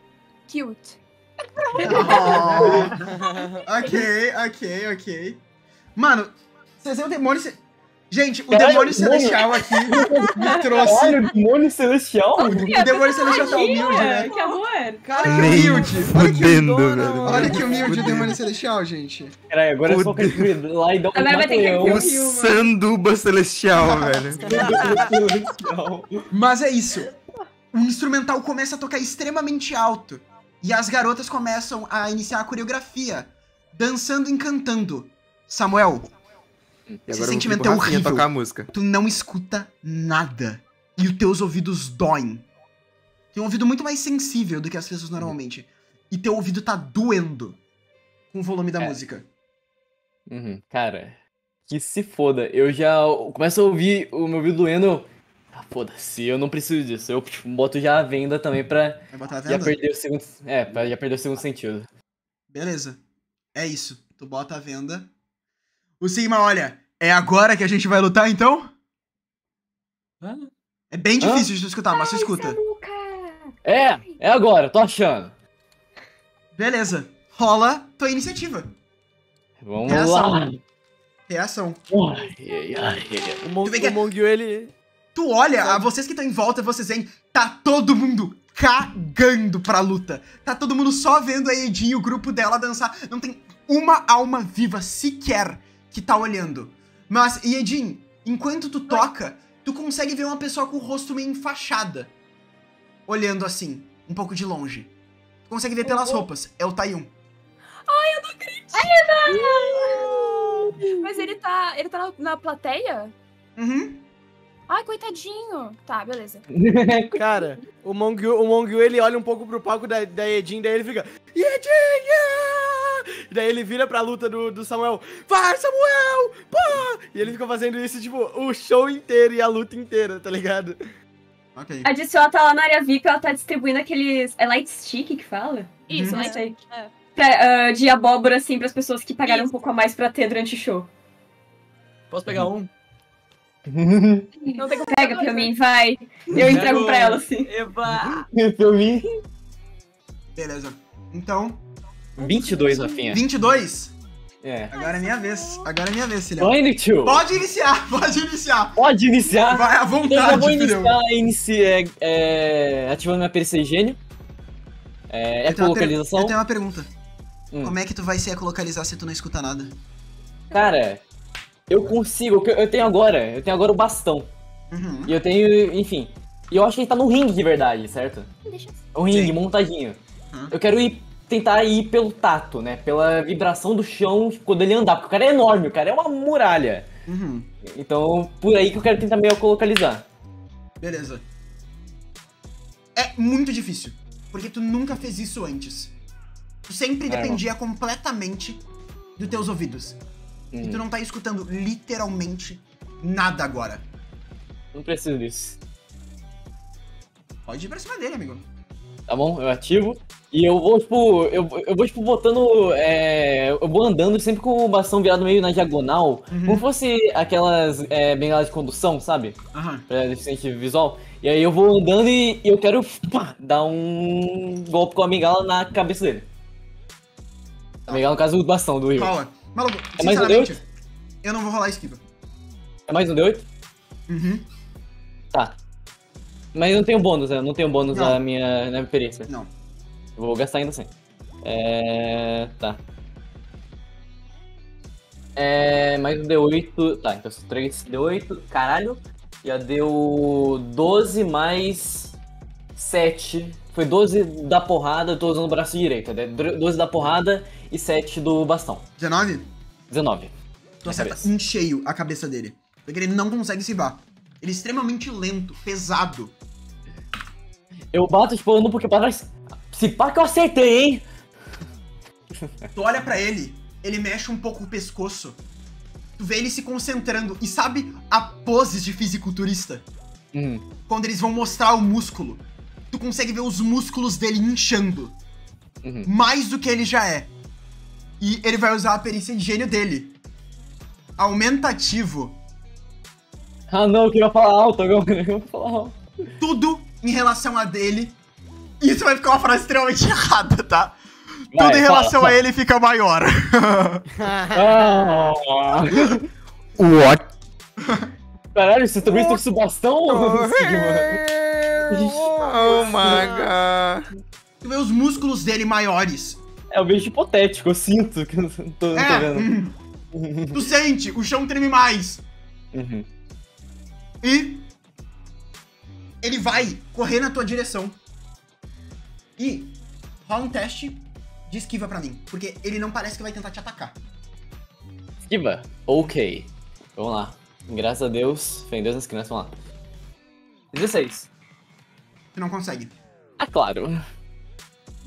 Cute. ok, ok, ok. Mano, veem o demônio. se- Gente, o Caralho, demônio celestial aqui me trouxe. Olha, o demônio celestial. O demônio celestial tá humilde, né? É, que amor. Cara, Que humilde. Olha que, mano. olha que humilde o demônio celestial, gente. Caralho, agora é só Puta. quero ir lá e dar um Agora vai ter que O sanduba celestial, velho. Mas é isso. O instrumental começa a tocar extremamente alto. E as garotas começam a iniciar a coreografia, dançando e cantando. Samuel, E Esse sentimento é horrível. tocar a música. tu não escuta nada. E os teus ouvidos doem. Tem um ouvido muito mais sensível do que as pessoas normalmente. E teu ouvido tá doendo com o volume da É. música. Uhum, cara, que se foda. Eu já começo a ouvir o meu ouvido doendo. eu, Ah, foda-se, eu não preciso disso. Eu tipo, boto já a venda também pra Vai botar a já venda? perder o segundo. É, pra já perder o segundo sentido. Beleza. É isso. Tu bota a venda. O Sigma, olha, é agora que a gente vai lutar então? Hã? É bem Hã? difícil de tu escutar, mas tu escuta. É, é agora, tô achando. Beleza. Rola tua iniciativa. Vamos Reação. lá. Reação. Ai, ai, ai. O, Mon que é- o Mongyu, ele... Tu olha, a vocês que estão em volta, vocês veem, tá todo mundo cagando pra luta. Tá todo mundo só vendo a Edin e o grupo dela dançar. Não tem uma alma viva sequer que tá olhando. Mas, e Edin, enquanto tu toca, tu consegue ver uma pessoa com o rosto meio enfaixada. Olhando assim, um pouco de longe. Tu consegue ver pelas roupas. É o Tayun. Mas ele tá. Ele tá na, na plateia? Uhum. Ai, coitadinho. Tá, beleza. Cara, o Mongyu, o Mongyu, ele olha um pouco pro palco da, da Edin, daí ele fica... Edin! yeah!" E daí ele vira pra luta do, do Samuel. Vai, Samuel! Pá! E ele fica fazendo isso, tipo, o show inteiro e a luta inteira, tá ligado? Ok. A Diciol tá lá na área VIP, ela tá distribuindo aqueles. É light stick que fala? Isso, Não né? sei. É. Pra, ah, de abóbora, assim, pras pessoas que pagaram Isso. um pouco a mais pra ter durante o show. Posso pegar um? Não tem como Pega pra mim, vai. Eu entrego pra ela, assim. Eba! Pra mim, Beleza. Então, 22, Rafinha. 22. É. Agora é minha vez. Agora é minha vez, Silhão. Vai. Pode iniciar, pode iniciar. Pode iniciar. Vai à Então eu vontade, vou filhão. iniciar inici é, é, ativando minha perícia gênio. É, Eu per- ecolocalização. Eu tenho uma pergunta. Hum. Como é que tu vai se ecolocalizar se tu não escuta nada? Cara, eu consigo. o que Eu tenho agora. Eu tenho agora o bastão. Uhum. E eu tenho, enfim. E eu acho que ele tá no ringue de verdade, certo? Deixa. O ringue Sim. montadinho. Uhum. Eu quero ir tentar ir pelo tato, né? Pela vibração do chão quando ele andar. Porque o cara é enorme, o cara é uma muralha. Uhum. Então, por aí que eu quero tentar me ecolocalizar. Beleza. É muito difícil. Porque tu nunca fez isso antes. Tu sempre É, dependia completamente dos teus ouvidos. E tu não tá escutando literalmente nada agora. não preciso disso. Pode ir pra cima dele, amigo. Tá bom? Eu ativo. E eu vou, tipo, eu, eu vou, tipo, botando. é, eu vou andando sempre com o bastão virado meio na diagonal. Uhum. Como fosse aquelas é, bengalas de condução, sabe? Aham. Pra deficiente visual. E aí eu vou andando e eu quero pá, dar um golpe com a bengala na cabeça dele. A bengala, no caso, o bastão do Rio. Rola. Maluco, É mais um sinceramente, eu não vou rolar esquiva. É mais um D8? Uhum. Tá. Mas eu não tenho bônus, né? Eu não tenho bônus Não. na minha, na minha perícia. Não. Eu vou gastar ainda assim. É. Tá. É. Mais um D8. Tá, então são 3 D8. Caralho. Já deu 12 mais 7. Foi 12 da porrada, eu tô usando o braço direito, né? 12 da porrada e 7 do bastão. 19? 19. Tu acerta cabeça. em cheio a cabeça dele. Porque ele não consegue esquivar. Ele é extremamente lento, pesado. Eu bato explorando porque trás. Se pá que eu acertei, hein? Tu olha pra ele, ele mexe um pouco o pescoço. Tu vê ele se concentrando. E sabe a pose de fisiculturista? Hum. Quando eles vão mostrar o músculo. Tu consegue ver os músculos dele inchando. Uhum. Mais do que ele já é. E ele vai usar a perícia de gênio dele. Aumentativo. Ah não, eu queria falar alto agora. Eu queria falar alto. Tudo em relação a dele. Isso vai ficar uma frase extremamente errada, tá? Vai, Tudo em relação fala. a ele fica maior. Ah. What? Caralho, você também trouxe o bastão? Oh my god. Tu vê os músculos dele maiores. É o beijo hipotético, eu sinto que eu não tô, não tô É, vendo. hum, tu sente, o chão treme mais. Uhum. E ele vai correr na tua direção. E rola um teste de esquiva pra mim, porque ele não parece que vai tentar te atacar. Esquiva. Ok. Vamos lá. Graças a Deus. Fé em Deus nas crianças, vamos lá. 16. Tu não consegue. Ah, claro.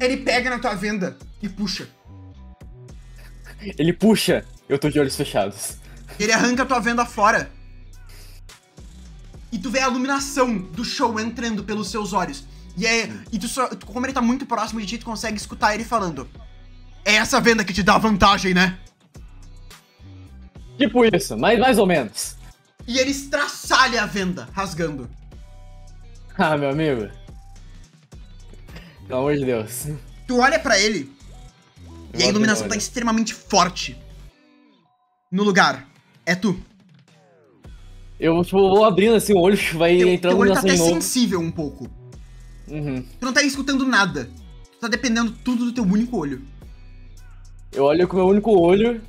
Ele pega na tua venda e puxa. Ele puxa. Eu tô de olhos fechados. Ele arranca a tua venda fora. E tu vê a iluminação do show entrando pelos seus olhos. E é. E tu só. Como ele tá muito próximo de ti, tu consegue escutar ele falando. É essa venda que te dá vantagem, né? Tipo isso, mas mais ou menos. E ele estraçalha a venda, rasgando. Ah, meu amigo. Pelo amor de Deus. Tu olha pra ele e a iluminação tá extremamente forte. No lugar. É tu. Eu, tipo, vou abrindo assim o olho, vai Teu, entrando teu olho tá até novo. sensível um pouco. Uhum. Tu não tá escutando nada. Tu tá dependendo tudo do teu único olho. Eu olho com o meu único olho.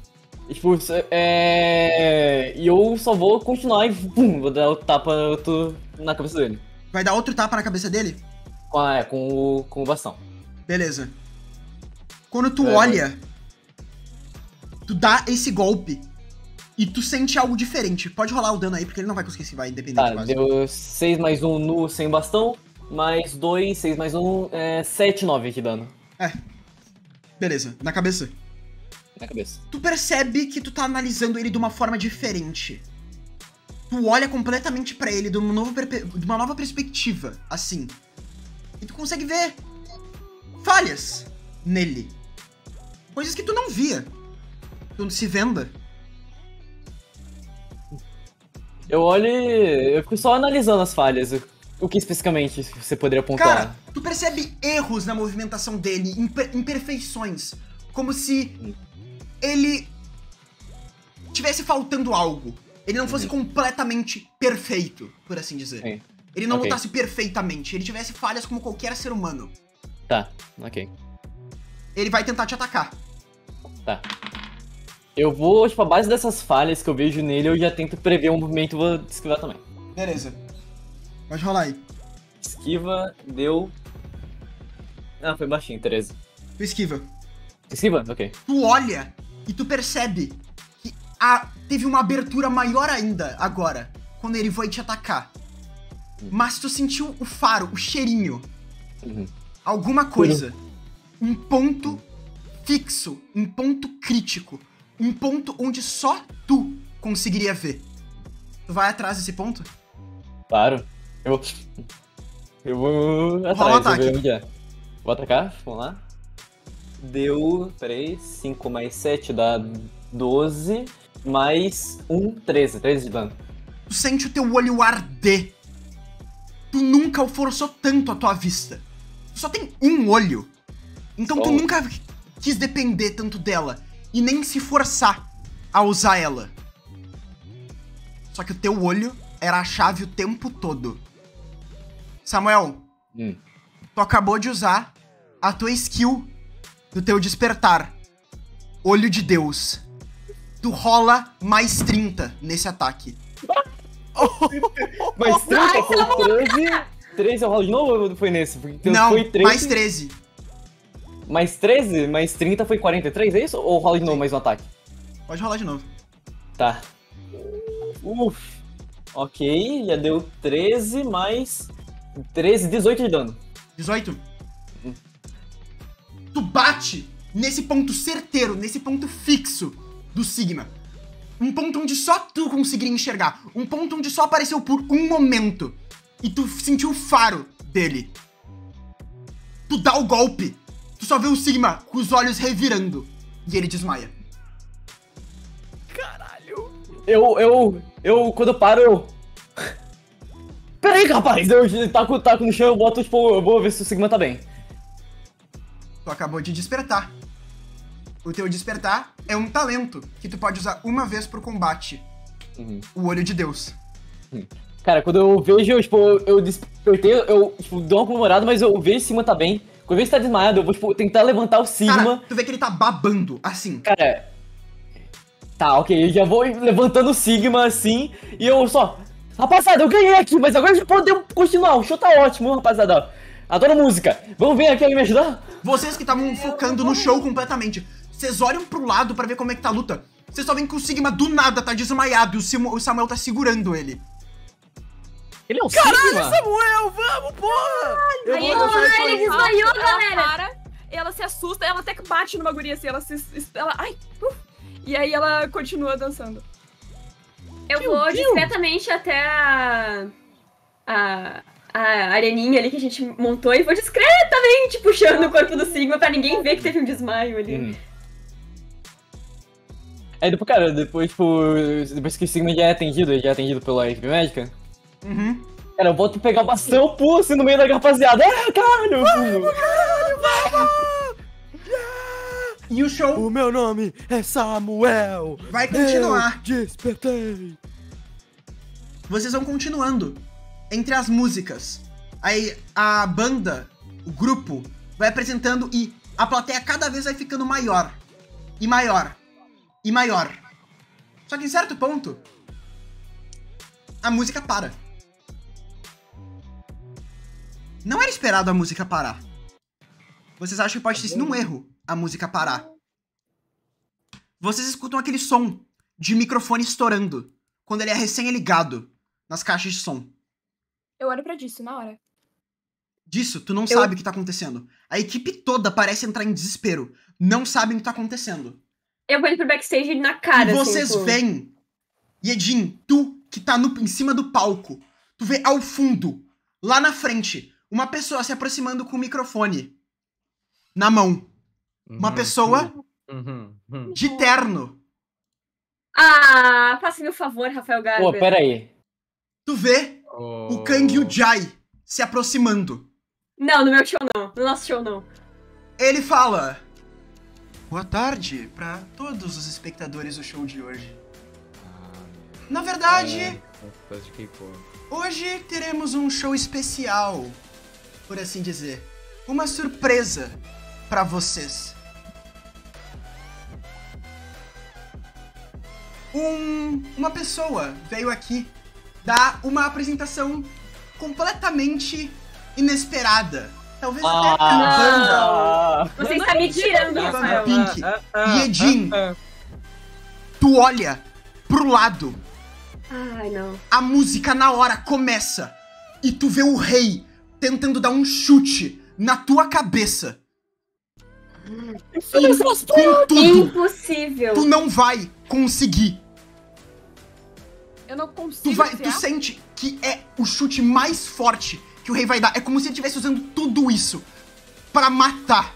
E, tipo, é. E eu só vou continuar e pum, vou dar o tapa outro na cabeça dele. Vai dar outro tapa na cabeça dele? Com, a, é, com, o, com o bastão. Beleza. Quando tu É, olha, tu dá esse golpe e tu sente algo diferente. Pode rolar o dano aí, porque ele não vai conseguir esquivar independente Tá, quase. deu 6 mais 1 no sem bastão, mais 2, 6 mais 1, é 7, 9 aqui dano Beleza, na cabeça. na cabeça. Tu percebe que tu tá analisando ele de uma forma diferente. Tu olha completamente pra ele de uma, perpe- de uma nova perspectiva, assim. E tu consegue ver falhas nele. Coisas que tu não via quando se venda. Eu olho e eu fico só analisando as falhas. o- que especificamente você poderia apontar? Cara, tu percebe erros na movimentação dele, imper- imperfeições. Como se ele tivesse faltando algo. Ele não fosse completamente perfeito, por assim dizer. Sim. Ele não Ok. lutasse perfeitamente. Ele tivesse falhas como qualquer ser humano. Tá, ok. Ele vai tentar te atacar. Tá. Eu vou, tipo, a base dessas falhas que eu vejo nele, eu já tento prever o movimento e vou esquivar também. Beleza. Pode rolar aí. Esquiva deu. Ah, foi baixinho, 13. Tu esquiva. Esquiva? Ok. Tu olha e tu percebe que a, teve uma abertura maior ainda agora, quando ele foi te atacar. Mas tu sentiu o faro, o cheirinho. Uhum. Alguma coisa. Um ponto fixo, um ponto crítico. Um ponto onde só tu conseguiria ver. Tu vai atrás desse ponto? Claro. Eu vou. Eu vou atrás, eu ataque. ver onde é. Vou atacar, vamos lá. Deu. Peraí, 5 mais 7 dá 12. Mais 1, 13. 13 de dano. Tu sente o teu olho arder. Tu nunca o forçou tanto a tua vista. Tu só tem um olho. Então tu Só um. nunca quis depender tanto dela. E nem se forçar a usar ela. Só que o teu olho era a chave o tempo todo. Samuel, Hum. tu acabou de usar a tua skill do teu despertar. Olho de Deus. Tu rola mais 30 nesse ataque. Mais 30 foi 13. 13 eu rolo de novo ou foi nesse? Porque Não, foi 13. mais 13. Mais 13? Mais 30 foi 43, é isso? Ou rola de novo mais um ataque? Pode rolar de novo. Tá. Uf. Ok, já deu 13 mais 13, 18 de dano. 18. Tu bate nesse ponto certeiro, nesse ponto fixo do Sigma. Um ponto onde só tu conseguiria enxergar. Um ponto onde só apareceu por um momento. E tu sentiu o faro dele. Tu dá o golpe. Tu só vê o Sigma com os olhos revirando. E ele desmaia. Eu, eu, eu, quando eu paro, eu. Peraí, rapaz! Eu taco, taco no chão, eu boto, tipo, eu vou ver se o Sigma tá bem. Tu acabou de despertar. O teu despertar é um talento que tu pode usar uma vez pro combate. Uhum. o olho de Deus. Cara, quando eu vejo, eu, tipo, eu despertei, eu tipo, dou uma comemorada, mas eu vejo se Sigma tá bem. Quando eu vejo se tá desmaiado, eu vou, tipo, tentar levantar o Sigma. Cara, tu vê que ele tá babando, assim. Cara. Tá, ok, eu já vou levantando o Sigma assim, e eu só. Rapaziada, eu ganhei aqui, mas agora a gente pode continuar. O show tá ótimo, rapaziada. Adoro música. Vamos vir aqui me ajudar? Vocês que estavam focando no show completamente, vocês olham pro lado pra ver como é que tá a luta. Vocês só veem que o Sigma do nada tá desmaiado e o Samuel tá segurando ele. Ele é o Caralho, Sigma? Samuel, vamos, porra! Eu Aí vou- vou- ele desmaiou, ela galera. para, ela se assusta, ela até que bate numa guria assim, ela se. Ela, ai, uf. E aí ela continua dançando. Eu vou discretamente até a, a, a areninha ali que a gente montou e vou discretamente puxando o corpo do Sigma pra ninguém ver que teve um desmaio ali. Hum. Aí depois, cara, depois, tipo, depois que o Sigma já é atendido, já é atendido pela equipe médica, Uhum. cara, eu volto pegar o bastão, pulo assim no meio da rapaziada. Ah, cara, eu pulo. E o show O meu nome é Samuel. vai continuar. Eu despertei. Vocês vão continuando entre as músicas. Aí a banda, o grupo, vai apresentando e a plateia cada vez vai ficando maior. E maior. E maior. Só que em certo ponto, a música para. Não era esperado a música parar. Vocês acham que pode ter sido um erro a música parar. Vocês escutam aquele som de microfone estourando quando ele é recém-ligado nas caixas de som. Eu olho pra disso na hora. Disso, tu não sabe o que tá acontecendo. A equipe toda parece entrar em desespero. Não sabem o que tá acontecendo. Eu vou indo pro backstage na cara, e assim, vocês tipo, veem, Yedin, tu que tá no, em cima do palco, tu vê ao fundo, lá na frente, uma pessoa se aproximando com o microfone na mão. Uma pessoa Uhum, uhum. de terno. Ah, faça-me o favor, Rafael Garber. Pô, pera aí. Tu vê Oh. o Kang Ujai se aproximando. Não, no meu show não. No nosso show não. Ele fala: Boa tarde pra todos os espectadores do show de hoje. Na verdade, É, hoje teremos um show especial, por assim dizer. Uma surpresa pra vocês. Um, uma pessoa veio aqui dar uma apresentação completamente inesperada. Talvez até pra banda. Ah, Você está me tirando, Banda. Pink. Ah, E Edin, ah, tu olha pro lado, Ai, não. a música na hora começa e tu vê o rei tentando dar um chute na tua cabeça. E, contudo, Impossível. tu não vai conseguir. Eu não Tu, consigo vai, tu sente que é o chute mais forte que o rei vai dar. É como se ele estivesse usando tudo isso pra matar.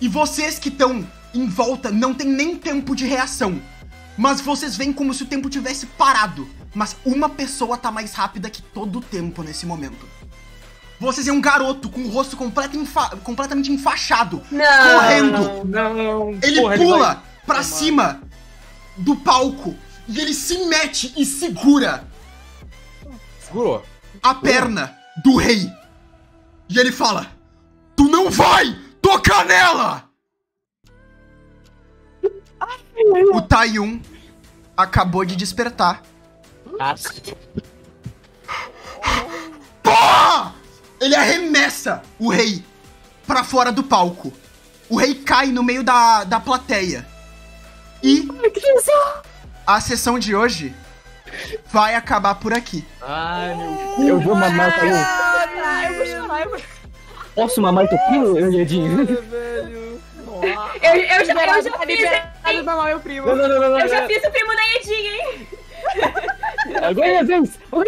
E vocês que estão em volta não tem nem tempo de reação. Mas vocês veem como se o tempo tivesse parado. Mas uma pessoa tá mais rápida que todo o tempo nesse momento. Vocês é um garoto com o rosto completo enfa- completamente enfaixado, Não. correndo. Não! Ele porra, pula vai- pra cima do palco e ele se mete e segura Segurou. a perna do rei. E ele fala: Tu não vai tocar nela! O Taiyun acabou de despertar. Pá! Ele arremessa o rei pra fora do palco. O rei cai no meio da, da plateia. E a sessão de hoje vai acabar por aqui. Ai, meu eu vou mamar o Taiyun. Ah, eu vou chorar, eu vou Posso mamar o Taiyun, Edinho? velho. Eu, eu já, eu já Tá fiz, primo. Não, não, não, não. eu já fiz o primo da Edinha, hein? Agora é. Agora é a vez. Oh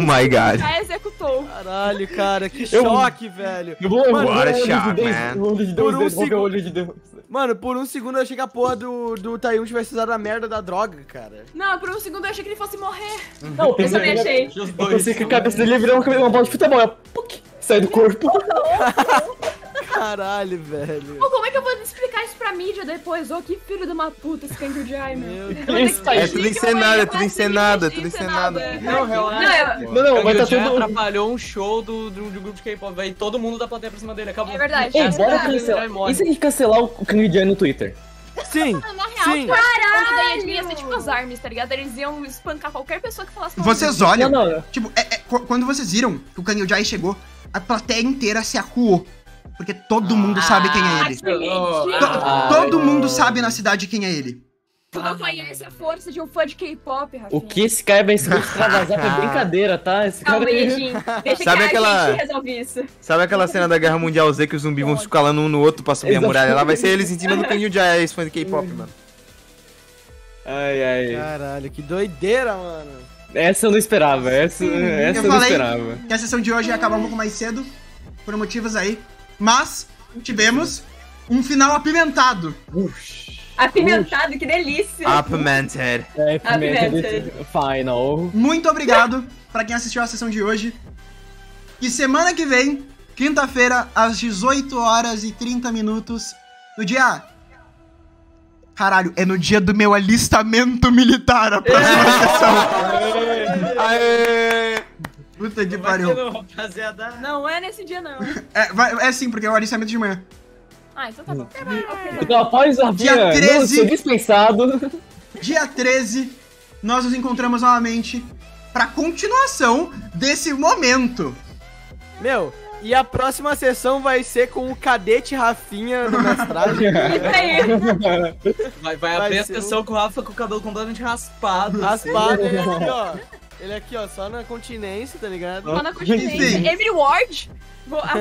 my god. Já executou. Caralho, cara, que Eu- choque, velho. Eu vou, eu vou, What a olho de shot, Deus, man. olho de Deus, Por um Deus, segundo. olho de Deus? Mano, por um segundo eu achei que a porra do, do Taiyun tivesse usado a merda da droga, cara. Não, por um segundo eu achei que ele fosse morrer. Não, eu também achei. Eu pensei que a cabeça dele virar uma, uma bola de futebol. Sai do corpo. Caralho, velho. Pô, como é que eu vou explicar isso pra mídia depois. Ô, que filho de uma puta esse Kango Jai, meu. É tudo que encenado, é tudo encenado, ser é tudo encenado. Não, relaxa. Não, pô. Não, não, vai tá tudo- atrapalhou um show do, do, do grupo de K-pop. Vai todo mundo da plateia pra cima dele. Acabou. É verdade. Ei, é bora cancelar. E se a gente cancelar o Kang Jai no Twitter? Sim, Na real, Sim. eu acho que o ponto da Yadmin ia ser tipo as armas, tá ligado? Eles iam espancar qualquer pessoa que falasse com Vocês olham, Não, não. tipo, é- é, qu- quando vocês viram que o Kang Jai chegou, a plateia inteira se acuou. Porque todo mundo sabe quem é ele. To- Ah, todo é. mundo sabe na cidade quem é ele. Tu não conhece a força de um fã de K-pop, Rafinha. O que esse cara vai se extravasar foi brincadeira, tá? Esse cara Calma aí, Jin. Deixa Sabe que aquela- a gente resolve isso. Sabe aquela cena da Guerra Mundial Z que os zumbis vão se escalando um no outro pra subir a muralha? Lá vai ser eles em cima do Kang Jai, esse fã de K-pop, mano. Ai, ai. caralho, que doideira, mano. Essa eu não esperava, essa, essa eu, eu não falei esperava. que a sessão de hoje ia acabar um pouco mais cedo, por motivos aí. Mas tivemos um final apimentado. Apimentado, que delícia. Apimented. É, Apimented. Final. Muito obrigado pra quem assistiu a sessão de hoje. E semana que vem, quinta-feira, às 18 horas e 30 minutos, no dia. Caralho, é no dia do meu alistamento militar a próxima sessão. Aê! Puta que pariu. não, rapaziada. Não é nesse dia, não. É, vai- é sim, porque é o alistamento de manhã. Ah, então tá bom. Então, após o Dia Rafinha, 13. não, dispensado. Dia 13, nós nos encontramos novamente pra continuação desse momento. Meu, e a próxima sessão vai ser com o cadete Rafinha. Isso aí. Vai, vai, Vai abrir a sessão com o Rafa com o cabelo completamente raspado. Raspado, ele aqui, ó. Ele aqui, ó, só na continência, tá ligado? Lá na continência. Enfim. Every ward. Ah,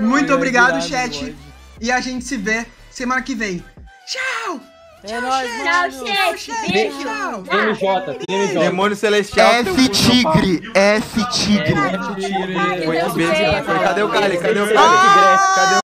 Muito Ai, obrigado, chat. E a gente se vê semana que vem. Tchau! É nóis, Tchau, chat. Beijo. Tchau! TMJ. Demônio Celestial. F Tigre, F Tigre. Bem, foi. Cadê o Kali? Cadê o Kali? Cadê o